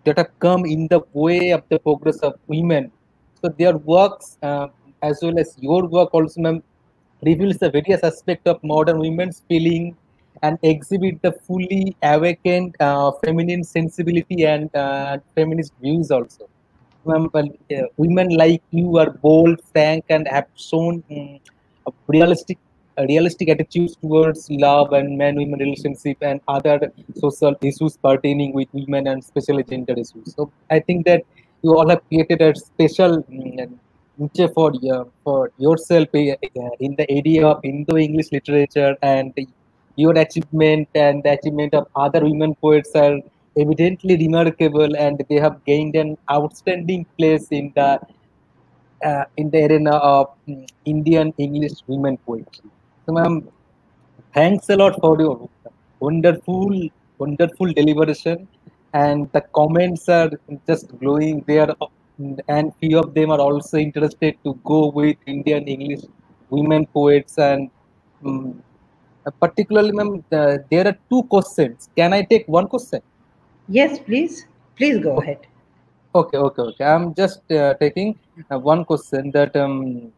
that have come in the way of the progress of women. So their works, uh, as well as your work, also ma'am, reveals the various aspects of modern women's feeling and exhibit the fully awakened uh, feminine sensibility and uh, feminist views also. Well, uh, women like you are bold, frank, and have shown um, realistic realistic attitudes towards love and man-women relationship and other social issues pertaining with women and special gender issues. So I think that you all have created a special um, niche for uh, for yourself uh, in the area of Indo-English literature and your achievement and the achievement of other women poets are evidently remarkable and they have gained an outstanding place in the uh, in the arena of um, Indian English women poetry. So, ma'am, thanks a lot for your wonderful, wonderful deliberation. And the comments are just glowing there. And few of them are also interested to go with Indian English women poets. And um, particularly, ma'am, uh, there are two questions. Can I take one question? Yes, please. Please go ahead. Okay, okay, okay. I'm just uh, taking uh, one question that um,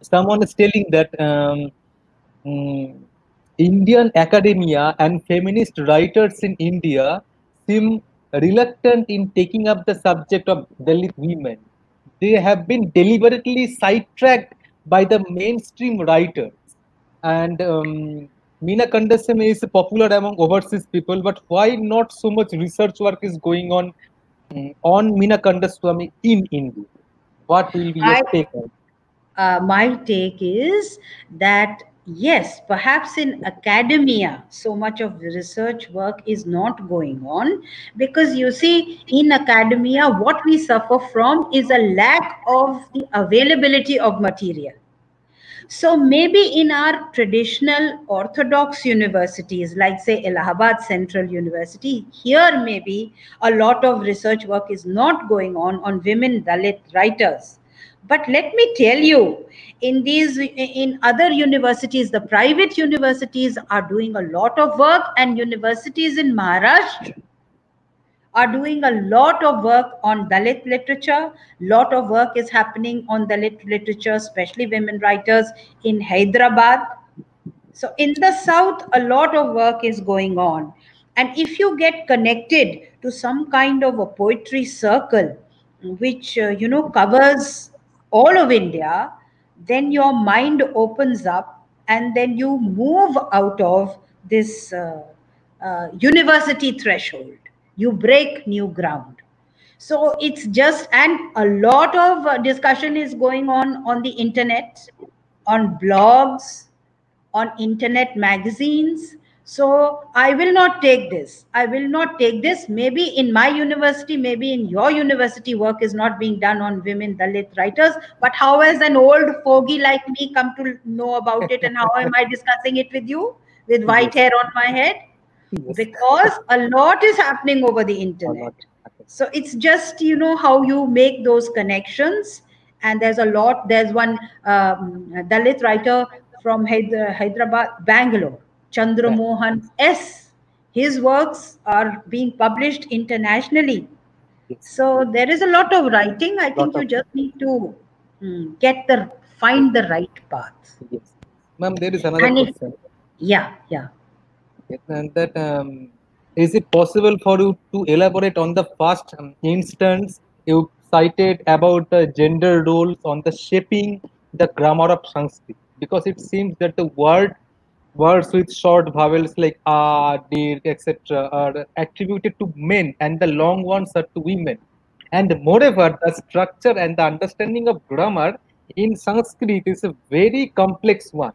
someone is telling that um, um, Indian academia and feminist writers in India seem reluctant in taking up the subject of Dalit women. They have been deliberately sidetracked by the mainstream writers. And um, Meena Kandasamy is popular among overseas people, but why not so much research work is going on um, on Meena Kandasamy in India? What will be your I- take on? uh, my take is that yes, perhaps in academia, so much of the research work is not going on because you see, in academia, what we suffer from is a lack of the availability of material. So maybe in our traditional orthodox universities, like say Allahabad Central University, here maybe a lot of research work is not going on on women Dalit writers. But let me tell you, in these in other universities, the private universities are doing a lot of work, and universities in Maharashtra are doing a lot of work on Dalit literature. Lot of work is happening on Dalit literature, especially women writers in Hyderabad. So in the south, a lot of work is going on. And if you get connected to some kind of a poetry circle, which uh, you know covers all of India, then your mind opens up, and then you move out of this uh, uh, university threshold. You break new ground. So it's just, and a lot of uh, discussion is going on on the internet, on blogs, on internet magazines. So I will not take this. I will not take this. Maybe in my university, maybe in your university, work is not being done on women Dalit writers. But how has an old fogey like me come to know about it, and how am I discussing it with you with white hair on my head? Yes. Because a lot is happening over the internet. So it's just you know how you make those connections, and there's a lot. There's one um, Dalit writer from Hyderabad, Bangalore Chandramohan S. His works are being published internationally. Yes. So there is a lot of writing. I think you just need to mm, get the find the right path. Yes. Ma'am, there is another And question. Yeah, yeah. And that um, is it possible for you to elaborate on the first um, instance you cited about the gender roles on the shaping the grammar of Sanskrit? Because it seems that the word words with short vowels like a, dir, etc. are attributed to men and the long ones are to women. And moreover, the structure and the understanding of grammar in Sanskrit is a very complex one.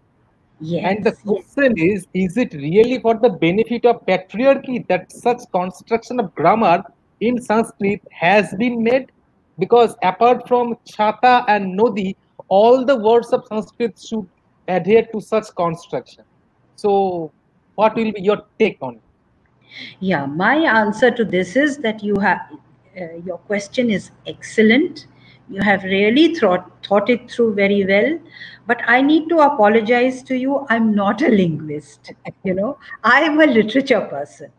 Yes. And the yes. question is, is it really for the benefit of patriarchy that such construction of grammar in Sanskrit has been made? Because apart from chata and nodi, all the words of Sanskrit should adhere to such construction. So, what will be your take on it? Yeah, my answer to this is that you have uh, your question is excellent. You have really thought thought it through very well. But I need to apologize to you. I'm not a linguist. You know, I am a literature person.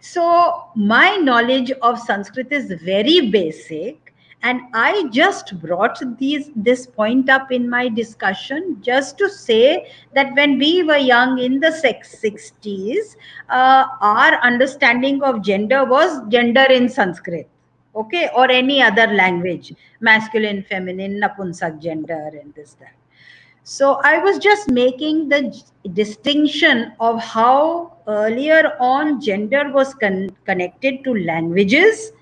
So my knowledge of Sanskrit is very basic. And I just brought these this point up in my discussion just to say that when we were young in the sex 60s, uh, our understanding of gender was gender in Sanskrit, okay, or any other language, masculine, feminine, napunsak gender, and this that. So I was just making the distinction of how earlier on gender was con- connected to languages,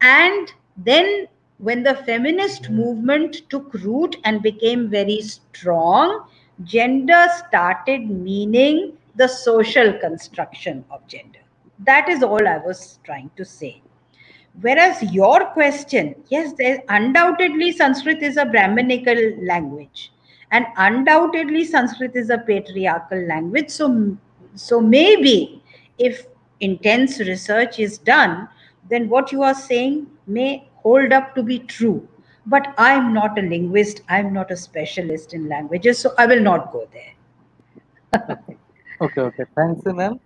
and then when the feminist movement took root and became very strong, gender started meaning the social construction of gender. That is all I was trying to say. Whereas your question, yes, there undoubtedly Sanskrit is a Brahminical language, and undoubtedly Sanskrit is a patriarchal language. So, so maybe if intense research is done, then what you are saying may hold up to be true. But I'm not a linguist, I'm not a specialist in languages, so I will not go there. [LAUGHS] Okay, okay. Thanks, ma'am.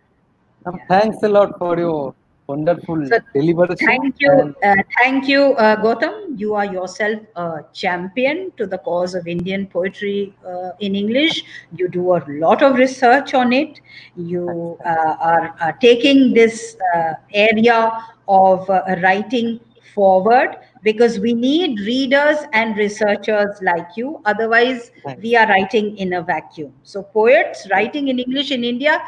Um, Thanks a lot for your wonderful So, deliberation. Thank you, uh, thank you, uh, Goutam. You are yourself a champion to the cause of Indian poetry uh, in English. You do a lot of research on it. You uh, are, are taking this uh, area of uh, writing forward because we need readers and researchers like you. Otherwise, Thanks. we are writing in a vacuum. So, poets writing in English in India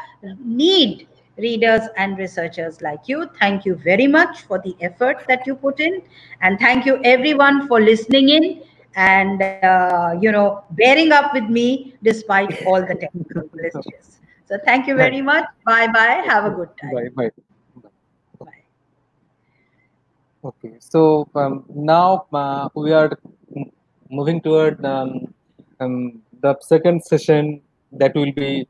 need readers and researchers like you. Thank you very much for the effort that you put in. And thank you everyone for listening in and, uh, you know, bearing up with me despite all the technical glitches. So thank you very much. Bye bye. Have a good time. Bye, bye. Bye. Okay, so um, now uh, we are moving toward um, um, the second session that will be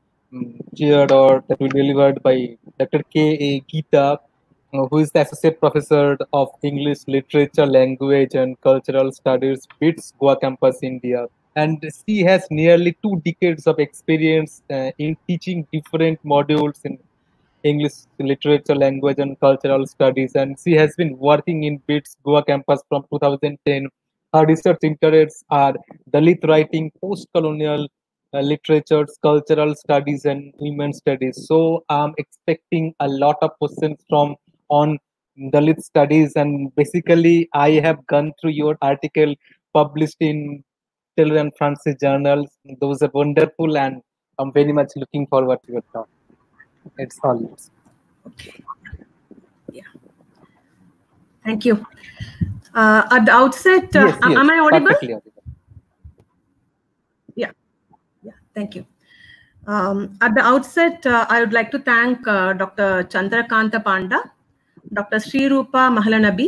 chaired or that will be delivered by Dr. K. A. Geetha, uh, who is the Associate Professor of English Literature, Language and Cultural Studies, BITS Goa Campus, India. And she has nearly two decades of experience uh, in teaching different modules in English literature, language, and cultural studies. And she has been working in BITS Goa campus from 2010. Her research interests are Dalit writing, post colonial uh, literatures, cultural studies, and women studies. So I'm expecting a lot of questions from on Dalit studies. And basically, I have gone through your article published in Taylor and Francis journals. Those are wonderful, and I'm very much looking forward to your talk. It's all yours. Okay. Yeah. Thank you. Uh, at the outset, uh, Yes, yes, am I audible? perfectly audible. Yeah, thank you. Um, at the outset, uh, I would like to thank uh, Dr. Chandrakanta Panda, Dr. Sri Rupa Mahalanabi,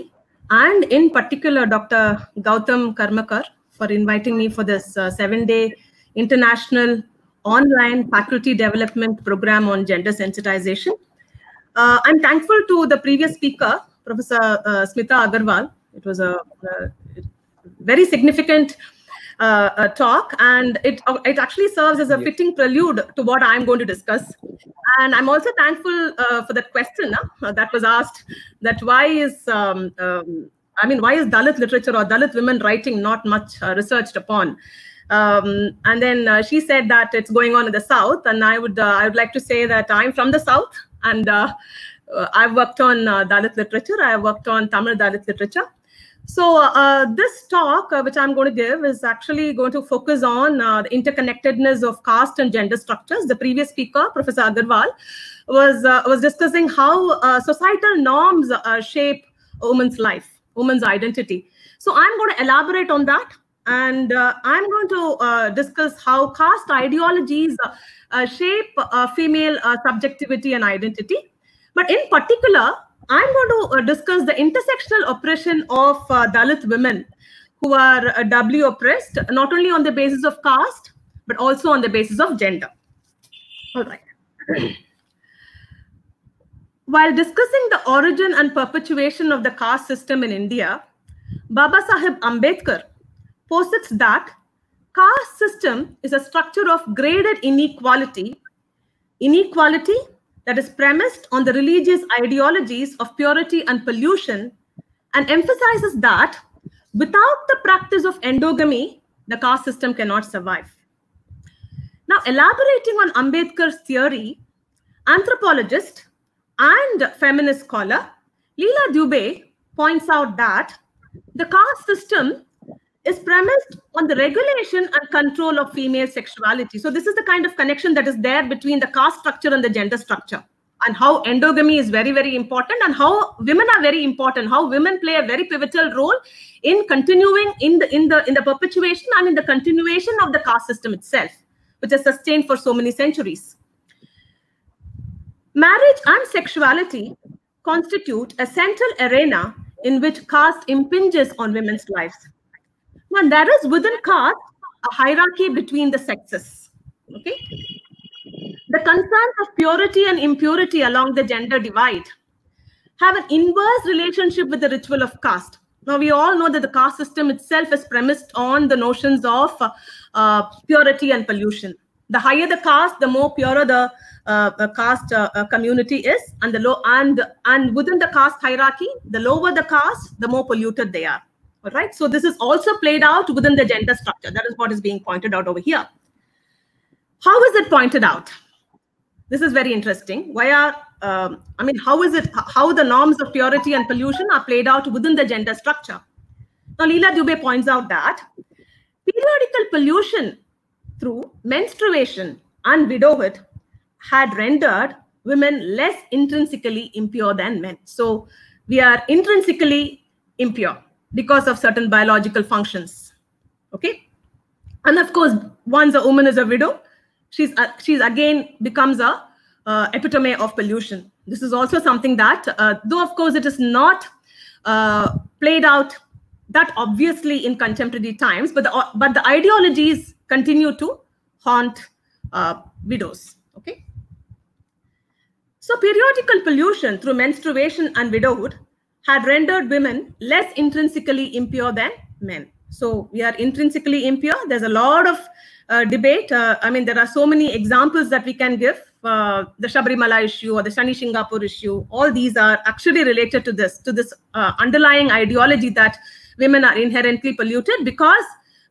and in particular, Dr. Goutam Karmakar for inviting me for this uh, seven-day international online faculty development program on gender sensitization. Uh, I'm thankful to the previous speaker, Professor uh, Smita Agarwal. It was a, a very significant uh, uh, talk, and it uh, it actually serves as a Yes. fitting prelude to what I'm going to discuss. And I'm also thankful uh, for that question uh, that was asked: that why is um, um, I mean, why is Dalit literature or Dalit women writing not much uh, researched upon? Um, and then uh, she said that it's going on in the south, and I would uh, I would like to say that I'm from the south, and uh, I've worked on uh, Dalit literature. I've worked on Tamil Dalit literature. So uh, this talk, uh, which I'm going to give, is actually going to focus on uh, the interconnectedness of caste and gender structures. The previous speaker, Professor Agarwal, was uh, was discussing how uh, societal norms uh, shape a woman's life, woman's identity. So I'm going to elaborate on that, and I'm going to discuss how caste ideologies shape female subjectivity and identity. But in particular, I'm going to uh, discuss the intersectional oppression of uh, Dalit women who are uh, doubly oppressed, not only on the basis of caste, but also on the basis of gender. All right. [CLEARS THROAT] While discussing the origin and perpetuation of the caste system in India, Baba Sahib Ambedkar posits that caste system is a structure of graded inequality, inequality that is premised on the religious ideologies of purity and pollution, and emphasizes that without the practice of endogamy, the caste system cannot survive. Now, elaborating on Ambedkar's theory, anthropologist and feminist scholar Leela Dube points out that the caste system is premised on the regulation and control of female sexuality. So this is the kind of connection that is there between the caste structure and the gender structure and how endogamy is very, very important and how women are very important, how women play a very pivotal role in continuing in the in the in the perpetuation and in the continuation of the caste system itself, which has sustained for so many centuries. Marriage and sexuality constitute a central arena in which caste impinges on women's lives. Now, there is within caste a hierarchy between the sexes. Okay. The concerns of purity and impurity along the gender divide have an inverse relationship with the ritual of caste. Now, we all know that the caste system itself is premised on the notions of uh, uh, purity and pollution. The higher the caste, the more purer the uh, caste uh, uh, community is, and the low and and within the caste hierarchy, the lower the caste, the more polluted they are. All right. So this is also played out within the gender structure. That is what is being pointed out over here. How is it pointed out? This is very interesting. Why are um, I mean, how is it how the norms of purity and pollution are played out within the gender structure? Now, Leela Dubé points out that periodical pollution through menstruation and widowhood had rendered women less intrinsically impure than men. So we are intrinsically impure because of certain biological functions. Okay. And of course, once a woman is a widow, she's uh, she's again becomes a uh, epitome of pollution. This is also something that, uh, though of course it is not uh, played out that obviously in contemporary times, but the but the ideologies continue to haunt uh, widows. Okay. So periodical pollution through menstruation and widowhood had rendered women less intrinsically impure than men. So we are intrinsically impure. There's a lot of uh, debate. Uh, I mean, there are so many examples that we can give. Uh, the Shabarimala issue or the Shani Shingnapur issue. All these are actually related to this, to this uh, underlying ideology that women are inherently polluted because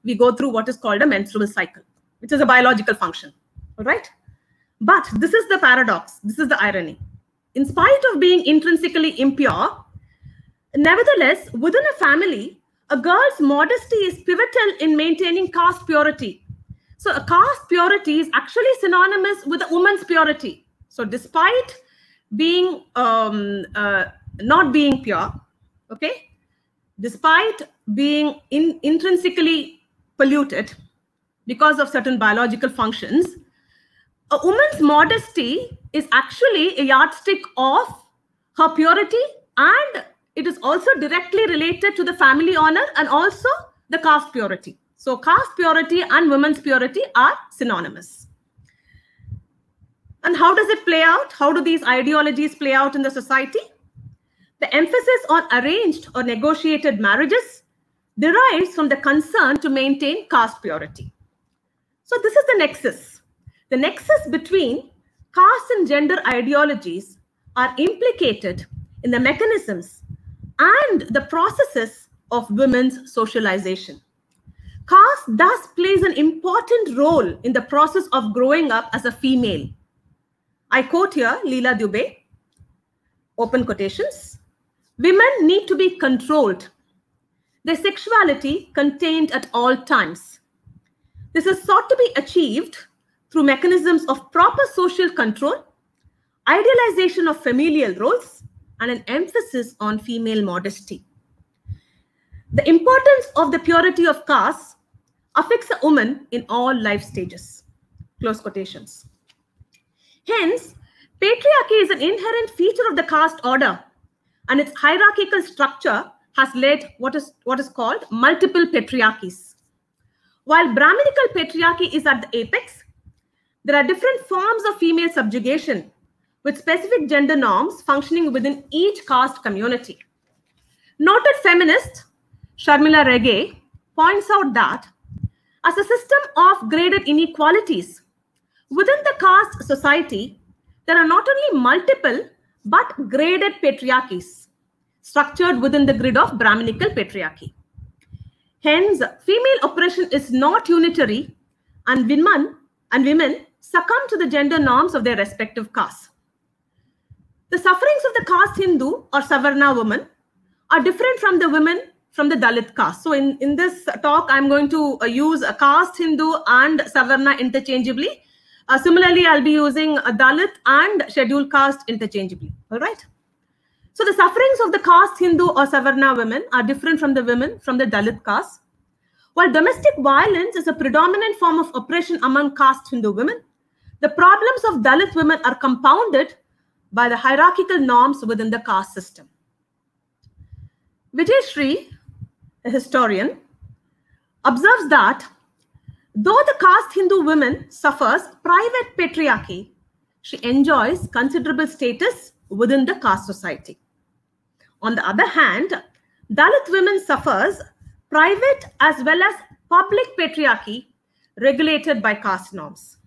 we go through what is called a menstrual cycle, which is a biological function. All right. But this is the paradox. This is the irony. In spite of being intrinsically impure, nevertheless, within a family, a girl's modesty is pivotal in maintaining caste purity. So, a caste purity is actually synonymous with a woman's purity. So, despite being um, uh, not being pure, okay, despite being in, intrinsically polluted because of certain biological functions, a woman's modesty is actually a yardstick of her purity and it is also directly related to the family honor and also the caste purity. So caste purity and women's purity are synonymous. And how does it play out? How do these ideologies play out in the society? The emphasis on arranged or negotiated marriages derives from the concern to maintain caste purity. So this is the nexus. The nexus between caste and gender ideologies are implicated in the mechanisms and the processes of women's socialization. Caste thus plays an important role in the process of growing up as a female. I quote here Leela Dube, open quotations. Women need to be controlled, their sexuality contained at all times. This is sought to be achieved through mechanisms of proper social control, idealization of familial roles, and an emphasis on female modesty. The importance of the purity of caste affects a woman in all life stages. Close quotations. Hence, patriarchy is an inherent feature of the caste order, and its hierarchical structure has led what is what is called multiple patriarchies. While Brahminical patriarchy is at the apex, there are different forms of female subjugation with specific gender norms functioning within each caste community. Noted feminist Sharmila Rege points out that as a system of graded inequalities, within the caste society, there are not only multiple but graded patriarchies structured within the grid of Brahminical patriarchy. Hence, female oppression is not unitary and women and women succumb to the gender norms of their respective castes. The sufferings of the caste Hindu or Savarna woman are different from the women from the Dalit caste. So in, in this talk, I'm going to uh, use a caste Hindu and Savarna interchangeably. Uh, similarly, I'll be using a Dalit and scheduled caste interchangeably. All right. So the sufferings of the caste Hindu or Savarna women are different from the women from the Dalit caste. While domestic violence is a predominant form of oppression among caste Hindu women, the problems of Dalit women are compounded by the hierarchical norms within the caste system. Vijay Sri, a historian, observes that though the caste Hindu woman suffers private patriarchy, she enjoys considerable status within the caste society. On the other hand, Dalit women suffers private as well as public patriarchy regulated by caste norms.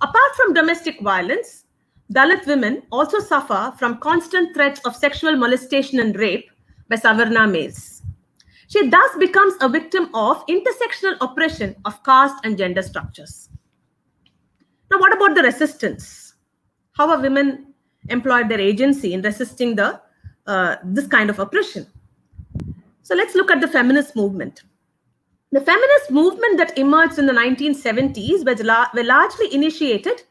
Apart from domestic violence, Dalit women also suffer from constant threats of sexual molestation and rape by Savarna males. She thus becomes a victim of intersectional oppression of caste and gender structures. Now, what about the resistance? How are women employed their agency in resisting the uh, this kind of oppression? So let's look at the feminist movement. The feminist movement that emerged in the 1970s was la were largely initiated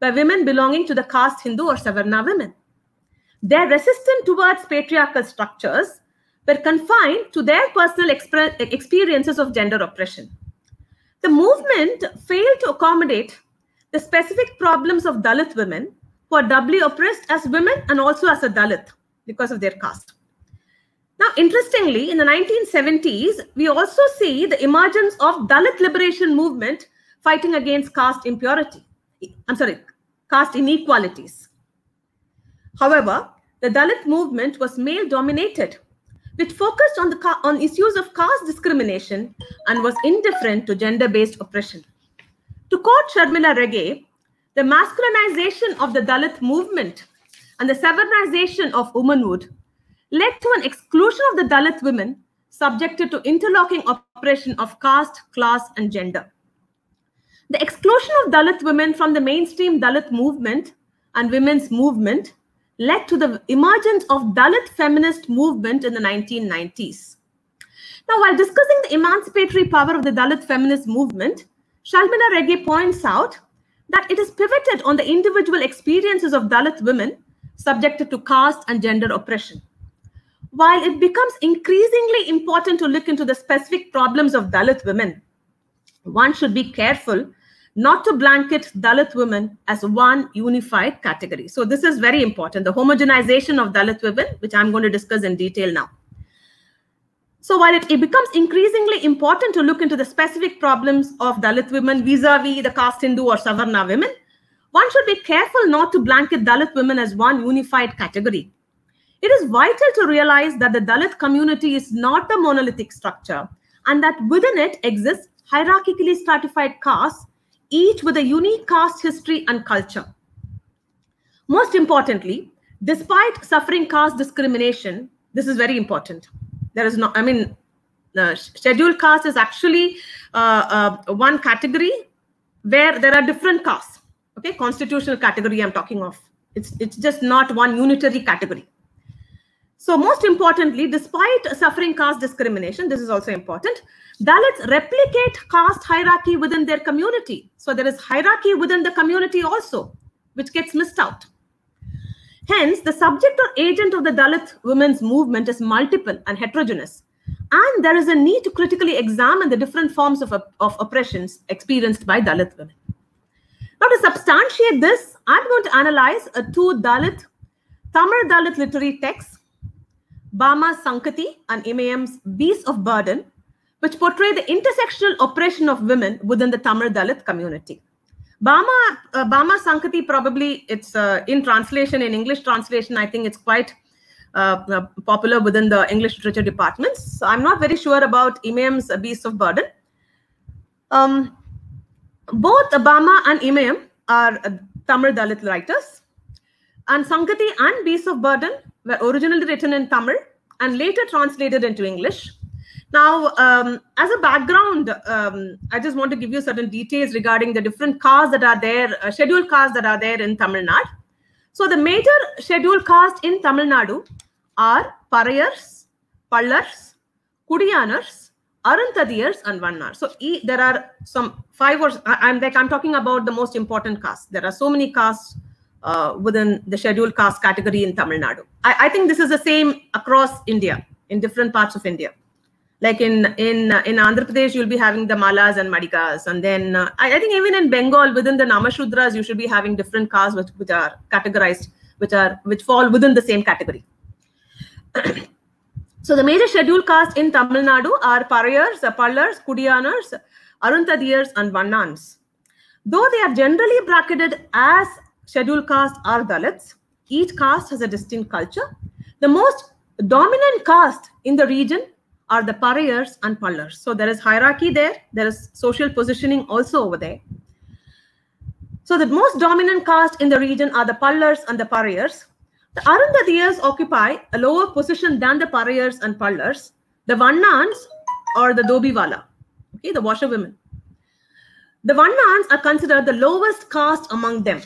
by women belonging to the caste Hindu or Savarna women. Their resistance towards patriarchal structures were confined to their personal experiences of gender oppression. The movement failed to accommodate the specific problems of Dalit women who are doubly oppressed as women and also as a Dalit because of their caste. Now, interestingly, in the 1970s, we also see the emergence of Dalit liberation movement fighting against caste impurity. I'm sorry, caste inequalities. However, the Dalit movement was male dominated, which focused on, the, on issues of caste discrimination and was indifferent to gender based oppression. To quote Sharmila Rege, the masculinization of the Dalit movement and the Savarnization of womanhood led to an exclusion of the Dalit women subjected to interlocking oppression of caste, class, and gender. The exclusion of Dalit women from the mainstream Dalit movement and women's movement led to the emergence of Dalit feminist movement in the 1990s. Now, while discussing the emancipatory power of the Dalit feminist movement, Sharmila Rege points out that it is pivoted on the individual experiences of Dalit women subjected to caste and gender oppression. While it becomes increasingly important to look into the specific problems of Dalit women, one should be careful not to blanket Dalit women as one unified category. So this is very important, the homogenization of Dalit women, which I'm going to discuss in detail now. So while it, it becomes increasingly important to look into the specific problems of Dalit women vis-a-vis the caste Hindu or Savarna women, one should be careful not to blanket Dalit women as one unified category. It is vital to realize that the Dalit community is not a monolithic structure and that within it exists hierarchically stratified castes, each with a unique caste history and culture. Most importantly, despite suffering caste discrimination, this is very important. There is no i mean the scheduled caste is actually uh, uh, one category where there are different castes. Okay constitutional category i'm talking of. It's it's just not one unitary category so most importantly despite suffering caste discrimination this is also important dalits replicate caste hierarchy within their community so there is hierarchy within the community also which gets missed out Hence, the subject or agent of the Dalit women's movement is multiple and heterogeneous. And there is a need to critically examine the different forms of, of oppressions experienced by Dalit women. Now, to substantiate this, I'm going to analyze a two Dalit, Tamil Dalit literary texts, Bama Sangati and Imayam's Beast of Burden, which portray the intersectional oppression of women within the Tamil Dalit community. Bama, uh, Bama Sangati probably it's uh, in translation in English translation. I think it's quite uh, uh popular within the English literature departments. So I'm not very sure about Imayam's Beast of Burden. Um, both Bama and Imayam are Tamil Dalit writers, and Sangati and Beasts of Burden were originally written in Tamil and later translated into English. Now, um, as a background, um, I just want to give you certain details regarding the different castes that are there, uh, scheduled castes that are there in Tamil Nadu. So the major scheduled castes in Tamil Nadu are Parayars, Pallars, Kudiyanars, Arunthadiyars, and Vannar. So e, there are some five or I, am like I'm talking about the most important castes. There are so many castes uh, within the scheduled caste category in Tamil Nadu. I, I think this is the same across India in different parts of India like in in in Andhra Pradesh, you'll be having the Malas and Madigas, and then uh, I, I, think even in Bengal, within the Namashudras, you should be having different castes which, which are categorized, which are which fall within the same category. [CLEARS THROAT] so the major scheduled castes in Tamil Nadu are Parayars, Pallars, Kudiyanars, Arunthadiyars, and Vannans. Though they are generally bracketed as scheduled caste are Dalits, each caste has a distinct culture. The most dominant caste in the region are the parayars and pallars. So there is hierarchy there. There is social positioning also over there. So the most dominant caste in the region are the pallars and the parayars. The Arundhadiyas occupy a lower position than the parayars and pallars. The Vannans or the Dobiwala, okay, the washerwomen. The Vannans are considered the lowest caste among them.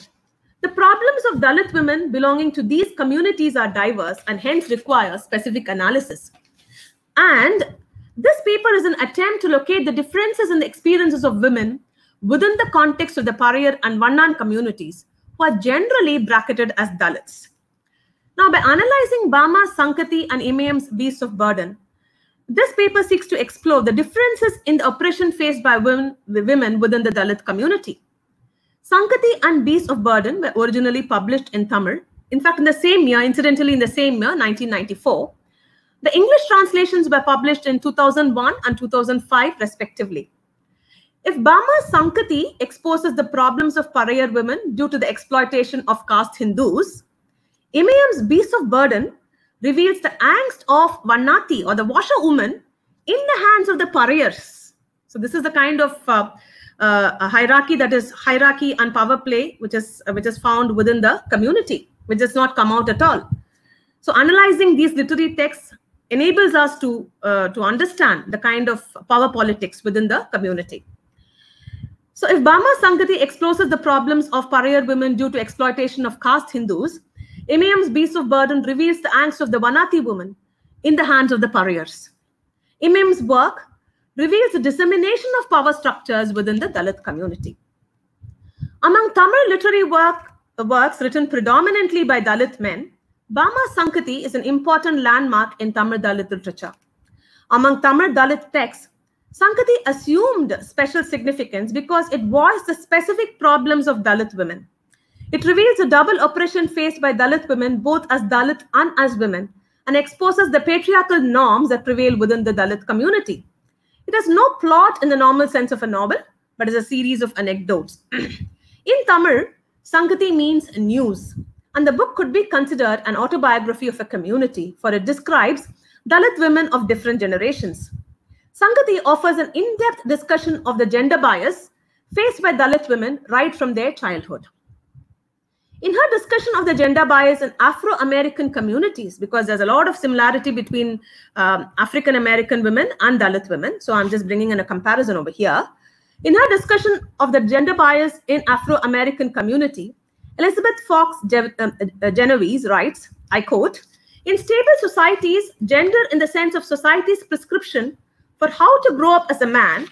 The problems of Dalit women belonging to these communities are diverse and hence require specific analysis. And this paper is an attempt to locate the differences in the experiences of women within the context of the Parayar and Vannan communities, who are generally bracketed as Dalits. Now, by analyzing Bama, Sangati, and Imayam's Beasts of Burden, this paper seeks to explore the differences in the oppression faced by women, women within the Dalit community. Sangati and Beasts of Burden were originally published in Tamil. In fact, in the same year, incidentally in the same year, 1994, the English translations were published in 2001 and 2005, respectively. If Bama Sangati exposes the problems of Parayar women due to the exploitation of caste Hindus, Imayam's Beast of Burden reveals the angst of Vannati or the washerwoman in the hands of the Parayars. So this is the kind of uh, uh, hierarchy that is hierarchy and power play, which is uh, which is found within the community, which does not come out at all. So analyzing these literary texts enables us to, uh, to understand the kind of power politics within the community. So if Bama Sangati exposes the problems of pariah women due to exploitation of caste Hindus, Imayam's Beast of Burden reveals the angst of the Vanati woman in the hands of the pariahs. Imayam's work reveals the dissemination of power structures within the Dalit community. Among Tamil literary work, works written predominantly by Dalit men, Bama Sangati is an important landmark in Tamil Dalit literature. Among Tamil Dalit texts, Sangati assumed special significance because it voiced the specific problems of Dalit women. It reveals the double oppression faced by Dalit women, both as Dalit and as women, and exposes the patriarchal norms that prevail within the Dalit community. It has no plot in the normal sense of a novel, but is a series of anecdotes. [CLEARS THROAT] in Tamil, Sangati means news, and the book could be considered an autobiography of a community, for it describes Dalit women of different generations. Sangati offers an in depth discussion of the gender bias faced by Dalit women right from their childhood. In her discussion of the gender bias in Afro American communities, because there's a lot of similarity between um, African American women and Dalit women, so I'm just bringing in a comparison over here. In her discussion of the gender bias in Afro American community, Elizabeth Fox um, uh, Genovese writes, I quote, in stable societies, gender in the sense of society's prescription for how to grow up as a man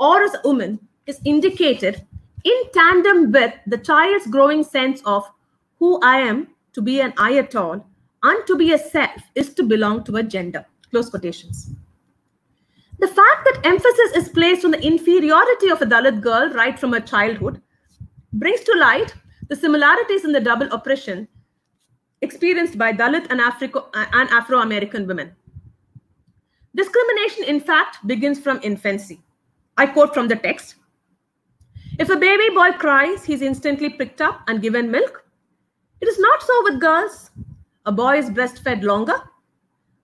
or as a woman is indicated in tandem with the child's growing sense of who I am to be an I at all and to be a self is to belong to a gender. Close quotations. The fact that emphasis is placed on the inferiority of a Dalit girl right from her childhood brings to light the similarities in the double oppression experienced by Dalit and, Afro- and Afro-American women. Discrimination, in fact, begins from infancy. I quote from the text. If a baby boy cries, he's instantly picked up and given milk. It is not so with girls. A boy is breastfed longer.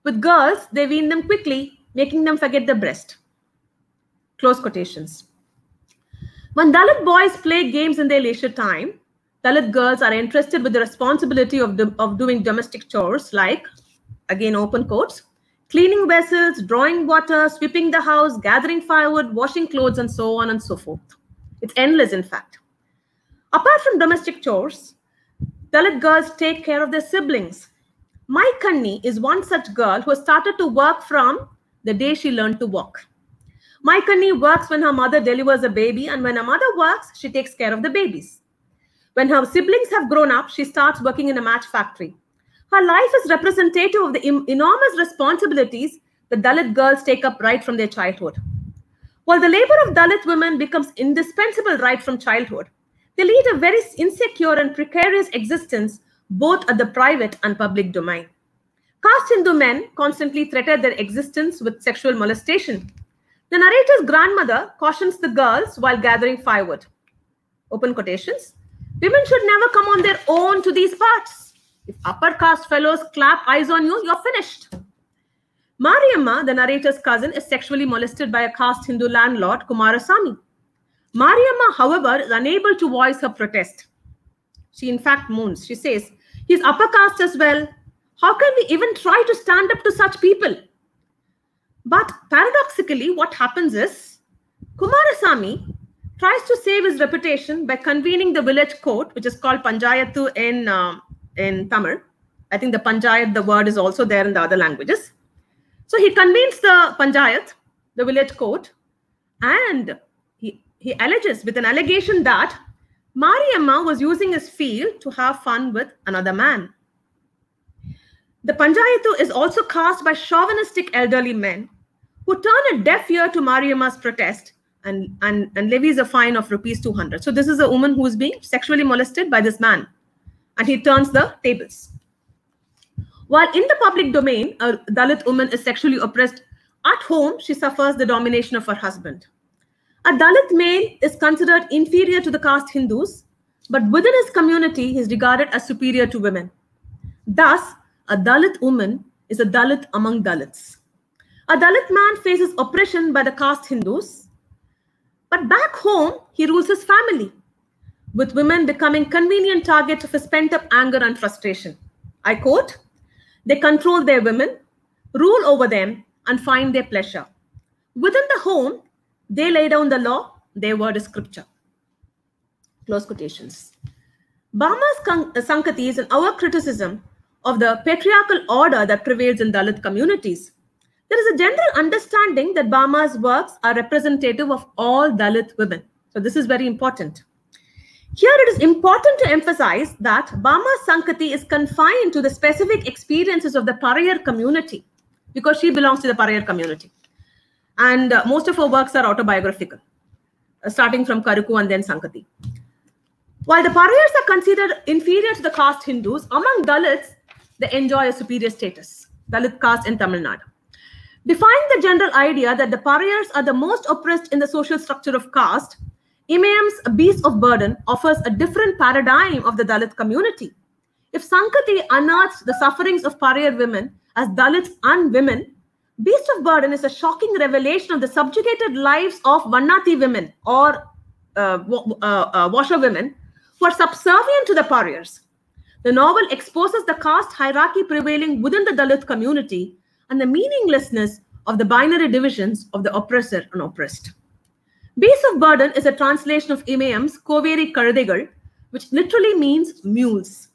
With girls, they wean them quickly, making them forget the breast. Close quotations. When Dalit boys play games in their leisure time, Dalit girls are entrusted with the responsibility of, of doing domestic chores like, again, open quotes, cleaning vessels, drawing water, sweeping the house, gathering firewood, washing clothes, and so on and so forth. It's endless, in fact. Apart from domestic chores, Dalit girls take care of their siblings. My Kanni is one such girl who has started to work from the day she learned to walk. Maikkanni works when her mother delivers a baby, and when her mother works, she takes care of the babies. When her siblings have grown up, she starts working in a match factory. Her life is representative of the enormous responsibilities that Dalit girls take up right from their childhood. While the labor of Dalit women becomes indispensable right from childhood, they lead a very insecure and precarious existence both at the private and public domain. Caste Hindu men constantly threaten their existence with sexual molestation. The narrator's grandmother cautions the girls while gathering firewood. Open quotations. Women should never come on their own to these parts. If upper caste fellows clap eyes on you, you're finished. Mariamma, the narrator's cousin, is sexually molested by a caste Hindu landlord, Kumarasamy. Mariamma, however, is unable to voice her protest. She, in fact, moans. She says, He's upper caste as well. How can we even try to stand up to such people? But paradoxically, what happens is Kumarasamy tries to save his reputation by convening the village court, which is called Panjayatu in, uh, in Tamil. I think the Panjayat, the word is also there in the other languages. So he convenes the Panjayat, the village court, and he, alleges with an allegation that Mariamma was using his field to have fun with another man. The Panjayatu is also cast by chauvinistic elderly men who turn a deaf ear to Mariamma's protest and, and, and levies a fine of rupees 200. So this is a woman who is being sexually molested by this man. And he turns the tables. While in the public domain, a Dalit woman is sexually oppressed, at home, she suffers the domination of her husband. A Dalit male is considered inferior to the caste Hindus, but within his community, he is regarded as superior to women. Thus, a Dalit woman is a Dalit among Dalits. A Dalit man faces oppression by the caste Hindus, but back home, he rules his family, with women becoming convenient targets of his pent up anger and frustration. I quote, they control their women, rule over them, and find their pleasure. Within the home, they lay down the law, their word is scripture. Close quotations. Bama's uh, Sangati is an our criticism of the patriarchal order that prevails in Dalit communities there is a general understanding that Bama's works are representative of all Dalit women. So this is very important. Here it is important to emphasize that Bama Sangati is confined to the specific experiences of the Parayar community because she belongs to the Parayar community. And uh, most of her works are autobiographical, uh, starting from Karukku and then Sangati. While the Parayars are considered inferior to the caste Hindus, among Dalits, they enjoy a superior status, Dalit caste in Tamil Nadu. Defying the general idea that the Parayars are the most oppressed in the social structure of caste, Imayam's Beast of Burden offers a different paradigm of the Dalit community. If Sangati unearths the sufferings of Parayar women as Dalits and women, Beast of Burden is a shocking revelation of the subjugated lives of Vannati women or uh, uh, uh, washer who are subservient to the Parayars. The novel exposes the caste hierarchy prevailing within the Dalit community and the meaninglessness of the binary divisions of the oppressor and oppressed. Beast of Burden is a translation of Imayam's Koveri Karadigal, which literally means mules.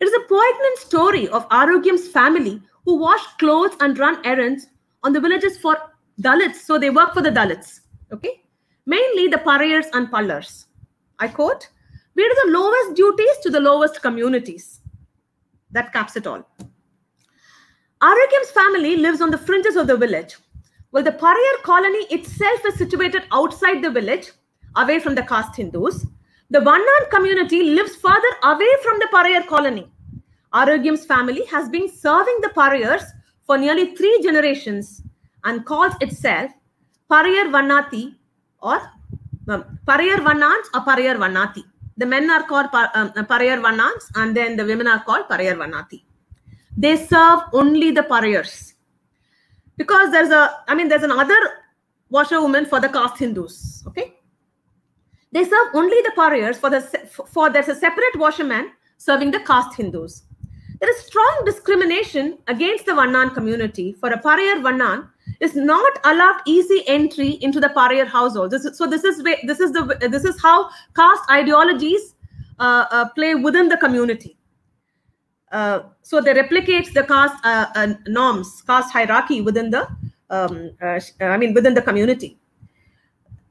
It is a poignant story of Arogyam's family who wash clothes and run errands on the villages for Dalits, so they work for the Dalits. Okay, mainly the Parayars and Pallars. I quote, "We do the lowest duties to the lowest communities." That caps it all. Arogyam's family lives on the fringes of the village. Well, the Parayar colony itself is situated outside the village, away from the caste Hindus. The Vannan community lives further away from the Parayar colony. Arogyam's family has been serving the Parayars for nearly three generations and calls itself Parayar Vannati or um, Parayar Vannans or Parayar Vannati. The men are called par, um, Parayar Vannans and then the women are called Parayar Vannati. They serve only the Parayars. Because there's a, I mean, there's another washerwoman for the caste Hindus. Okay. They serve only the Parayars for the, for there's a separate washerman serving the caste Hindus. There is strong discrimination against the Vannan community. For a Parayar Vannan is not allowed easy entry into the Parayar household. This is, so this is this is the this is how caste ideologies uh, uh, play within the community. Uh, so they replicate the caste uh, uh, norms, caste hierarchy within the um, uh, I mean within the community.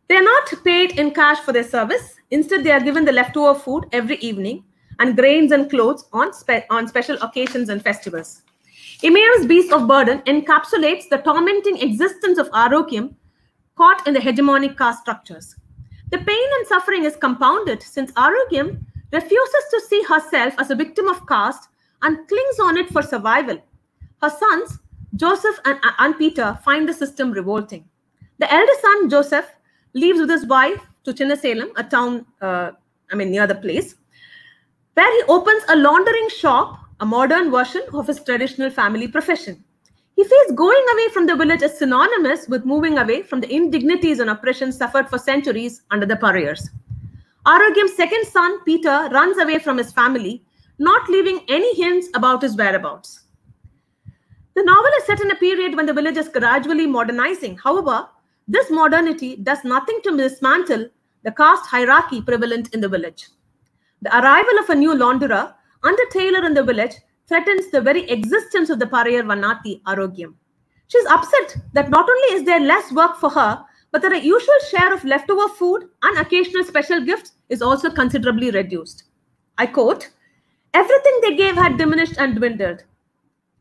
They are not paid in cash for their service. Instead, they are given the leftover food every evening and grains and clothes on, spe on special occasions and festivals. Imayam's Beast of Burden encapsulates the tormenting existence of Arogyam caught in the hegemonic caste structures. The pain and suffering is compounded since Arogyam refuses to see herself as a victim of caste and clings on it for survival. Her sons, Joseph and, and Peter, find the system revolting. The eldest son, Joseph, leaves with his wife to Chinnasalem, a town, uh, I mean, near the place, where he opens a laundering shop, a modern version of his traditional family profession. He feels going away from the village is synonymous with moving away from the indignities and oppression suffered for centuries under the Parayars. Arogyam's second son, Peter, runs away from his family, not leaving any hints about his whereabouts. The novel is set in a period when the village is gradually modernizing. However, this modernity does nothing to dismantle the caste hierarchy prevalent in the village. The arrival of a new launderer and a tailor in the village threatens the very existence of the Parayar Vannati Arogyam. She is upset that not only is there less work for her, but that her usual share of leftover food and occasional special gifts is also considerably reduced. I quote, Everything they gave had diminished and dwindled.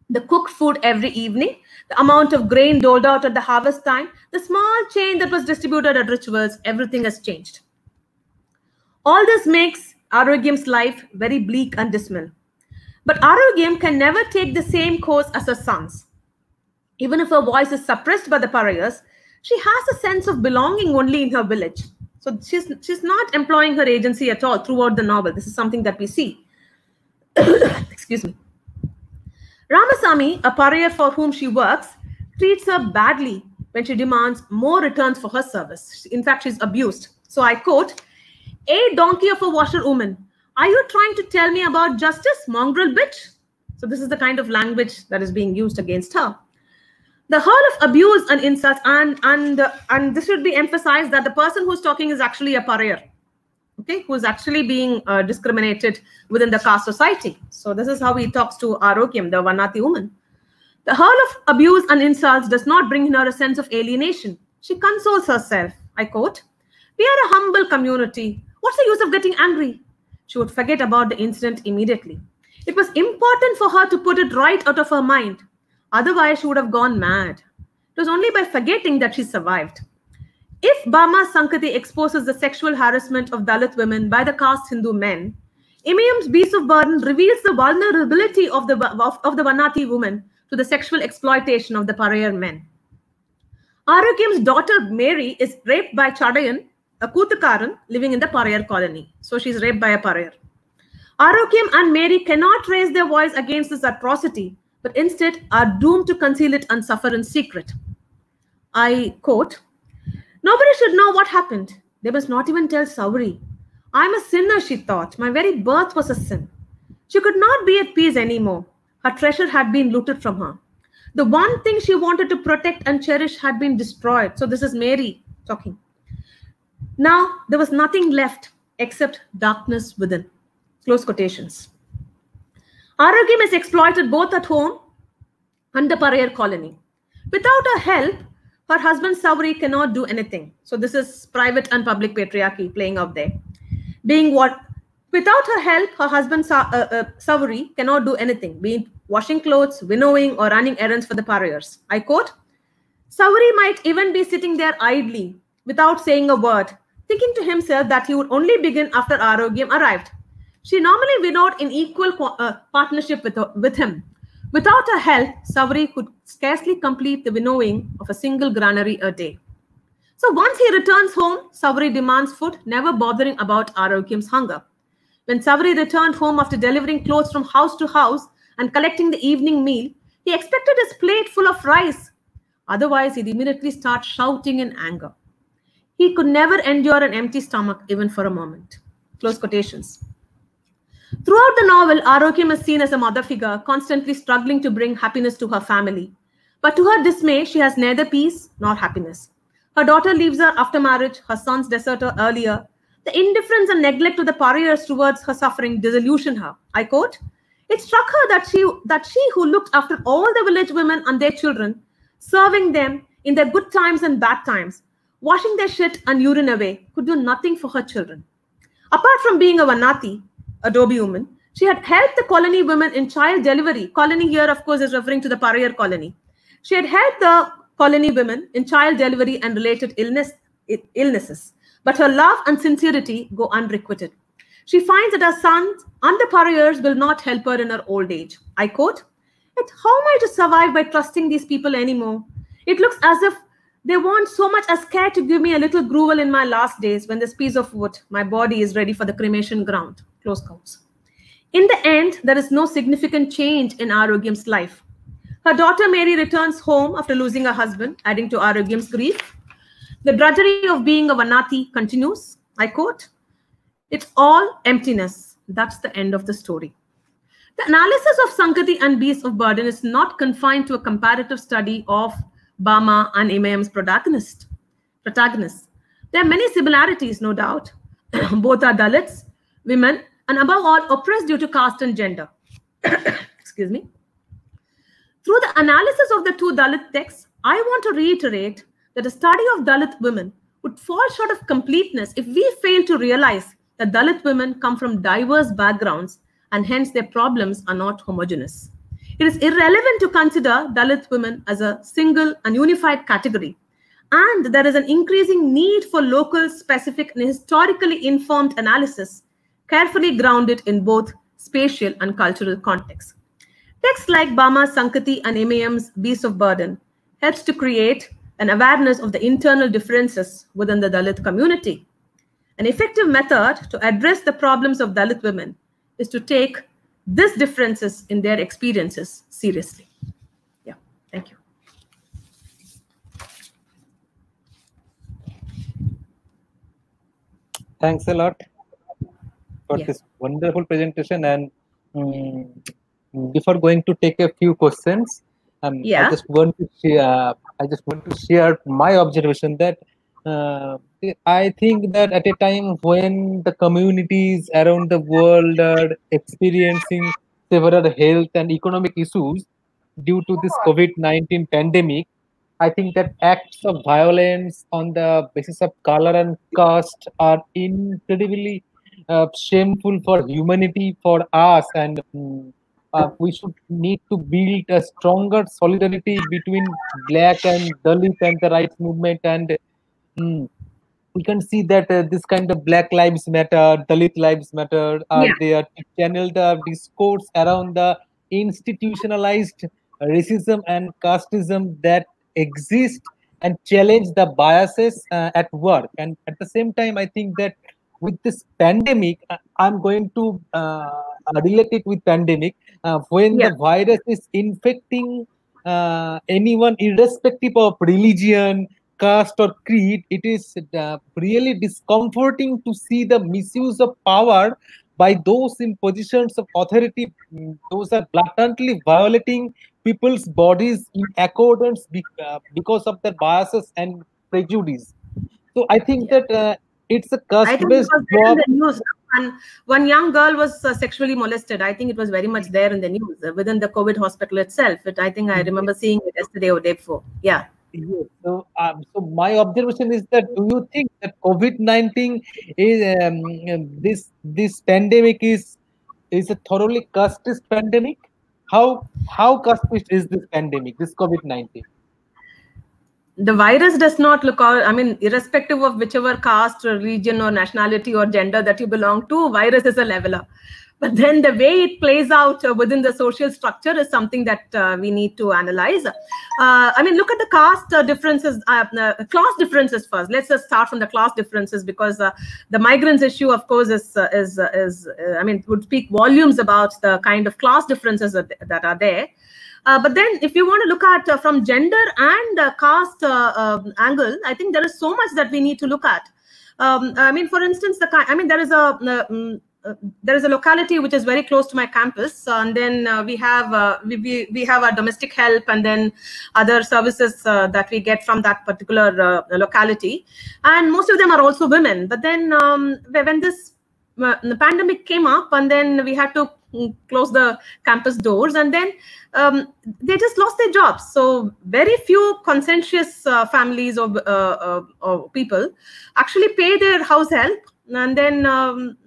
The cooked food every evening, the amount of grain doled out at the harvest time, the small change that was distributed at rituals, everything has changed. All this makes Arogyam's life very bleak and dismal. But Arogyam can never take the same course as her sons. Even if her voice is suppressed by the Parayars, she has a sense of belonging only in her village. So she's, she's not employing her agency at all throughout the novel. This is something that we see. [COUGHS] Excuse me. Ramasamy, a Parayar for whom she works, treats her badly when she demands more returns for her service. In fact, she's abused. So I quote, a donkey of a washerwoman. Are you trying to tell me about justice, mongrel bitch? So this is the kind of language that is being used against her. The hurl of abuse and insults, and and and this should be emphasized that the person who's talking is actually a pariah, okay, who's actually being uh, discriminated within the caste society. So this is how he talks to Arogyam, the Vannati woman. The hurl of abuse and insults does not bring in her a sense of alienation. She consoles herself. I quote, "We are a humble community What's the use of getting angry? she would forget about the incident immediately. It was important for her to put it right out of her mind. Otherwise, she would have gone mad. It was only by forgetting that she survived. If Bama Sangati exposes the sexual harassment of Dalit women by the caste Hindu men, Imayam's Beast of Burden reveals the vulnerability of the, of, of the Vanati woman to the sexual exploitation of the Parayar men. Arogyam's daughter Mary is raped by Chadayan, a Kutakaran living in the Parayar colony. So she's raped by a Parayar. Arogyam and Mary cannot raise their voice against this atrocity, but instead are doomed to conceal it and suffer in secret. I quote, Nobody should know what happened. They must not even tell Sauri. I'm a sinner, she thought. My very birth was a sin. She could not be at peace anymore. Her treasure had been looted from her. The one thing she wanted to protect and cherish had been destroyed. So, this is Mary talking. Now, there was nothing left except darkness within. Close quotations. Arogyam is exploited both at home and the Parayar colony. Without her help, her husband Sauri cannot do anything. So, this is private and public patriarchy playing out there. Being what Without her help, her husband Sa- uh, uh, Savari cannot do anything, be it washing clothes, winnowing, or running errands for the pariahs. I quote, Savari might even be sitting there idly, without saying a word, thinking to himself that he would only begin after Arogyam arrived. She normally winnowed in equal uh, partnership with, with him. Without her help, Savari could scarcely complete the winnowing of a single granary a day. So once he returns home, Savari demands food, never bothering about Arogyam's hunger. When Savari returned home after delivering clothes from house to house and collecting the evening meal, he expected his plate full of rice. Otherwise, he'd immediately start shouting in anger. He could never endure an empty stomach even for a moment. Close quotations. Throughout the novel, Arogyam is seen as a mother figure, constantly struggling to bring happiness to her family. But to her dismay, she has neither peace nor happiness. Her daughter leaves her after marriage, her sons desert her earlier, the indifference and neglect of the pariahs towards her suffering disillusioned her. I quote, it struck her that she that she who looked after all the village women and their children, serving them in their good times and bad times, washing their shit and urine away, could do nothing for her children. Apart from being a Vanati, a dhobi woman, she had helped the colony women in child delivery. Colony here, of course, is referring to the Parayar colony. She had helped the colony women in child delivery and related illness, illnesses but her love and sincerity go unrequited. She finds that her sons and the pariahs will not help her in her old age. I quote, how am I to survive by trusting these people anymore? It looks as if they want so much as care to give me a little gruel in my last days when this piece of wood, my body is ready for the cremation ground. Close quotes. In the end, there is no significant change in Arogyam's life. Her daughter Mary returns home after losing her husband, adding to Arogyam's grief. The drudgery of being a Vanati continues. I quote, It's all emptiness. That's the end of the story. The analysis of Sangati and Beast of Burden is not confined to a comparative study of Bama and Imayam's protagonist. Protagonists. There are many similarities, no doubt. [CLEARS THROAT] Both are Dalits, women, and above all, oppressed due to caste and gender. [CLEARS THROAT] Excuse me. Through the analysis of the two Dalit texts, I want to reiterate that a study of Dalit women would fall short of completeness if we fail to realize that Dalit women come from diverse backgrounds and hence their problems are not homogeneous. It is irrelevant to consider Dalit women as a single and unified category. And there is an increasing need for local, specific, and historically informed analysis, carefully grounded in both spatial and cultural context. Texts like Bama Sangati and Imayam's Beast of Burden helps to create an awareness of the internal differences within the Dalit community. An effective method to address the problems of Dalit women is to take these differences in their experiences seriously. Yeah, thank you. Thanks a lot for Yeah. this wonderful presentation. And um, before going to take a few questions, um, I Yeah. just want to share. I just want to share my observation that uh, I think that at a time when the communities around the world are experiencing several health and economic issues due to this COVID 19 pandemic, I think that acts of violence on the basis of color and caste are incredibly uh, shameful for humanity for us and um, uh, we should need to build a stronger solidarity between black and dalit and the rights movement and um, we can see that uh, this kind of black lives matter dalit lives matter are Yeah. there to channel the discourse around the institutionalized racism and casteism that exist and challenge the biases uh, at work and at the same time i think that with this pandemic I- i'm going to uh, relate it with pandemic uh, when Yeah. the virus is infecting uh, anyone irrespective of religion caste or creed it is uh, really discomforting to see the misuse of power by those in positions of authority Mm, those are blatantly violating people's bodies in accordance be, uh, because of their biases and prejudice so i think that uh, it's a I think it caste-based job news. One young girl was uh, sexually molested. I think it was very much there in the news uh, within the COVID hospital itself. It, I think I remember seeing it yesterday or day before. Yeah. Yes. So, um, so my observation is that do you think that COVID nineteen is um, this this pandemic is is a thoroughly casteist pandemic? How how casteist is this pandemic? This COVID nineteen? the virus does not look i mean irrespective of whichever caste or religion or nationality or gender that you belong to virus is a leveler but then the way it plays out uh, within the social structure is something that uh, we need to analyze. Uh, i mean look at the caste differences class differences first. Let's just start from the class differences because the migrants issue of course is is is i mean would speak volumes about the kind of class differences that, that are there. Uh, but then, if you want to look at uh, from gender and uh, caste um, angle, I think there is so much that we need to look at. Um, I mean, for instance, the I mean, there is a mm, there is a locality which is very close to my campus, and then uh, we have uh, we, we we have our domestic help, and then other services uh, that we get from that particular locality, and most of them are also women. But then um, when this the pandemic came up, and then we had to mm, close the campus doors, and then um, they just lost their jobs. So very few conscientious uh, families or, uh, or people actually pay their house help, and then um,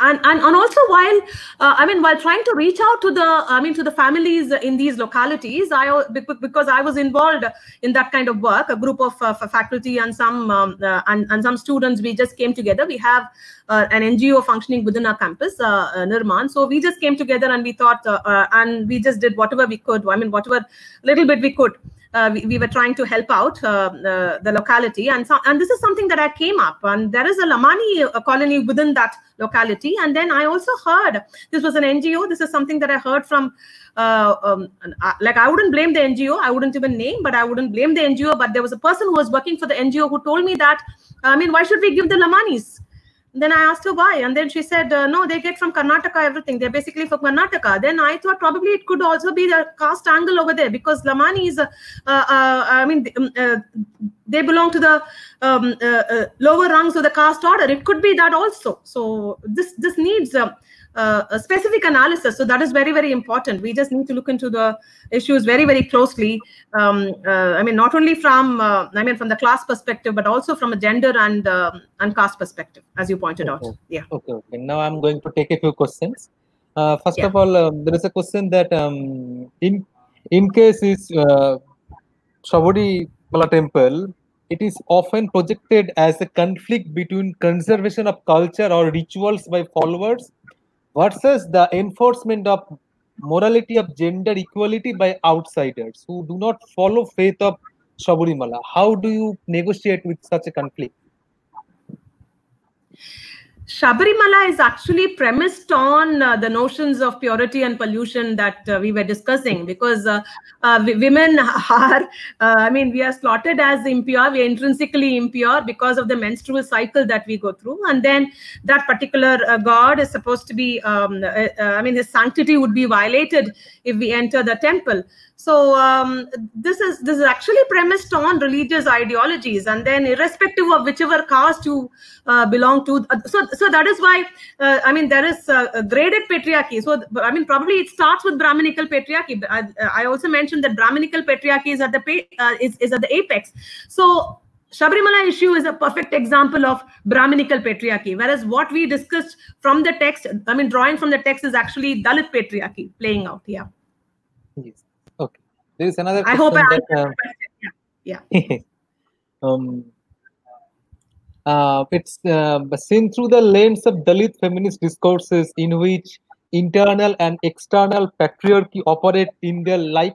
and, and and also while uh, I mean while trying to reach out to the I mean to the families in these localities, I because I was involved in that kind of work, a group of uh, faculty and some um, uh, and and some students, we just came together. We have uh, an NGO functioning within our campus, uh, uh, Nirman. So we just came together and we thought, and we just did whatever we could. I mean, whatever little bit we could. Uh, we, we were trying to help out uh, uh, the locality, and so, and this is something that I came up. And there is a Lamani uh, colony within that locality, and then I also heard this was an NGO. This is something that I heard from. Uh, um, like I wouldn't blame the NGO. I wouldn't even name, but I wouldn't blame the NGO. But there was a person who was working for the NGO who told me that. I mean, why should we give the Lamanis? Then I asked her why, and then she said, uh, "No, they get from Karnataka everything. They're basically from Karnataka." Then I thought probably it could also be the caste angle over there because Lamani is, uh, uh, I mean, um, uh, they belong to the um, uh, uh, lower rungs of the caste order. It could be that also. So this this needs. Uh, a specific analysis. So that is very, very important. We just need to look into the issues very, very closely. Um, uh, I mean, not only from, uh, I mean, from the class perspective, but also from a gender and um and caste perspective, as you pointed out. Yeah. Okay, okay. Now I'm going to take a few questions. Uh, first Yeah. of all, um, there is a question that um, in in case is uh, Shaburi Mala temple, it is often projected as a conflict between conservation of culture or rituals by followers versus the enforcement of morality of gender equality by outsiders who do not follow faith of Sabarimala. How do you negotiate with such a conflict? Sabarimala is actually premised on uh, the notions of purity and pollution that uh, we were discussing because uh, uh, women [LAUGHS] are, uh, I mean, we are slotted as impure, we are intrinsically impure because of the menstrual cycle that we go through. And then that particular uh, God is supposed to be, um, I mean, his sanctity would be violated if we enter the temple. So um, this is this is actually premised on religious ideologies, and then irrespective of whichever caste you uh, belong to, uh, so so that is why uh, I mean there is a graded patriarchy. So I mean probably it starts with Brahminical patriarchy. I, I also mentioned that Brahminical patriarchy is at the uh, is is at the apex. So Sabarimala issue is a perfect example of Brahminical patriarchy, whereas what we discussed from the text, I mean, drawing from the text is actually Dalit patriarchy playing out here. Yes. There is another I hope I answered that, the. Yeah. yeah. [LAUGHS] um, uh, it's uh, seen through the lens of Dalit feminist discourses in which internal and external patriarchy operate in their life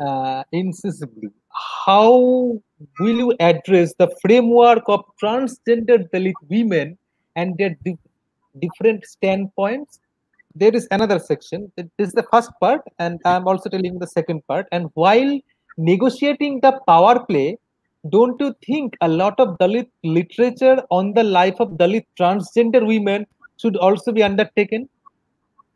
uh, incisively. How will you address the framework of transgender Dalit women and their di- different standpoints? There is another section. This is the first part, and I'm also telling the second part. And while negotiating the power play, don't you think a lot of Dalit literature on the life of Dalit transgender women should also be undertaken?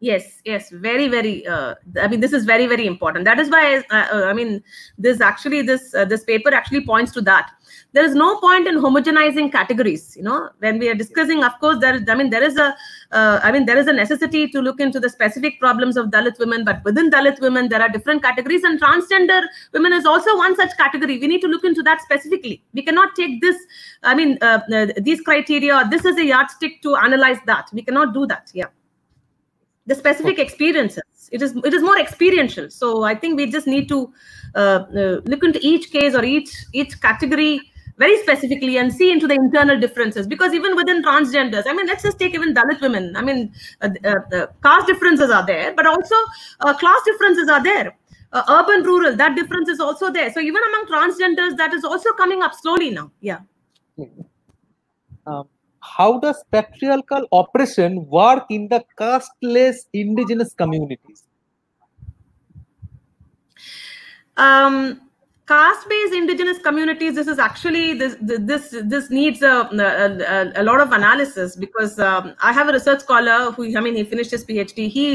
Yes yes very very uh, i mean this is very very important. That is why uh, uh, i mean this actually this uh, this paper actually points to that. There is no point in homogenizing categories you know. When we are discussing of course there is i mean there is a uh, I mean there is a necessity to look into the specific problems of dalit women but within dalit women there are different categories and transgender women is also one such category. We need to look into that specifically. We cannot take this i mean uh, these criteria this is a yardstick to analyze that. We cannot do that yeah the specific experiences. It is it is more experiential. So i think we just need to uh, uh, look into each case or each each category very specifically and see into the internal differences. Because even within transgenders i mean let's just take even dalit women. I mean uh, uh caste differences are there but also uh, class differences are there. Uh, urban rural that difference is also there. So even among transgenders that is also coming up slowly now. Yeah. Um, how does patriarchal oppression work in the casteless indigenous communities? Um, caste-based indigenous communities this is actually this this this needs a, a, a lot of analysis because um, i have a research scholar who i mean he finished his phd he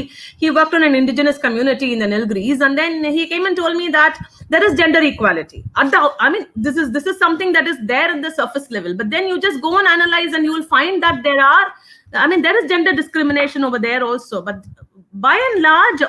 he worked on an indigenous community in the nilgiris and then he came and told me that there is gender equality. The i mean this is this is something that is there at the surface level but then you just go and analyze and you will find that there are i mean there is gender discrimination over there also but by and large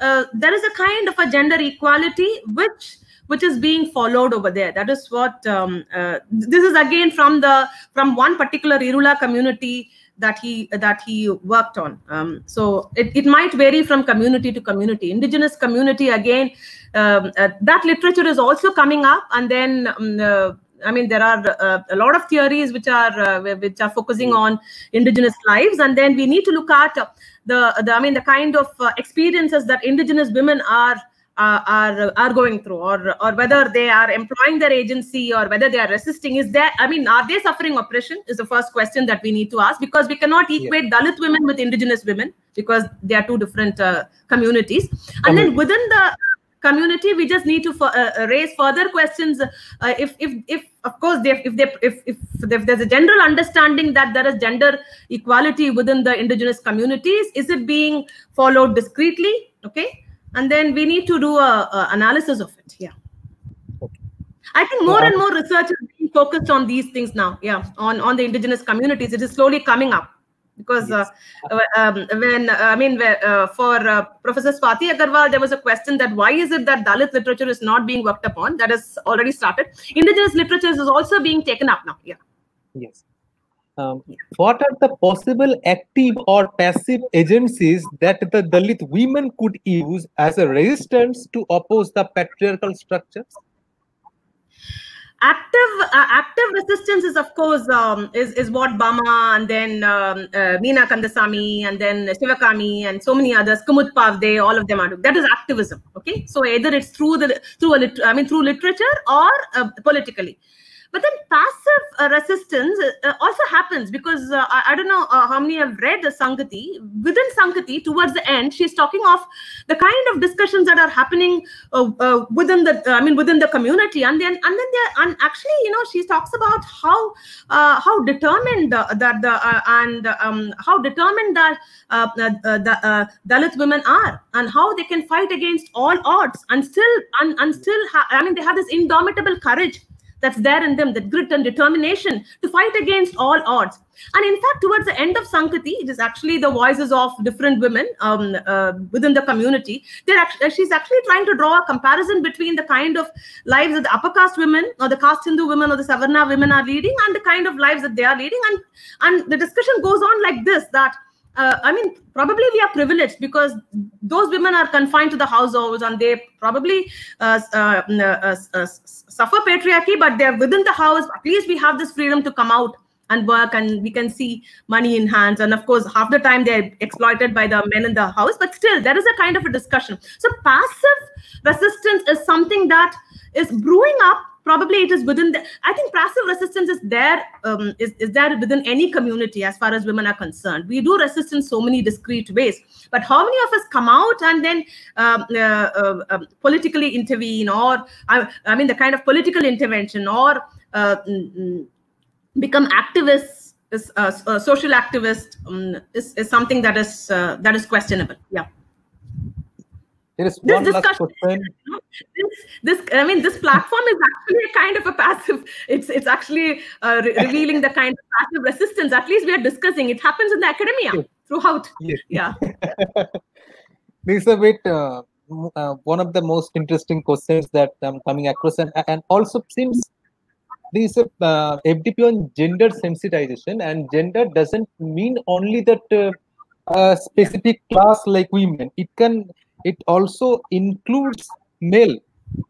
uh, there is a kind of a gender equality which which is being followed over there. That is what um, uh, this is again from the from one particular irula community that he that he worked on. Um, so it, it might vary from community to community. Indigenous community again um, uh, that literature is also coming up. And then um, uh, I mean, there are uh, a lot of theories which are uh, which are focusing on indigenous lives, and then we need to look at the, the I mean, the kind of uh, experiences that indigenous women are uh, are are going through or or whether they are employing their agency or whether they are resisting is there i mean are they suffering oppression is the first question that we need to ask because we cannot equate yeah. dalit women with indigenous women because they are two different uh, communities. And then within the community we just need to uh, raise further questions uh, if if if of course they, if they if, if if there's a general understanding that there is gender equality within the indigenous communities is it being followed discreetly? Okay and then we need to do a, a analysis of it yeah. I think more and more research is being focused on these things now yeah on on the indigenous communities. It is slowly coming up because yes. uh, um, when uh, i mean uh, for uh, professor swati agarwal there was a question that why is it that dalit literature is not being worked upon? That has already started. Indigenous literature is also being taken up now yeah. Yes um, what are the possible active or passive agencies that the Dalit women could use as a resistance to oppose the patriarchal structures? Active uh, active resistance is of course um, is is what Bama and then um, uh, Meena Kandasamy and then Sivakami and so many others Kumud Pawde all of them are that is activism okay? So either it's through the through a lit- I mean through literature or uh, politically but then passive uh, resistance uh, also happens because uh, I, I, don't know uh, how many have read the Sangati. Within Sangati, towards the end, she's talking of the kind of discussions that are happening uh, uh, within the, I mean, within the community, and then and then there, and actually, you know, she talks about how how determined that the and um, how determined that the Dalit women are, and how they can fight against all odds, and still and, and still, I mean, they have this indomitable courage that's there in them, that grit and determination to fight against all odds. And in fact, towards the end of Sangati, it is actually the voices of different women um, uh, within the community. They're actually, she's actually trying to draw a comparison between the kind of lives that the upper caste women or the caste Hindu women or the Savarna women are leading and the kind of lives that they are leading. And, and the discussion goes on like this, that uh, I mean, probably we are privileged because those women are confined to the households and they probably uh, uh, uh, uh suffer patriarchy, but they're within the house. At least we have this freedom to come out and work and we can see money in hands. And of course, half the time they're exploited by the men in the house, but still there is a kind of a discussion. So passive resistance is something that is brewing up probably it is within the i think passive resistance is there um, is, is there within any community as far as women are concerned. We do resist in so many discrete ways. But how many of us come out and then um, uh, uh, politically intervene or I, I, mean the kind of political intervention or uh, mm, mm, become activists is uh, uh, social activist um, is, is something that is that is questionable. Yeah there is one last question. This, this, I mean, this platform is actually a kind of a passive. It's it's actually uh, re [LAUGHS] revealing the kind of passive resistance. At least we are discussing. It happens in the academia throughout. Yes. Yeah. [LAUGHS] this is a bit uh, uh, one of the most interesting questions that I'm coming across, and and also seems this uh, FDP on gender sensitization, and gender doesn't mean only that uh, a specific class like women. It can it also includes male.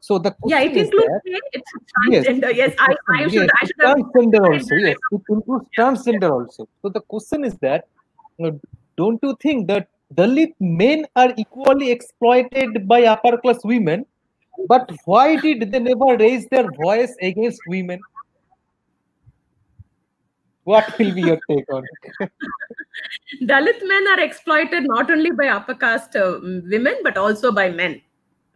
So the yeah, it includes that. It's transgender. Yes, yes I, I should. Yes, I should transgender also. Yes, it includes transgender also. So the question is that, don't you think that Dalit men are equally exploited by upper class women? But why did they never raise their voice against women? What will be your take on it? [LAUGHS] Dalit men are exploited not only by upper caste uh, women but also by men.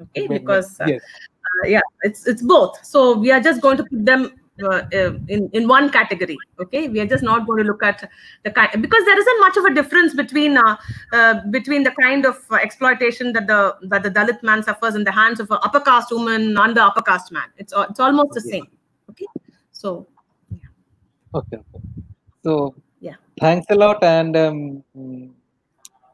Okay, men, because uh, yes. uh, yeah, it's it's both. So we are just going to put them uh, uh, in in one category. Okay, we are just not going to look at the kind because there isn't much of a difference between uh, uh, between the kind of exploitation that the that the Dalit man suffers in the hands of an upper caste woman and the upper caste man. It's it's almost the same. Okay, so Okay. So yeah, thanks a lot. And um,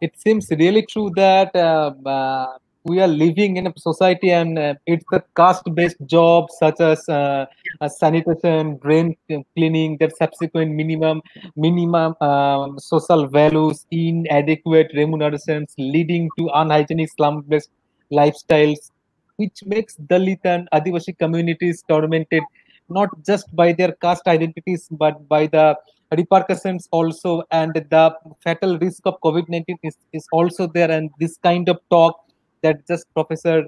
it seems really true that uh, uh, we are living in a society and uh, it's the caste-based jobs such as uh, sanitation, drain cleaning, that subsequent minimum minimum um, social values, inadequate remunerations, leading to unhygienic slum-based lifestyles, which makes Dalit and Adivasi communities tormented not just by their caste identities but by the repercussions also and the fatal risk of covid-19 is, is also there and this kind of talk that just professor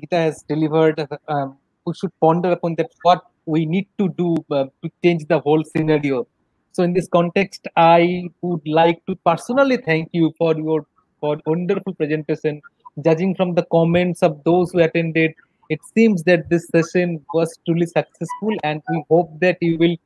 geetha has delivered um, we should ponder upon that what we need to do uh, to change the whole scenario. So in this context i would like to personally thank you for your for wonderful presentation. Judging from the comments of those who attended it seems that this session was truly successful and we hope that you will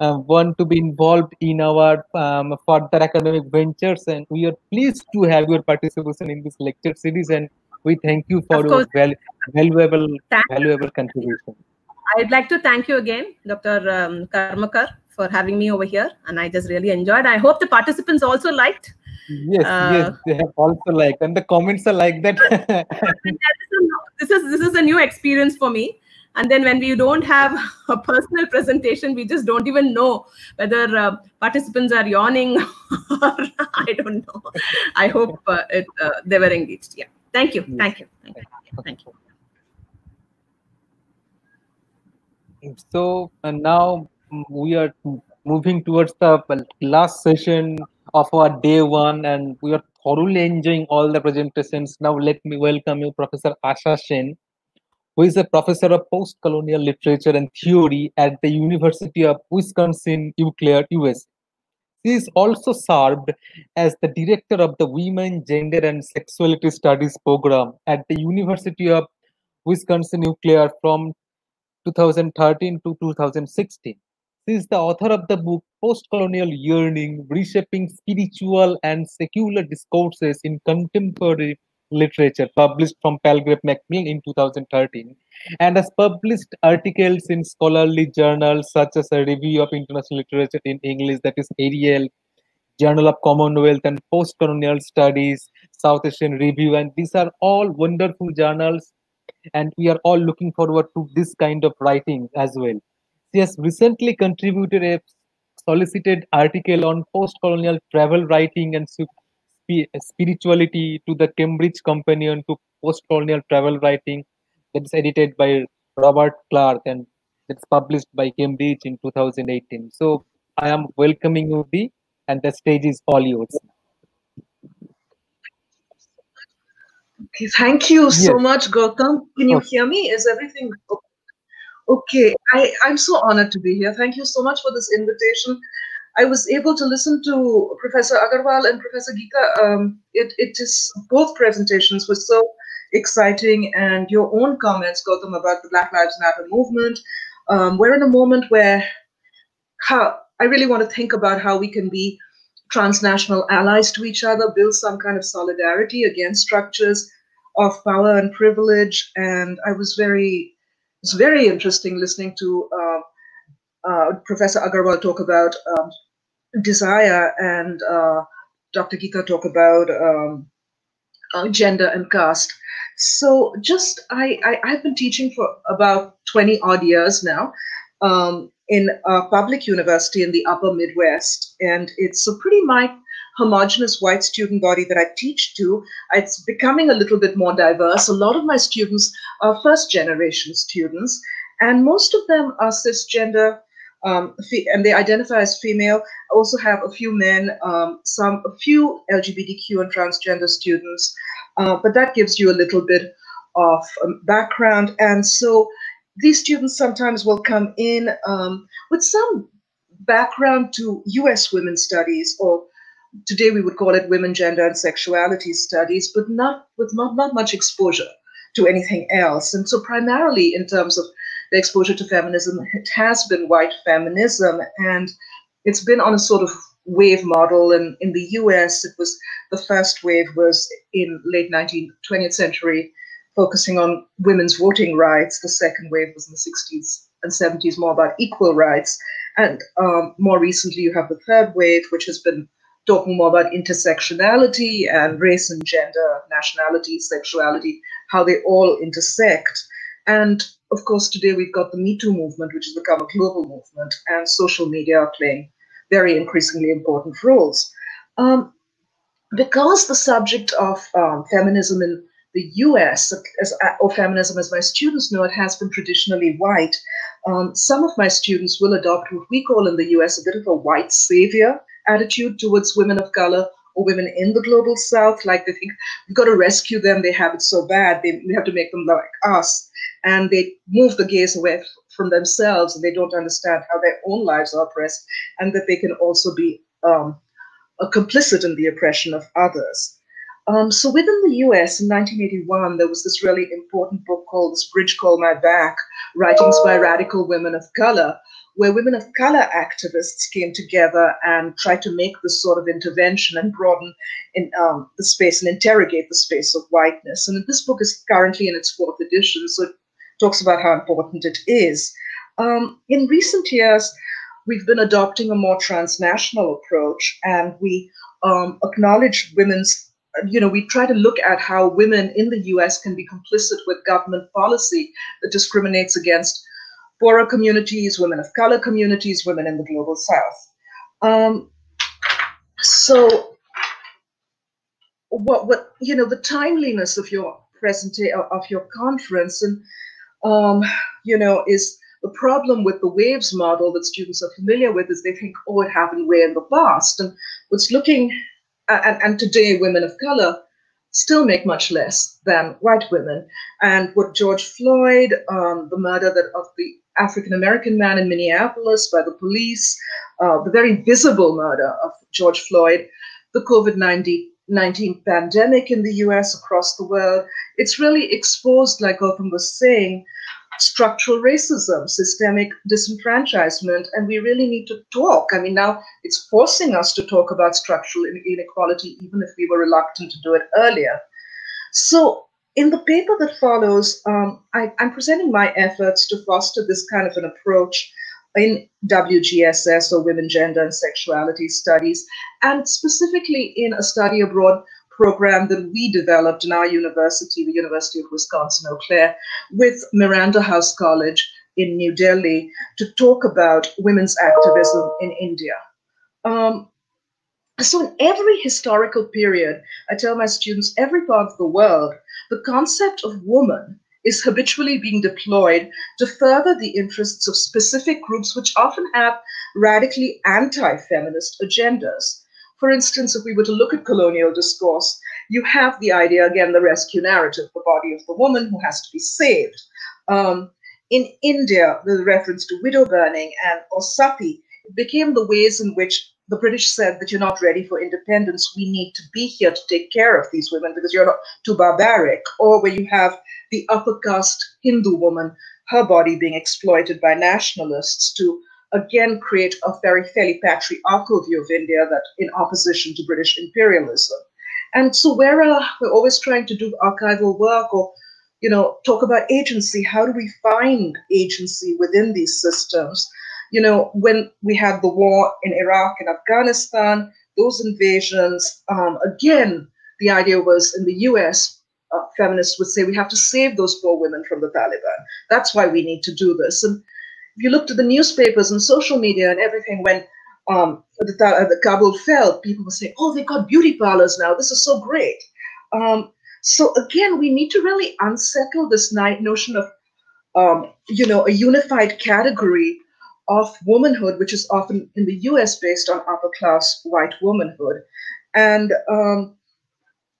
want to be involved in our um, further academic ventures. And we are pleased to have your participation in this lecture series. And we thank you for your val valuable valuable contribution. I'd like to thank you again dr um, karmakar for having me over here. And i just really enjoyed. I hope the participants also liked. Yes uh, yes they have also liked. And the comments are like that. [LAUGHS] This is this is a new experience for me and then when we don't have [LAUGHS] a personal presentation we just don't even know whether uh, participants are yawning [LAUGHS] or [LAUGHS] i don't know. I hope uh, it, uh, they were engaged. Yeah. Thank you. Thank you. Thank you. Thank you. So uh, now we are moving towards the last session of our day one and we are thoroughly enjoying all the presentations. Now let me welcome you professor asha sen who is a professor of post-colonial literature and theory at the University of Wisconsin, Eau Claire, US. She is also served as the director of the Women, Gender and Sexuality Studies program at the University of Wisconsin, Eau Claire from 2013 to 2016. She is the author of the book Post-Colonial Yearning, Reshaping Spiritual and Secular Discourses in Contemporary literature published from Palgrave Macmillan in 2013 and has published articles in scholarly journals such as a Review of International Literature in English, that is Ariel, Journal of Commonwealth and Postcolonial Studies, South Asian Review, and these are all wonderful journals, and we are all looking forward to this kind of writing as well. She has recently contributed a solicited article on post-colonial travel writing and spirituality to the Cambridge Companion to Post-Colonial Travel Writing that is edited by Robert Clarke and it's published by Cambridge in 2018. So I am welcoming you, and the stage is all yours. Okay, thank you yes. so much, Goutam. Can you hear me? Is everything okay? okay? I, I'm so honored to be here. Thank you so much for this invitation. I was able to listen to Professor Agarwal and Professor Geetha. Um, it, it is both presentations were so exciting, and your own comments, Goutam, about the Black Lives Matter movement. Um, we're in a moment where how I really want to think about how we can be transnational allies to each other, build some kind of solidarity against structures of power and privilege. And I was very, it's very interesting listening to uh, uh, Professor Agarwal talk about um, desire and uh, Dr. Geetha talk about um, uh, gender and caste. So just I, I have been teaching for about 20 odd years now. Um, in a public university in the upper Midwest. And it's a pretty my, homogenous white student body that I teach to. It's becoming a little bit more diverse. A lot of my students are first generation students, and most of them are cisgender. Um, and they identify as female. I also have a few men, um, some a few LGBTQ and transgender students, uh, but that gives you a little bit of um, background. And so these students sometimes will come in um, with some background to US women's studies, or today we would call it women, gender, and sexuality studies, but not with not, not much exposure to anything else. And so, primarily in terms of the exposure to feminism, it has been white feminism, and it's been on a sort of wave model. And in the US, it was the first wave was in late 19th, 20th century focusing on women's voting rights. The second wave was in the 60s and 70s, more about equal rights. And um, more recently, you have the third wave, which has been talking more about intersectionality and race and gender, nationality, sexuality, how they all intersect. And of course, today we've got the Me Too movement, which has become a global movement, and social media are playing very increasingly important roles. Um, because the subject of um, feminism in the US, as, or feminism as my students know it, has been traditionally white. Um, some of my students will adopt what we call in the US a bit of a white savior attitude towards women of color women in the global south. Like they think we've got to rescue them, they have it so bad, they, we have to make them like us. And they move the gaze away from themselves and they don't understand how their own lives are oppressed and that they can also be um, complicit in the oppression of others. Um, so within the US in 1981, there was this really important book called This Bridge Called My Back, Writings by Radical Women of Color, where women of color activists came together and tried to make this sort of intervention and broaden in, um, the space and interrogate the space of whiteness. And this book is currently in its fourth edition, so it talks about how important it is. Um, in recent years, we've been adopting a more transnational approach, and we um, acknowledge women's you know, we try to look at how women in the US can be complicit with government policy that discriminates against poorer communities, women of color communities, women in the global south. Um, so what what you know the timeliness of your present of your conference and um, you know is the problem with the waves model that students are familiar with is they think oh it happened way in the past and what's looking and, and today women of color still make much less than white women. And what George Floyd, um, the murder that of the African American man in Minneapolis by the police, uh, the very visible murder of George Floyd, the COVID 19 pandemic in the US across the world, it's really exposed, like Goutam was saying, structural racism, systemic disenfranchisement, and we really need to talk. I mean, now it's forcing us to talk about structural inequality, even if we were reluctant to do it earlier. So in the paper that follows, um, I, I'm presenting my efforts to foster this kind of an approach in WGSS or Women, Gender, and Sexuality Studies, and specifically in a study abroad program that we developed in our university, the University of Wisconsin Eau Claire, with Miranda House College in New Delhi to talk about women's activism in India. Um, so, in every historical period, I tell my students, every part of the world, the concept of woman is habitually being deployed to further the interests of specific groups which often have radically anti feminist agendas. For instance, if we were to look at colonial discourse, you have the idea, again, the rescue narrative, the body of the woman who has to be saved. Um, in India, the reference to widow burning and or sati became the ways in which the British said that you're not ready for independence. We need to be here to take care of these women because you're not too barbaric. Or where you have the upper caste Hindu woman, her body being exploited by nationalists to again create a very fairly patriarchal view of India that in opposition to British imperialism. And so where uh, we're always trying to do archival work or you know talk about agency, how do we find agency within these systems? You know, when we had the war in Iraq and Afghanistan, those invasions, um, again, the idea was in the US, uh, feminists would say we have to save those poor women from the Taliban. That's why we need to do this. And if you looked at the newspapers and social media and everything, when um, the, uh, the Kabul fell, people were saying, "Oh, they got beauty parlors now. This is so great." Um, so again, we need to really unsettle this notion of, um, you know, a unified category of womanhood, which is often in the U.S. based on upper class white womanhood, and um,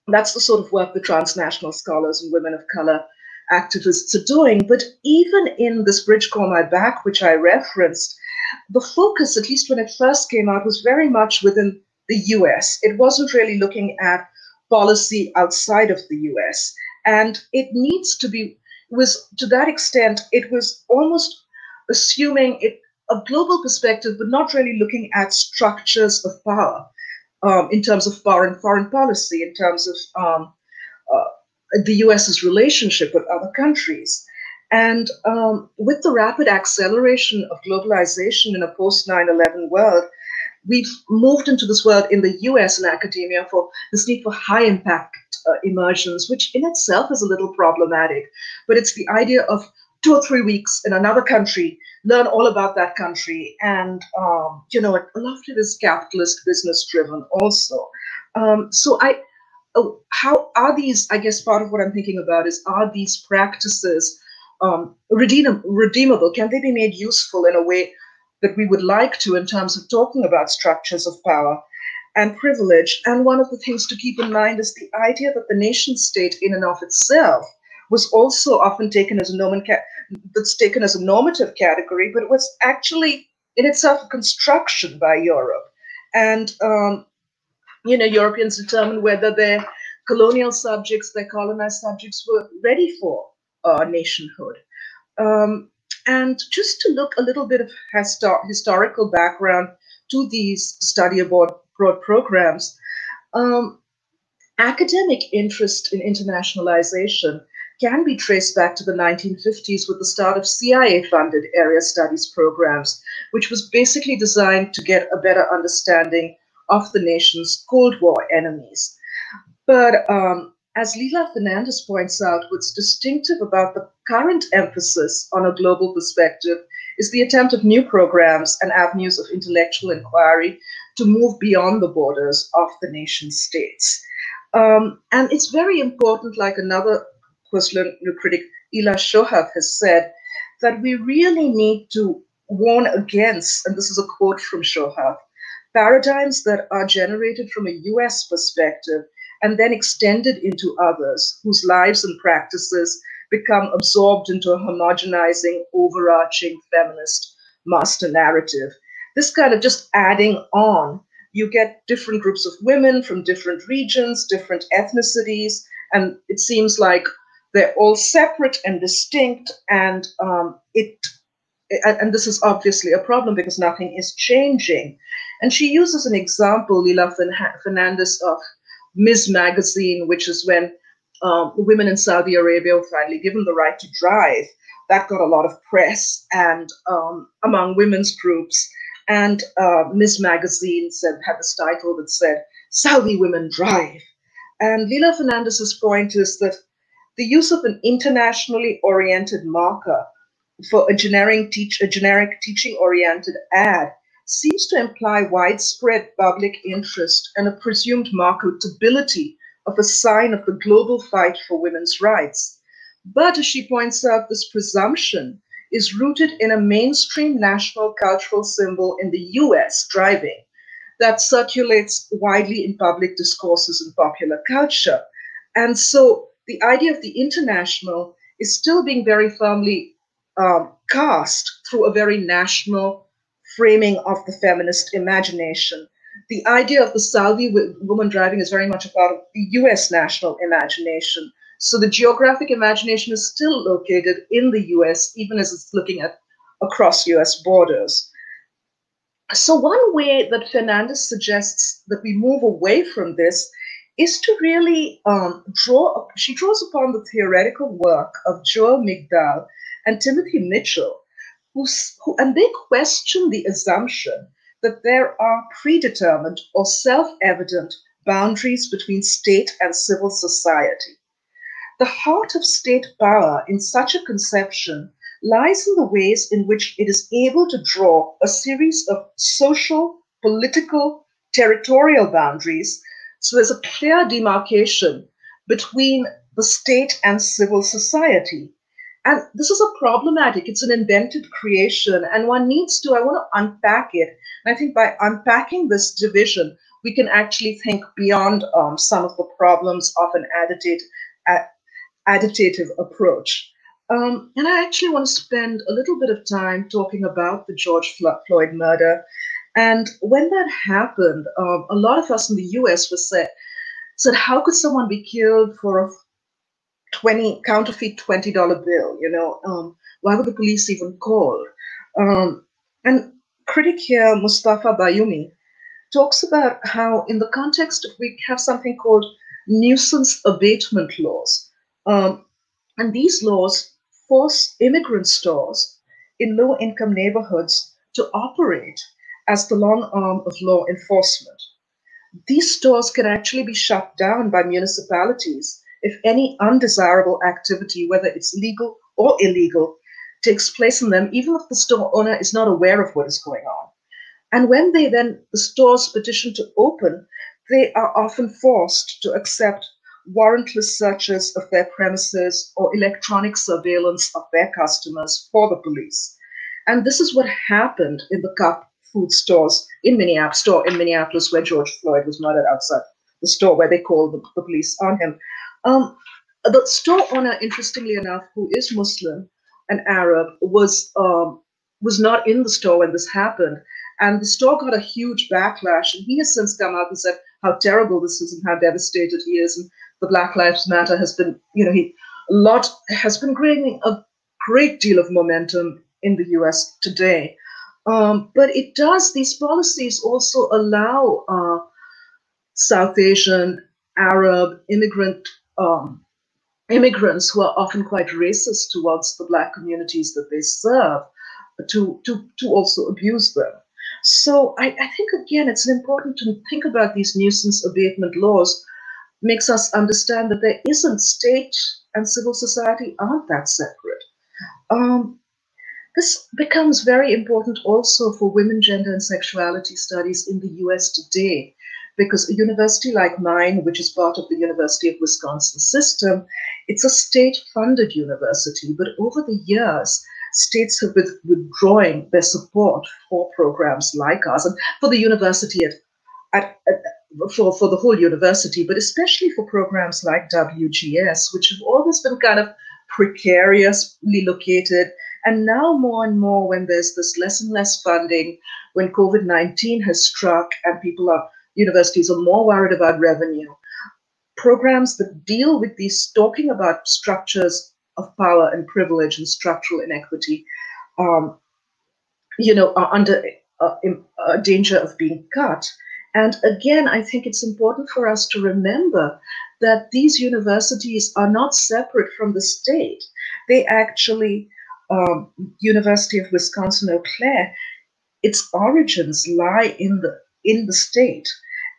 that's the sort of work the transnational scholars and women of color activists are doing. But even in this Bridge Call My Back, which I referenced, the focus, at least when it first came out, was very much within the US. It wasn't really looking at policy outside of the US. And it needs to be, was to that extent, it was almost assuming it a global perspective, but not really looking at structures of power um, in terms of foreign foreign policy, in terms of um, uh, the US's relationship with other countries. And um, with the rapid acceleration of globalization in a post 9 11 world, we've moved into this world in the US and academia for this need for high impact uh, immersions, which in itself is a little problematic. But it's the idea of two or three weeks in another country, learn all about that country. And, um, you know, a lot of it is capitalist, business driven also. Um, so I, oh, how are these? I guess part of what I'm thinking about is are these practices um, redeem, redeemable? Can they be made useful in a way that we would like to in terms of talking about structures of power and privilege? And one of the things to keep in mind is the idea that the nation state, in and of itself, was also often taken as a that's taken as a normative category, but it was actually in itself a construction by Europe. And um, you know, Europeans determined whether their colonial subjects, their colonized subjects, were ready for uh, nationhood. Um, and just to look a little bit of histor- historical background to these study abroad programs, um, academic interest in internationalization can be traced back to the 1950s with the start of CIA funded area studies programs, which was basically designed to get a better understanding of the nation's Cold War enemies. But um, as Leela Fernandes points out, what's distinctive about the current emphasis on a global perspective is the attempt of new programs and avenues of intellectual inquiry to move beyond the borders of the nation states. Um, and it's very important, like another Queensland critic, Ella Shohat, has said, that we really need to warn against, and this is a quote from Shohat, paradigms that are generated from a US perspective and then extended into others whose lives and practices become absorbed into a homogenizing, overarching feminist master narrative. This kind of just adding on, you get different groups of women from different regions, different ethnicities, and it seems like they're all separate and distinct, and um, it and this is obviously a problem because nothing is changing. And she uses an example, Leela Fernandes, of Ms. Magazine, which is when um, women in Saudi Arabia were finally given the right to drive. That got a lot of press and um, among women's groups. And uh, Ms. Magazine said had this title that said Saudi women drive. And Leela Fernandes's point is that the use of an internationally oriented marker for a generic, teach, a generic teaching-oriented ad seems to imply widespread public interest and a presumed marketability of a sign of the global fight for women's rights. But as she points out, this presumption is rooted in a mainstream national cultural symbol in the US, driving, that circulates widely in public discourses and popular culture. And so the idea of the international is still being very firmly um, cast through a very national framing of the feminist imagination. The idea of the Saudi woman driving is very much a part of the US national imagination. So the geographic imagination is still located in the US, even as it's looking at across US borders. So one way that Fernandes suggests that we move away from this is to really um, draw, she draws upon the theoretical work of Joel Migdal and Timothy Mitchell, who, and they question the assumption that there are predetermined or self-evident boundaries between state and civil society. The heart of state power in such a conception lies in the ways in which it is able to draw a series of social, political, territorial boundaries. So there's a clear demarcation between the state and civil society. And this is a problematic, it's an invented creation, and one needs to, I want to unpack it. And I think by unpacking this division, we can actually think beyond um, some of the problems of an additive, additive approach. Um, and I actually want to spend a little bit of time talking about the George Floyd murder. And when that happened, um, a lot of us in the US were said, said, how could someone be killed for a 20 counterfeit $20 bill? You know, um, why would the police even call? Um, and critic here, Mustafa Bayoumi, talks about how in the context we have something called nuisance abatement laws. Um, and these laws force immigrant stores in low income neighborhoods to operate as the long arm of law enforcement. These stores can actually be shut down by municipalities if any undesirable activity, whether it's legal or illegal, takes place in them, even if the store owner is not aware of what is going on. And when they then, the stores petition to open, they are often forced to accept warrantless searches of their premises or electronic surveillance of their customers for the police. And this is what happened in the Cup food stores in Minneapolis, store in Minneapolis where George Floyd was murdered outside the store where they called the, the police on him. Um, the store owner, interestingly enough, who is Muslim and Arab, was um, was not in the store when this happened, and the store got a huge backlash. And he has since come out and said how terrible this is and how devastated he is. And the Black Lives Matter has been, you know, he a lot has been gaining a great deal of momentum in the U.S. today. Um, but it does; these policies also allow uh, South Asian, Arab, immigrant um, immigrants who are often quite racist towards the black communities that they serve to to to also abuse them. So I, I think again it's important to think about these nuisance abatement laws makes us understand that there isn't state and civil society aren't that separate. Um, this becomes very important also for women, gender, and sexuality studies in the US today, because a university like mine, which is part of the University of Wisconsin system, it's a state-funded university, but over the years, states have been withdrawing their support for programs like ours and for the university at, at, at for, for the whole university, but especially for programs like WGS, which have always been kind of precariously located. And now, more and more, when there's this less and less funding, when COVID 19 has struck and people are, universities are more worried about revenue, programs that deal with these, talking about structures of power and privilege and structural inequity, um, you know, are under a, a danger of being cut. And again, I think it's important for us to remember that these universities are not separate from the state. They actually, um, University of Wisconsin Eau Claire, its origins lie in the in the state,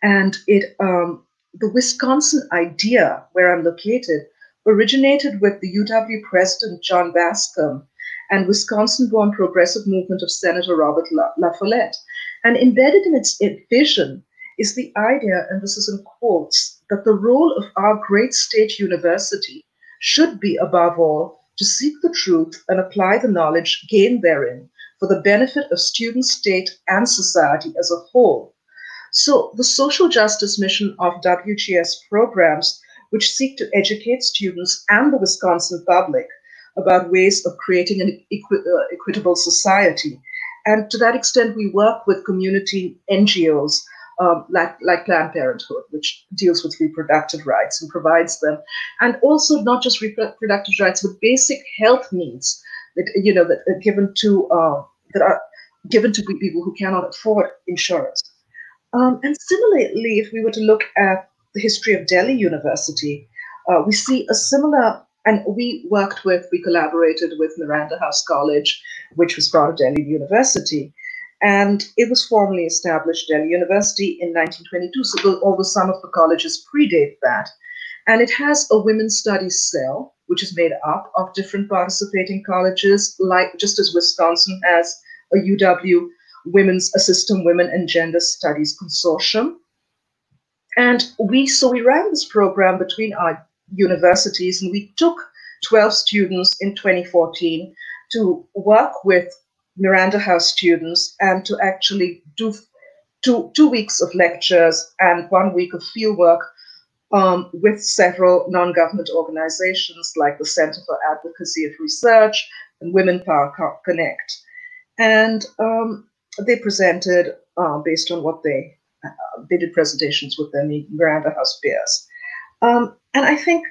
and it um, the Wisconsin idea where I'm located originated with the UW president John Bascom and Wisconsin-born progressive movement of Senator Robert La Follette. And embedded in its vision is the idea, and this is in quotes, that the role of our great state university should be, above all, to seek the truth and apply the knowledge gained therein for the benefit of students, state, and society as a whole. So, the social justice mission of WGS programs, which seek to educate students and the Wisconsin public about ways of creating an equi uh, equitable society. And to that extent, we work with community NGOs um, like, like Planned Parenthood, which deals with reproductive rights and provides them, and also not just reproductive rights, but basic health needs that you know that are given to uh, that are given to people who cannot afford insurance. Um, and similarly, if we were to look at the history of Delhi University, uh, we see a similar and we worked with, we collaborated with Miranda House College, which was part of Delhi University. And it was formally established, Delhi University, in 1922. So, although some of the colleges predate that. And it has a women's studies cell, which is made up of different participating colleges, like just as Wisconsin has a UW Women's a System Women and Gender Studies Consortium. And we so we ran this program between our universities and we took 12 students in 2014 to work with Miranda House students and to actually do two, two weeks of lectures and one week of fieldwork um, with several non-government organizations like the Center for Advocacy of Research and Women Power Connect. And um, they presented uh, based on what they, uh, they did presentations with their Miranda House peers. Um, and I think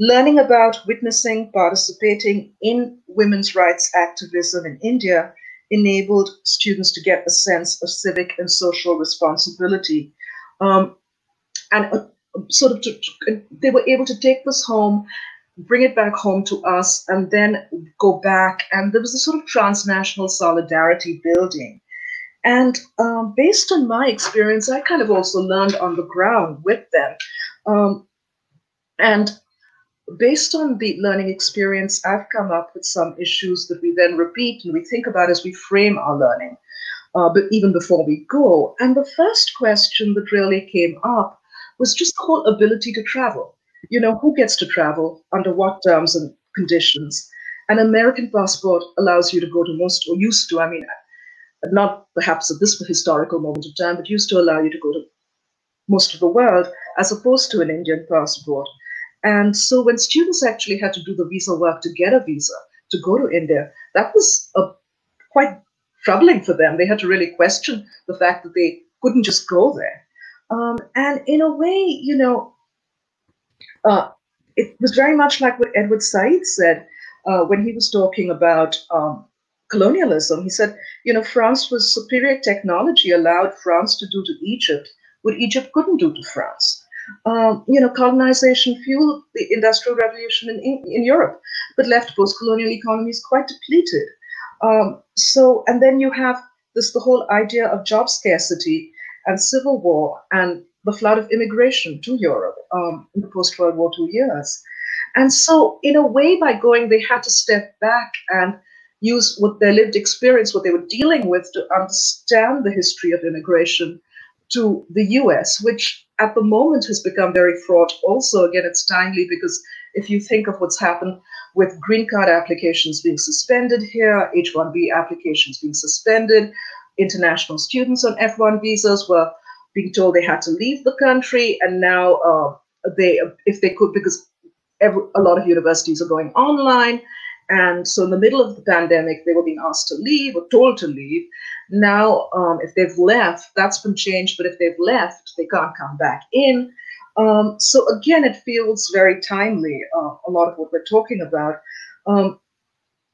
learning about witnessing, participating in women's rights activism in India enabled students to get a sense of civic and social responsibility. Um, and uh, sort of, to, they were able to take this home, bring it back home to us, and then go back. And there was a sort of transnational solidarity building. And um, based on my experience, I kind of also learned on the ground with them. Um, and based on the learning experience, I've come up with some issues that we then repeat and we think about as we frame our learning, uh, but even before we go. And the first question that really came up was just the whole ability to travel. You know, who gets to travel, under what terms and conditions? An American passport allows you to go to most, or used to, I mean, not perhaps at this historical moment of time, but used to allow you to go to most of the world, as opposed to an Indian passport. And so when students actually had to do the visa work to get a visa to go to India, that was a, quite troubling for them. They had to really question the fact that they couldn't just go there. Um, and in a way, you know, uh, it was very much like what Edward Said said uh, when he was talking about um, colonialism. He said, you know, France was superior technology allowed France to do to Egypt what Egypt couldn't do to France. Um, you know, colonization fueled the industrial revolution in, in, Europe, but left post-colonial economies quite depleted. Um, so, and then you have this the whole idea of job scarcity and civil war and the flood of immigration to Europe um, in the post-World War II years. And so, in a way, by going, they had to step back and use what their lived experience, what they were dealing with, to understand the history of immigration to the US, which at the moment has become very fraught. Also, again, it's timely because if you think of what's happened with green card applications being suspended here, H 1B applications being suspended, international students on F 1 visas were being told they had to leave the country, and now uh, they, if they could, because every, a lot of universities are going online. And so, in the middle of the pandemic, they were being asked to leave or told to leave. Now, um, if they've left, that's been changed, but if they've left, they can't come back in. Um, so again, it feels very timely, uh, a lot of what we're talking about. Um,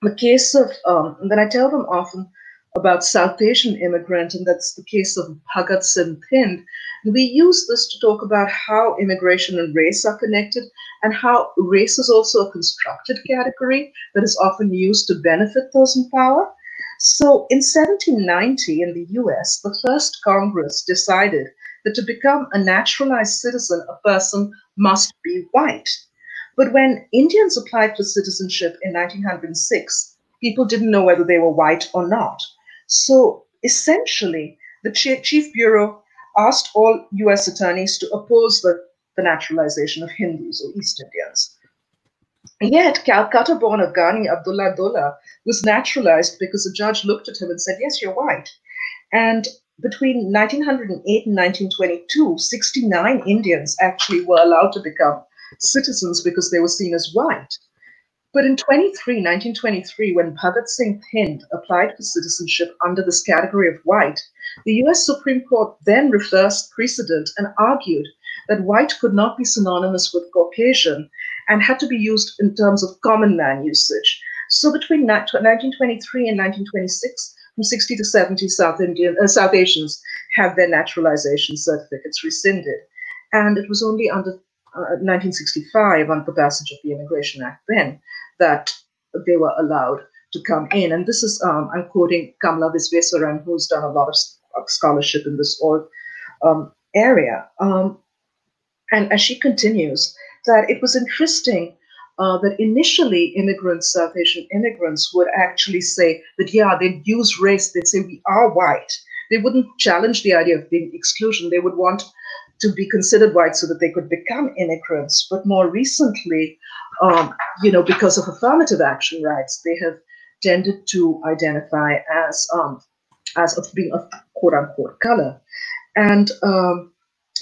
the case of, um, and then I tell them often, about South Asian immigrant, and that's the case of Bhagat Singh Thind. We use this to talk about how immigration and race are connected and how race is also a constructed category that is often used to benefit those in power. So in 1790 in the US, the first Congress decided that to become a naturalized citizen, a person must be white. But when Indians applied for citizenship in 1906, people didn't know whether they were white or not. So essentially, the Chief Bureau asked all US attorneys to oppose the, the naturalization of Hindus or East Indians. Yet, Calcutta born Afghani Abdullah Dola was naturalized because a judge looked at him and said, Yes, you're white. And between 1908 and 1922, 69 Indians actually were allowed to become citizens because they were seen as white. But in 23, 1923, when Bhagat Singh Thind applied for citizenship under this category of white, the US Supreme Court then reversed precedent and argued that white could not be synonymous with Caucasian and had to be used in terms of common man usage. So between 1923 and 1926, from 60 to 70 South Indian uh, South Asians had their naturalization certificates rescinded, and it was only under uh, 1965, on the passage of the Immigration Act, then that they were allowed to come in. And this is, um, I'm quoting Kamala Visweswaran, who's done a lot of scholarship in this whole um, area. Um, and as she continues, that it was interesting uh, that initially immigrants, South Asian immigrants, would actually say that, yeah, they'd use race, they'd say, we are white. They wouldn't challenge the idea of being exclusion. They would want to be considered white so that they could become immigrants. But more recently, um, you know, because of affirmative action rights, they have tended to identify as um, as of being of quote unquote color and um,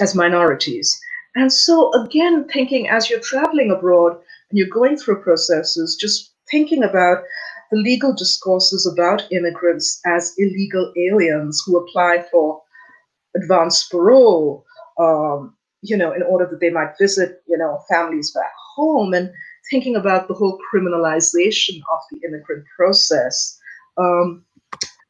as minorities. And so again, thinking as you're traveling abroad and you're going through processes, just thinking about the legal discourses about immigrants as illegal aliens who apply for advanced parole, um, you know, in order that they might visit, you know, families back home and thinking about the whole criminalization of the immigrant process. Um,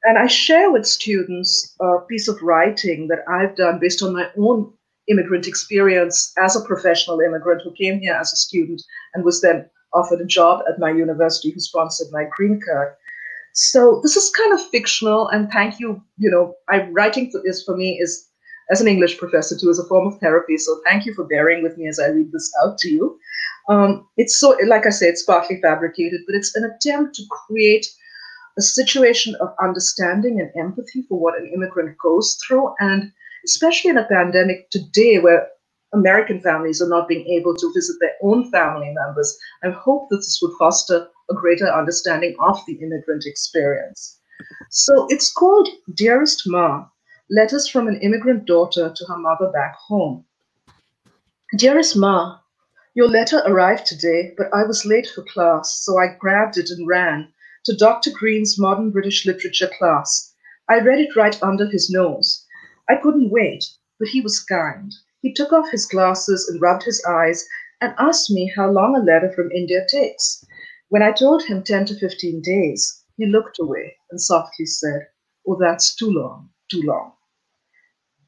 and I share with students a piece of writing that I've done based on my own immigrant experience as a professional immigrant who came here as a student and was then offered a job at my university who sponsored my green card. So this is kind of fictional, and thank you. You know, I writing for this for me is as an English professor too, as a form of therapy. So thank you for bearing with me as I read this out to you. Um, it's so, like I say, it's partly fabricated, but it's an attempt to create a situation of understanding and empathy for what an immigrant goes through, and especially in a pandemic today where American families are not being able to visit their own family members. I hope that this would foster a greater understanding of the immigrant experience. So it's called Dearest Ma, Letters from an Immigrant Daughter to Her Mother Back Home. Dearest Ma, your letter arrived today, but I was late for class, so I grabbed it and ran to Dr. Green's Modern British Literature class. I read it right under his nose. I couldn't wait, but he was kind. He took off his glasses and rubbed his eyes and asked me how long a letter from India takes. When I told him 10 to 15 days, he looked away and softly said, Oh, that's too long, too long.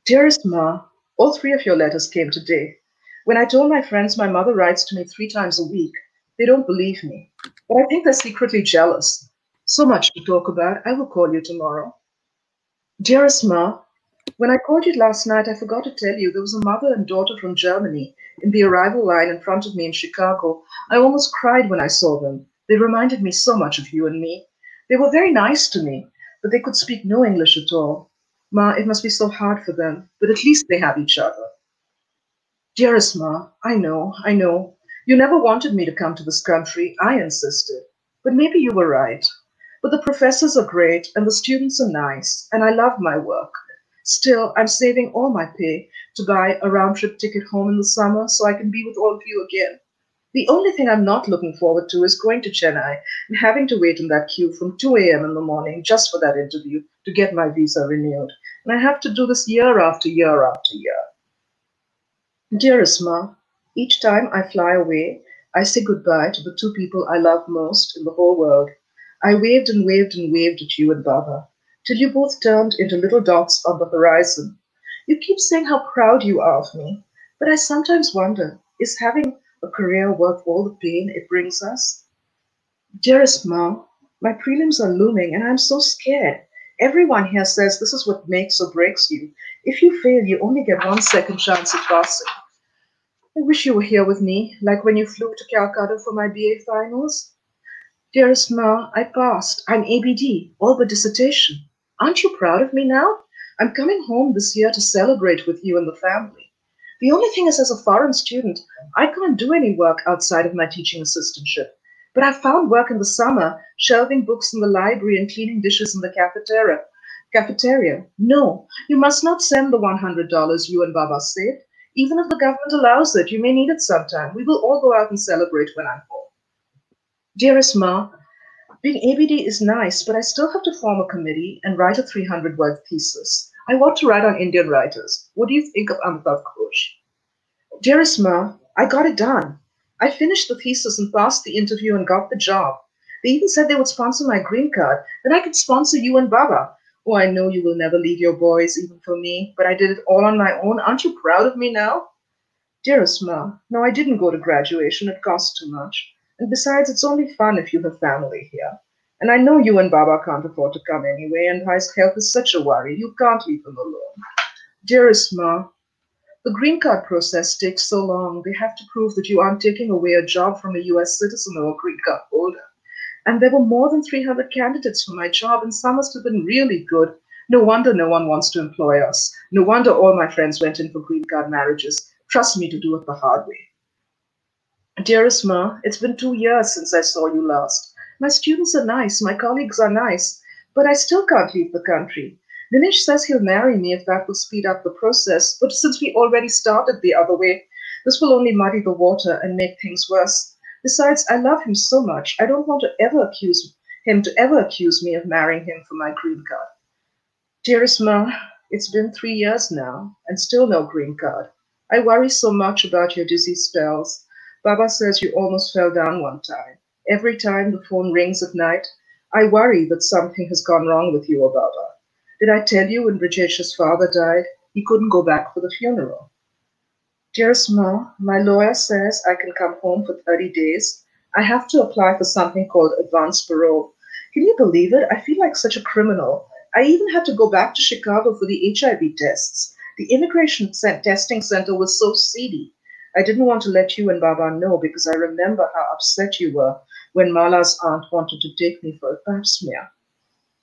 Dearest Ma, all three of your letters came today. When I told my friends my mother writes to me three times a week, they don't believe me. But I think they're secretly jealous. So much to talk about. I will call you tomorrow. Dearest Ma, when I called you last night, I forgot to tell you there was a mother and daughter from Germany in the arrival line in front of me in Chicago. I almost cried when I saw them. They reminded me so much of you and me. They were very nice to me, but they could speak no English at all. Ma, it must be so hard for them, but at least they have each other. Dearest Ma, I know, I know. You never wanted me to come to this country. I insisted. But maybe you were right. But the professors are great and the students are nice, and I love my work. Still, I'm saving all my pay to buy a round trip ticket home in the summer so I can be with all of you again. The only thing I'm not looking forward to is going to Chennai and having to wait in that queue from 2 a.m. in the morning just for that interview to get my visa renewed. And I have to do this year after year after year. Dearest Ma, each time I fly away, I say goodbye to the two people I love most in the whole world. I waved and waved and waved at you and Baba. till you both turned into little dots on the horizon. You keep saying how proud you are of me, but I sometimes wonder is having a career worth all the pain it brings us? Dearest Ma, my prelims are looming and I'm so scared. Everyone here says this is what makes or breaks you. If you fail, you only get one second chance at passing. I wish you were here with me, like when you flew to Calcutta for my BA finals. Dearest Ma, I passed. I'm ABD, all but dissertation. Aren't you proud of me now? I'm coming home this year to celebrate with you and the family. The only thing is, as a foreign student, I can't do any work outside of my teaching assistantship. But I found work in the summer, shelving books in the library and cleaning dishes in the cafeteria. Cafeteria. No, you must not send the $100 you and Baba saved. Even if the government allows it, you may need it sometime. We will all go out and celebrate when I'm home. Dearest Ma, being ABD is nice, but I still have to form a committee and write a 300 word thesis. I want to write on Indian writers. What do you think of Amitav Ghosh? Dearest Ma, I got it done. I finished the thesis and passed the interview and got the job. They even said they would sponsor my green card, that I could sponsor you and Baba. Oh, I know you will never leave your boys, even for me, but I did it all on my own. Aren't you proud of me now? Dearest Ma, no, I didn't go to graduation. It cost too much. And besides, it's only fun if you have family here. And I know you and Baba can't afford to come anyway, and his health is such a worry. You can't leave them alone. Dearest Ma, the green card process takes so long. They have to prove that you aren't taking away a job from a US citizen or a green card holder. And there were more than 300 candidates for my job, and some must have been really good. No wonder no one wants to employ us. No wonder all my friends went in for green card marriages. Trust me to do it the hard way. Dearest Ma, it's been two years since I saw you last. My students are nice, my colleagues are nice, but I still can't leave the country. Dinesh says he'll marry me if that will speed up the process, but since we already started the other way, this will only muddy the water and make things worse. Besides, I love him so much, I don't want to ever accuse him to ever accuse me of marrying him for my green card. Dearest Ma, it's been three years now, and still no green card. I worry so much about your dizzy spells. Baba says you almost fell down one time. Every time the phone rings at night, I worry that something has gone wrong with you Baba. Did I tell you when Brajesh's father died, he couldn't go back for the funeral? Dearest Ma, my lawyer says I can come home for 30 days. I have to apply for something called advance parole. Can you believe it? I feel like such a criminal. I even had to go back to Chicago for the HIV tests. The immigration testing center was so seedy. I didn't want to let you and Baba know because I remember how upset you were when Mala's aunt wanted to take me for a pap smear.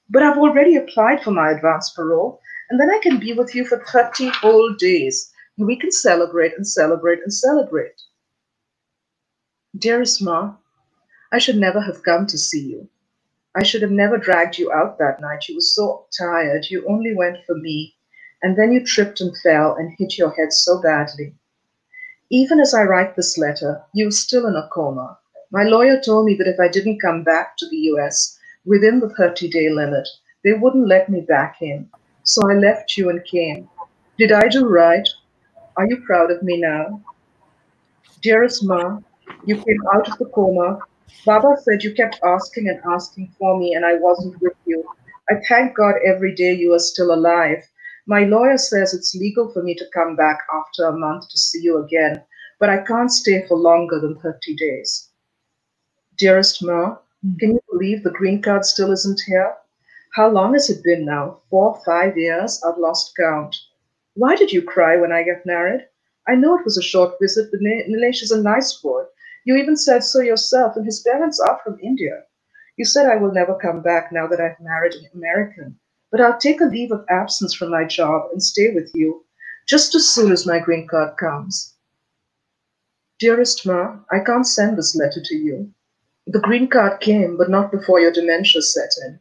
But I've already applied for my advance parole, and then I can be with you for 30 whole days, and we can celebrate and celebrate and celebrate. Dearest Ma, I should never have come to see you. I should have never dragged you out that night. You were so tired. You only went for me, and then you tripped and fell and hit your head so badly. Even as I write this letter, you're still in a coma. My lawyer told me that if I didn't come back to the US within the 30 day limit, they wouldn't let me back in. So I left you and came. Did I do right? Are you proud of me now? Dearest Ma, you came out of the coma. Baba said you kept asking and asking for me, and I wasn't with you. I thank God every day you are still alive. My lawyer says it's legal for me to come back after a month to see you again, but I can't stay for longer than 30 days. Dearest Ma, hmm. can you believe the green card still isn't here? How long has it been now? Four, five years? I've lost count. Why did you cry when I got married? I know it was a short visit, but Nilesh is a nice boy. You even said so yourself, and his parents are from India. You said I will never come back now that I've married an American but I'll take a leave of absence from my job and stay with you just as soon as my green card comes. Dearest Ma, I can't send this letter to you. The green card came, but not before your dementia set in.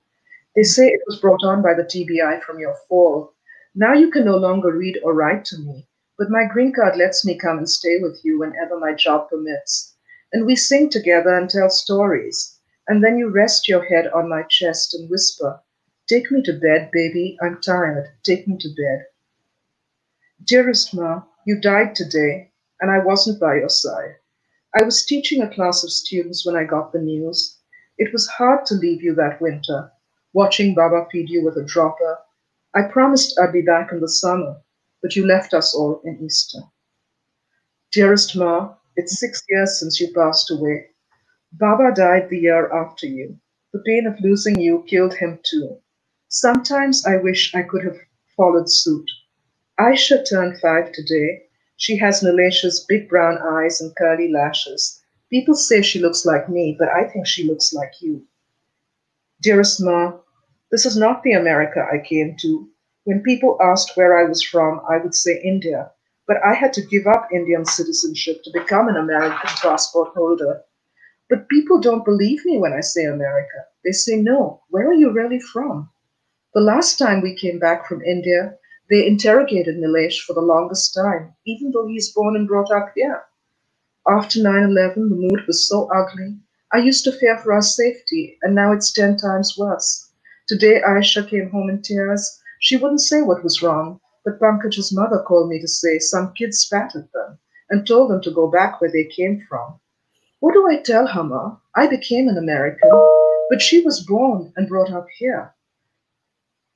They say it was brought on by the TBI from your fall. Now you can no longer read or write to me, but my green card lets me come and stay with you whenever my job permits. And we sing together and tell stories. And then you rest your head on my chest and whisper, Take me to bed, baby. I'm tired. Take me to bed. Dearest Ma, you died today, and I wasn't by your side. I was teaching a class of students when I got the news. It was hard to leave you that winter. watching Baba feed you with a dropper. I promised I'd be back in the summer, but you left us all in Easter. Dearest Ma, it's six years since you passed away. Baba died the year after you. The pain of losing you killed him too. Sometimes I wish I could have followed suit. Aisha turned five today. She has Nilesh's big brown eyes and curly lashes. People say she looks like me, but I think she looks like you. Dearest Ma, this is not the America I came to. When people asked where I was from, I would say India, but I had to give up Indian citizenship to become an American passport holder. But people don't believe me when I say America. They say, no, where are you really from? The last time we came back from India, they interrogated Nilesh for the longest time, even though he's born and brought up here. After 9 11, the mood was so ugly. I used to fear for our safety, and now it's 10 times worse. Today, Aisha came home in tears. She wouldn't say what was wrong, but Pankaj's mother called me to say some kids spat at them and told them to go back where they came from. What do I tell her, Ma? I became an American, but she was born and brought up here.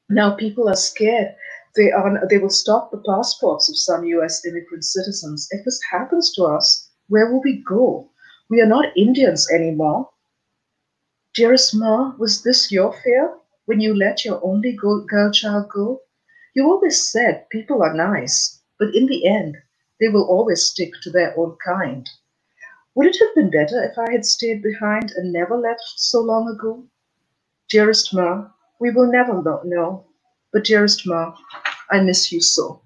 Now people are scared. They are they will stop the passports of some US immigrant citizens. If this happens to us, where will we go? We are not Indians anymore. Dearest Ma, was this your fear when you let your only girl child go? You always said people are nice, but in the end, they will always stick to their own kind. Would it have been better if I had stayed behind and never left so long ago? Dearest Ma, we will never know, but dearest Ma, I miss you so.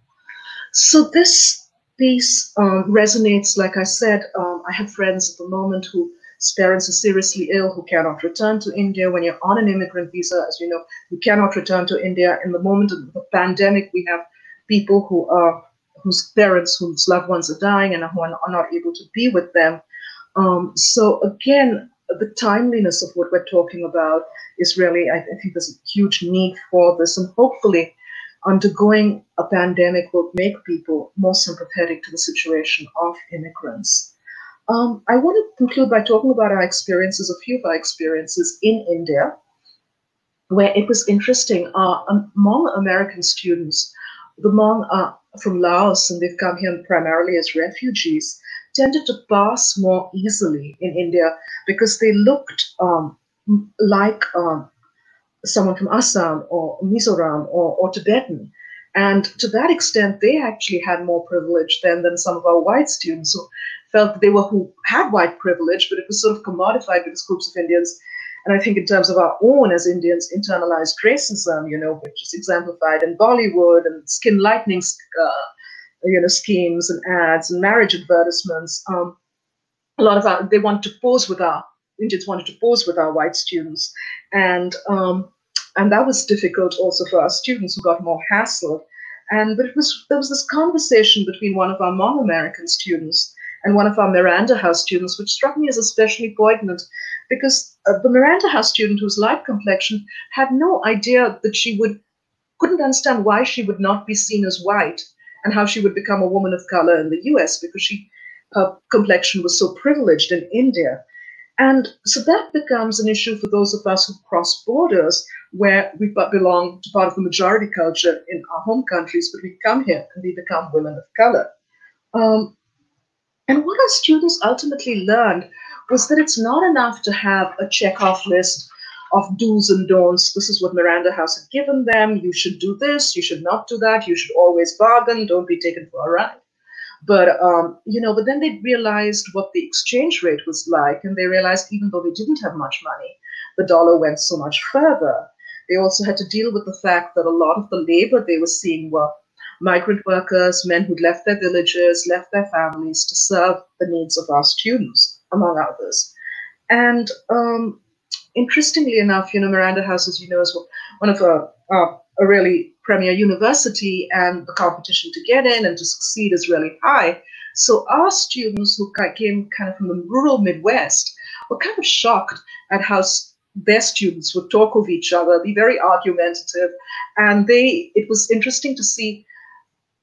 So this piece um, resonates. Like I said, um, I have friends at the moment whose parents are seriously ill who cannot return to India. When you're on an immigrant visa, as you know, you cannot return to India. In the moment of the pandemic, we have people who are whose parents, whose loved ones are dying, and who are not able to be with them. Um, so again, the timeliness of what we're talking about is really, I, I think, there's a huge need for this, and hopefully undergoing a pandemic will make people more sympathetic to the situation of immigrants. Um, I want to conclude by talking about our experiences, a few of our experiences in India, where it was interesting. Uh, among American students, the Hmong are from Laos and they've come here primarily as refugees, tended to pass more easily in India because they looked um, like um, someone from Assam or Mizoram or, or Tibetan. And to that extent, they actually had more privilege than, than some of our white students who felt they were who had white privilege, but it was sort of commodified because groups of Indians. And I think in terms of our own as Indians, internalized racism, you know, which is exemplified in Bollywood and skin lightening, uh, you know, schemes and ads and marriage advertisements. Um, a lot of our, they want to pose with our Indians wanted to pose with our white students, and um, and that was difficult also for our students who got more hassled. And but it was there was this conversation between one of our Hmong American students and one of our Miranda House students, which struck me as especially poignant, because uh, the Miranda House student, whose light complexion, had no idea that she would couldn't understand why she would not be seen as white and how she would become a woman of color in the U.S. because she her complexion was so privileged in India. And so that becomes an issue for those of us who cross borders, where we belong to part of the majority culture in our home countries, but we come here and we become women of color. Um, and what our students ultimately learned was that it's not enough to have a check-off list of do's and don'ts. This is what Miranda House had given them. You should do this, you should not do that, you should always bargain, don't be taken for a ride. But um, you know, but then they realized what the exchange rate was like, and they realized even though they didn't have much money, the dollar went so much further. They also had to deal with the fact that a lot of the labor they were seeing were migrant workers, men who'd left their villages, left their families to serve the needs of our students, among others. And um, interestingly enough, you know, Miranda House, as you know, is one of a, uh, a really premier university and the competition to get in and to succeed is really high. So our students who came kind of from the rural Midwest were kind of shocked at how their students would talk of each other, be very argumentative, and they. It was interesting to see.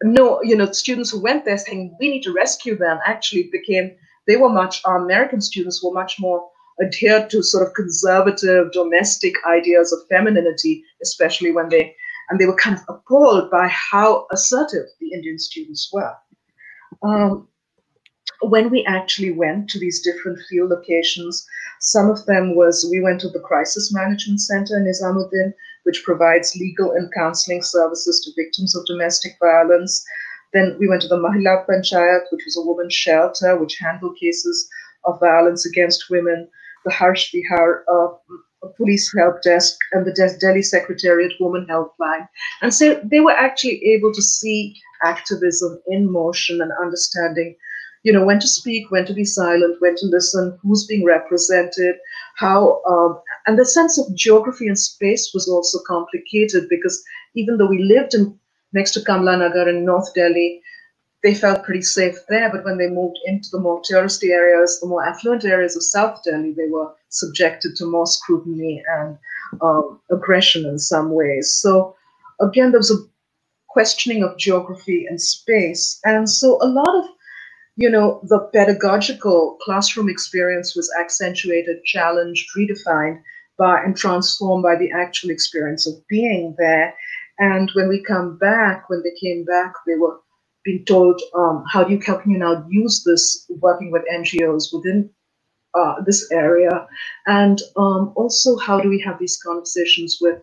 No, you know, students who went there saying we need to rescue them actually became they were much. Our American students were much more adhered to sort of conservative domestic ideas of femininity, especially when they and they were kind of appalled by how assertive the Indian students were. Um, when we actually went to these different field locations, some of them was we went to the Crisis Management Center in Nizamuddin, which provides legal and counseling services to victims of domestic violence. Then we went to the Mahila Panchayat, which was a women's shelter which handled cases of violence against women. The Harsh Vihar uh, police help desk and the Delhi Secretariat Women Helpline. And so they were actually able to see activism in motion and understanding, you know, when to speak, when to be silent, when to listen, who's being represented, how, um, and the sense of geography and space was also complicated because even though we lived in next to Kamla Nagar in North Delhi, they felt pretty safe there. But when they moved into the more touristy areas, the more affluent areas of South Delhi, they were subjected to more scrutiny and um, aggression in some ways. So again, there was a questioning of geography and space. And so a lot of, you know, the pedagogical classroom experience was accentuated, challenged, redefined by and transformed by the actual experience of being there. And when we come back, when they came back, they were being told, um, how do you, how can you now use this working with NGOs within uh, this area? And um, also, how do we have these conversations with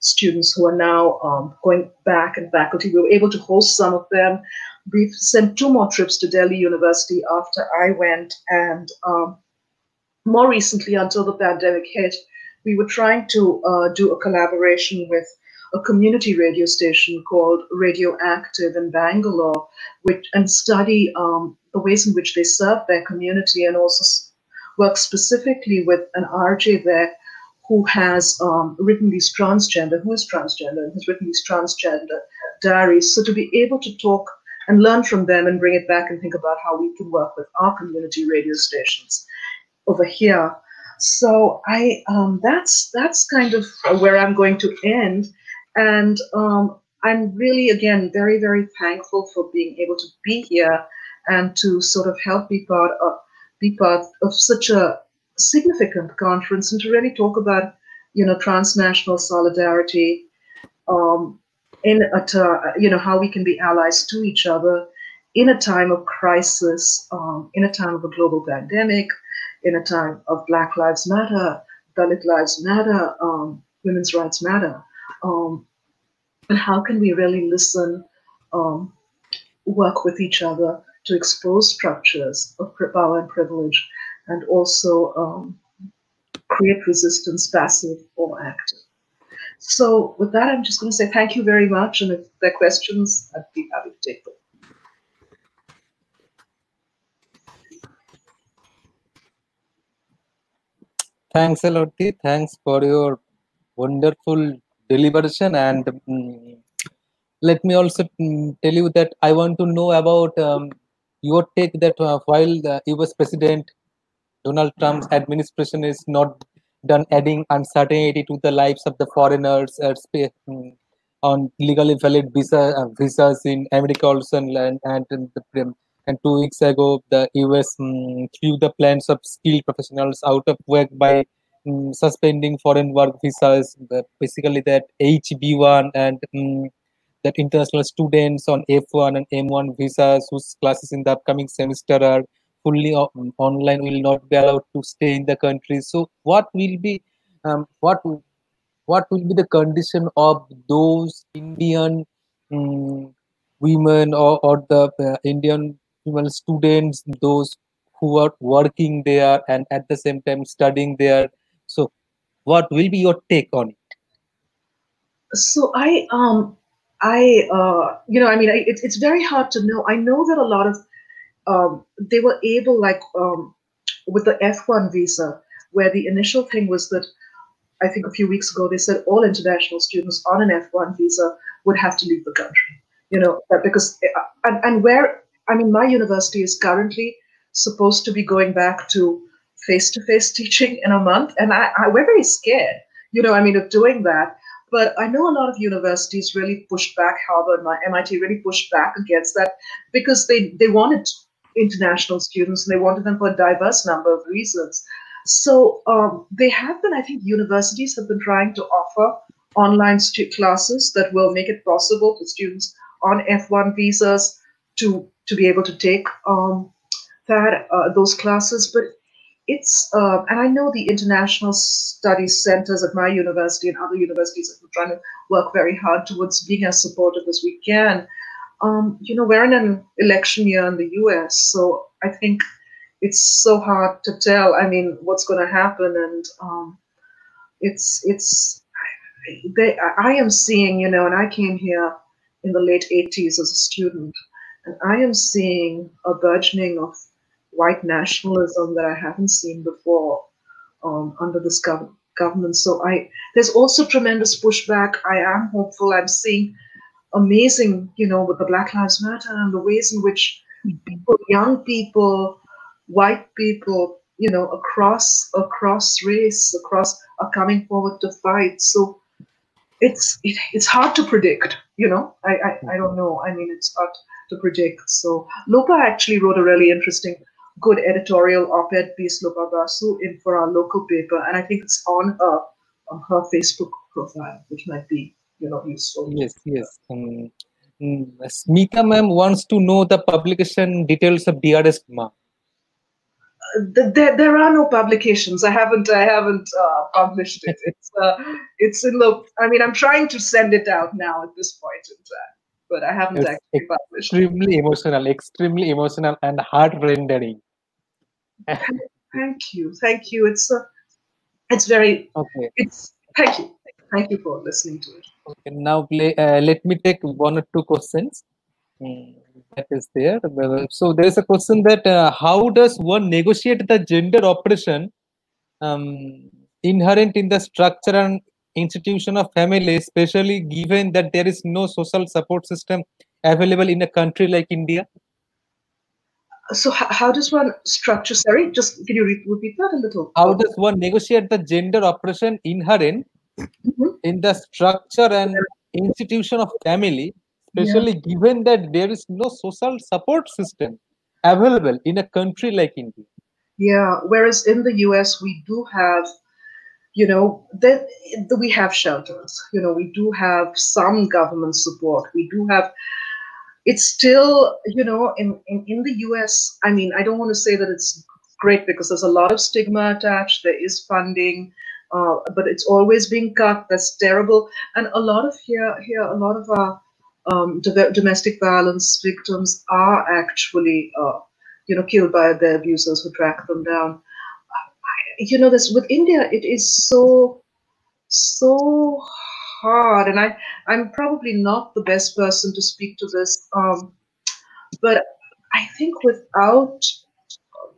students who are now um, going back and faculty? We were able to host some of them. We've sent two more trips to Delhi University after I went, and um, more recently, until the pandemic hit, we were trying to uh, do a collaboration with a community radio station called Radioactive in Bangalore, which and study um, the ways in which they serve their community and also work specifically with an RJ there who has um, written these transgender, who is transgender, and has written these transgender diaries. So to be able to talk and learn from them and bring it back and think about how we can work with our community radio stations over here. So I um, that's that's kind of where I'm going to end, and um, I'm really again very very thankful for being able to be here and to sort of help be part of be part of such a significant conference and to really talk about, you know, transnational solidarity, um, in a you know how we can be allies to each other in a time of crisis, um, in a time of a global pandemic, in a time of Black Lives Matter, Dalit Lives Matter, um, Women's Rights Matter, um, and how can we really listen, um, work with each other to expose structures of power and privilege and also um, create resistance, passive or active. So with that, I'm just going to say thank you very much. And if there are questions, I'd be happy to take them. Thanks a lot, Thanks for your wonderful deliberation. And um, let me also um, tell you that I want to know about um, your take that uh, while the US President Donald Trump's administration is not done adding uncertainty to the lives of the foreigners uh, hmm, on legally valid visa, uh, visas in America also and, and, the, and two weeks ago the US um, threw the plans of skilled professionals out of work by um, suspending foreign work visas, basically that HB1 and um, that international students on F1 and M1 visas whose classes in the upcoming semester are fully online will not be allowed to stay in the country. So what will be um, what what will be the condition of those indian um, women or, or the uh, indian female students those who are working there and at the same time studying there so what will be your take on it so i um i uh you know i mean I, it, it's very hard to know i know that a lot of um, they were able, like um, with the F1 visa, where the initial thing was that I think a few weeks ago they said all international students on an F1 visa would have to leave the country. You know, because uh, and, and where I mean, my university is currently supposed to be going back to face-to-face teaching in a month, and I, I we're very scared. You know, I mean, of doing that. But I know a lot of universities really pushed back. Harvard, my MIT really pushed back against that because they they wanted international students and they wanted them for a diverse number of reasons. So um, they have been, I think, universities have been trying to offer online classes that will make it possible for students on F1 visas to to be able to take um, that uh, those classes. But it's uh, and I know the international studies centers at my university and other universities are trying to work very hard towards being as supportive as we can. Um, you know, we're in an election year in the U.S., so I think it's so hard to tell. I mean, what's going to happen, and um, it's it's they, I am seeing, you know, and I came here in the late 80s as a student, and I am seeing a burgeoning of white nationalism that I haven't seen before um, under this gov- government. So I there's also tremendous pushback. I am hopeful. I'm seeing amazing, you know, with the Black Lives Matter and the ways in which people, young people, white people, you know, across across race, across are coming forward to fight. So it's it, it's hard to predict. You know, I, I I don't know. I mean, it's hard to predict. So Lopa actually wrote a really interesting good editorial op-ed piece, Lopa Basu, in for our local paper, and I think it's on her on her Facebook profile, which might be you know useful. Yes, yes. Um, um, Smita ma'am wants to know the publication details of Dearest Ma. Uh, there, there are no publications. I haven't I haven't uh, published it. [LAUGHS] It's uh, it's in the. I mean, I'm trying to send it out now at this point in time, but I haven't It's actually published. it. extremely emotional, extremely emotional and heart rendering. Thank you, thank you. It's uh, it's very Okay. it's thank you, thank you for listening to it. Okay, now play, uh, let me take one or two questions. Mm, that is there. So there is a question that uh, how does one negotiate the gender oppression um, inherent in the structure and institution of family, especially given that there is no social support system available in a country like India? So how, does one structure? Sorry, just can you repeat that a little? How does one negotiate the gender oppression inherent Mhm. in the structure and institution of family, especially given that there is no social support system available in a country like India. Yeah. Whereas in the US, we do have, you know, that we have shelters. You know, we do have some government support. We do have. It's still, you know, in, in, in the US, I mean, I don't want to say that it's great because there's a lot of stigma attached. There is funding, uh, but it's always being cut. That's terrible. And a lot of here, here, a lot of our um, do- domestic violence victims are actually, uh, you know, killed by their abusers who track them down. You know, this with India, it is so, so hard, and I, I'm probably not the best person to speak to this. Um, but I think without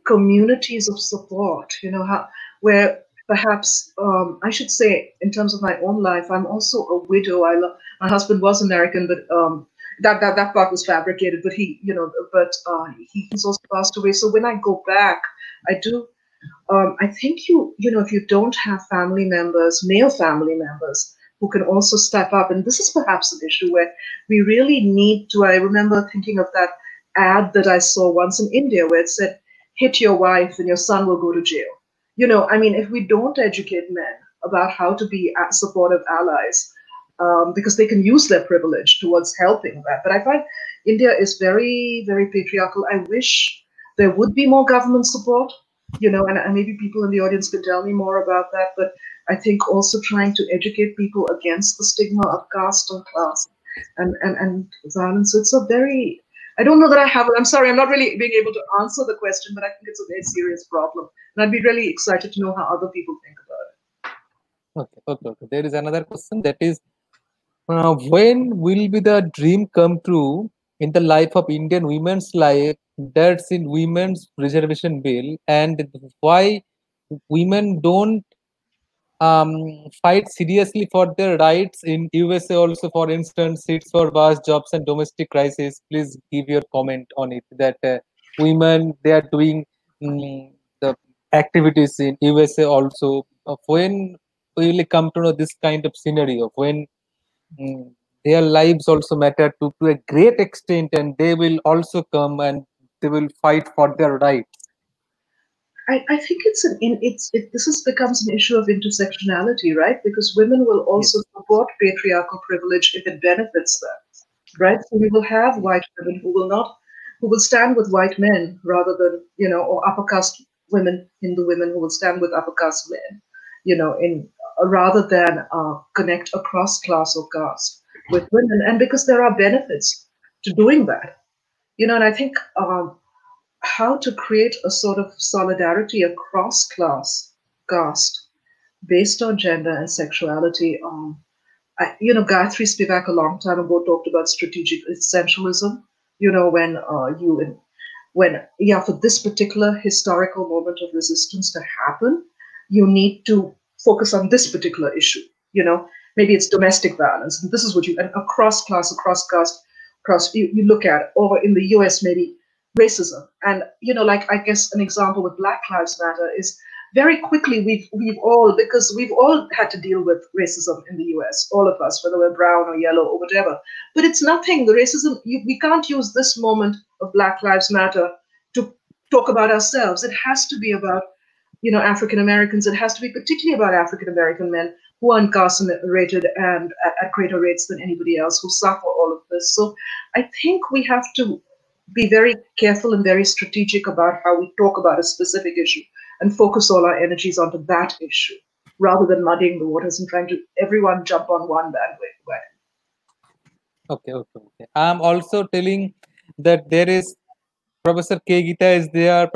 communities of support, you know, how, where perhaps um, I should say, in terms of my own life, I'm also a widow. I lo- my husband was American, but um, that, that that part was fabricated. But he, you know, but uh, he, he's also passed away. So when I go back, I do. Um, I think you, you know, if you don't have family members, male family members, who can also step up, and this is perhaps an issue where we really need to. I remember thinking of that ad that I saw once in India where it said, "Hit your wife, and your son will go to jail." you know, I mean, if we don't educate men about how to be supportive allies, um, because they can use their privilege towards helping that. But I find India is very, very patriarchal. I wish there would be more government support, you know, and, and maybe people in the audience could tell me more about that. But I think also trying to educate people against the stigma of caste and class and, and, and violence. So it's a very I don't know that I have. I'm sorry, I'm not really being able to answer the question, but I think it's a very serious problem, and I'd be really excited to know how other people think about it. Okay, okay, okay. There is another question that is uh, when will be the dream come true in the life of Indian women's life that's in women's reservation bill and why women don't um, fight seriously for their rights in USA also for instance seats for bus jobs and domestic crisis. Please give your comment on it that uh, women they are doing mm, the activities in USA also. When will come to know this kind of scenario? When mm, their lives also matter to, to a great extent and they will also come and they will fight for their rights I, I think it's an in it's it, this is becomes an issue of intersectionality, right? Because women will also yes. support patriarchal privilege if it benefits them, right? So we will have white women who will not who will stand with white men rather than you know or upper caste women, Hindu women who will stand with upper caste men, you know, in uh, rather than uh, connect across class or caste with women, and because there are benefits to doing that, you know, and I think. Um, how to create a sort of solidarity across class, caste, based on gender and sexuality. Um, I, you know, Gayatri Spivak a long time ago talked about strategic essentialism. You know, when uh, you, when yeah, for this particular historical moment of resistance to happen, you need to focus on this particular issue. You know, maybe it's domestic violence, and this is what you and across class, across caste, across you, you look at, or in the U.S. maybe racism. And you know, like I guess an example with Black Lives Matter is very quickly we've we've all because we've all had to deal with racism in the U.S. All of us, whether we're brown or yellow or whatever. But it's nothing. The racism you, we can't use this moment of Black Lives Matter to talk about ourselves. It has to be about you know African Americans. It has to be particularly about African American men who are incarcerated and at, at greater rates than anybody else who suffer all of this. So I think we have to be very careful and very strategic about how we talk about a specific issue and focus all our energies onto that issue rather than muddying the waters and trying to everyone jump on one bandwagon. Okay, okay, okay. I'm also telling that there is Professor K. Geetha is there,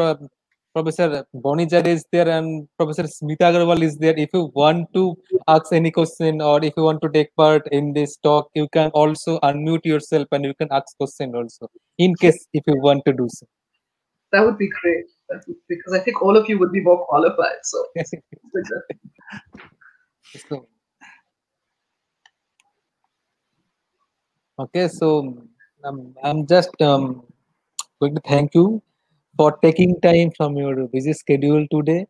Professor Bonijar is there and Professor Smita Agarwal is there. If you want to ask any question or if you want to take part in this talk, you can also unmute yourself and you can ask question also, in case if you want to do so. That would be great because I think all of you would be more qualified. So, [LAUGHS] so okay, so um, I'm just um, going to thank you for taking time from your busy schedule today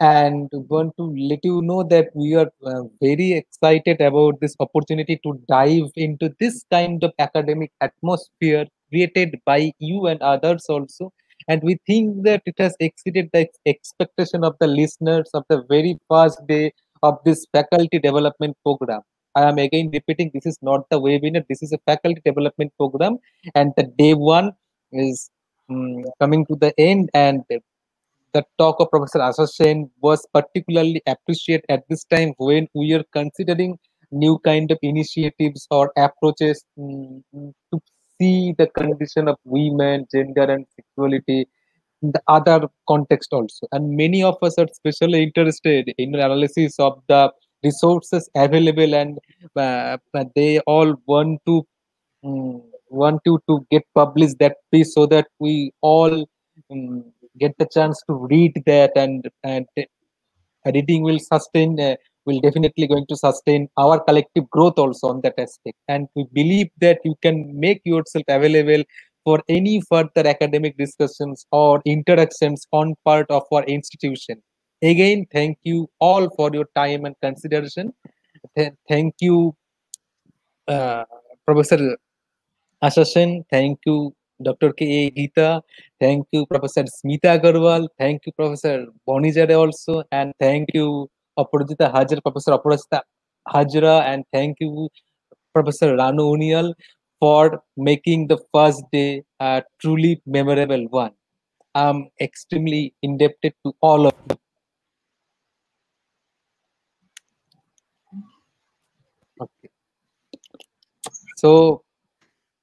and want to let you know that we are uh, very excited about this opportunity to dive into this kind of academic atmosphere created by you and others also. And we think that it has exceeded the expectation of the listeners of the very first day of this faculty development program. I am again repeating this is not the webinar this is a faculty development program. And the day one is um, coming to the end and the talk of Professor Asha was particularly appreciated at this time when we are considering new kind of initiatives or approaches um, to see the condition of women, gender and sexuality in the other context also. And many of us are especially interested in analysis of the resources available and uh, they all want to um, want you to get published that piece so that we all um, get the chance to read that and and reading will sustain uh, will definitely going to sustain our collective growth also on that aspect. And we believe that you can make yourself available for any further academic discussions or interactions on part of our institution. Again thank you all for your time and consideration. Th thank you uh, professor Asha Sen, thank you, Dr. K. Geetha. Thank you, Professor Smita Agarwal. Thank you, Professor Bonijare also. And thank you, Aparajita Hazra, Professor Aparajita Hazra. And thank you, Professor Ranu Uniyal for making the first day a truly memorable one. I'm extremely indebted to all of you. Okay. So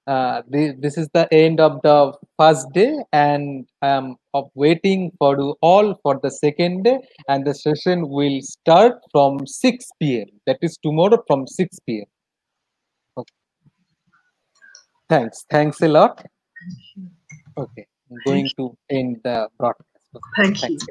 uh, this, this is the end of the first day and i am waiting for you all for the second day and the session will start from 6 p.m that is tomorrow from 6 p.m okay. thanks. Thanks a lot. Okay. I'm going to end the broadcast. Okay. thank thanks.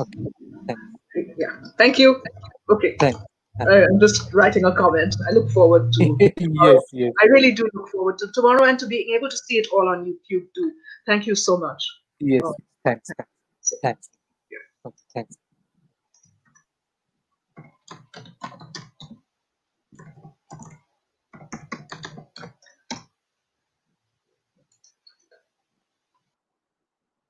Okay. Yeah. Thank you. Okay. Thanks. Uh, I'm just writing a comment. I look forward to. [LAUGHS] yes, yes. I really do look forward to tomorrow and to being able to see it all on YouTube too. Thank you so much. Yes. Oh. Thanks. Thanks. Thanks. Yeah. Thanks.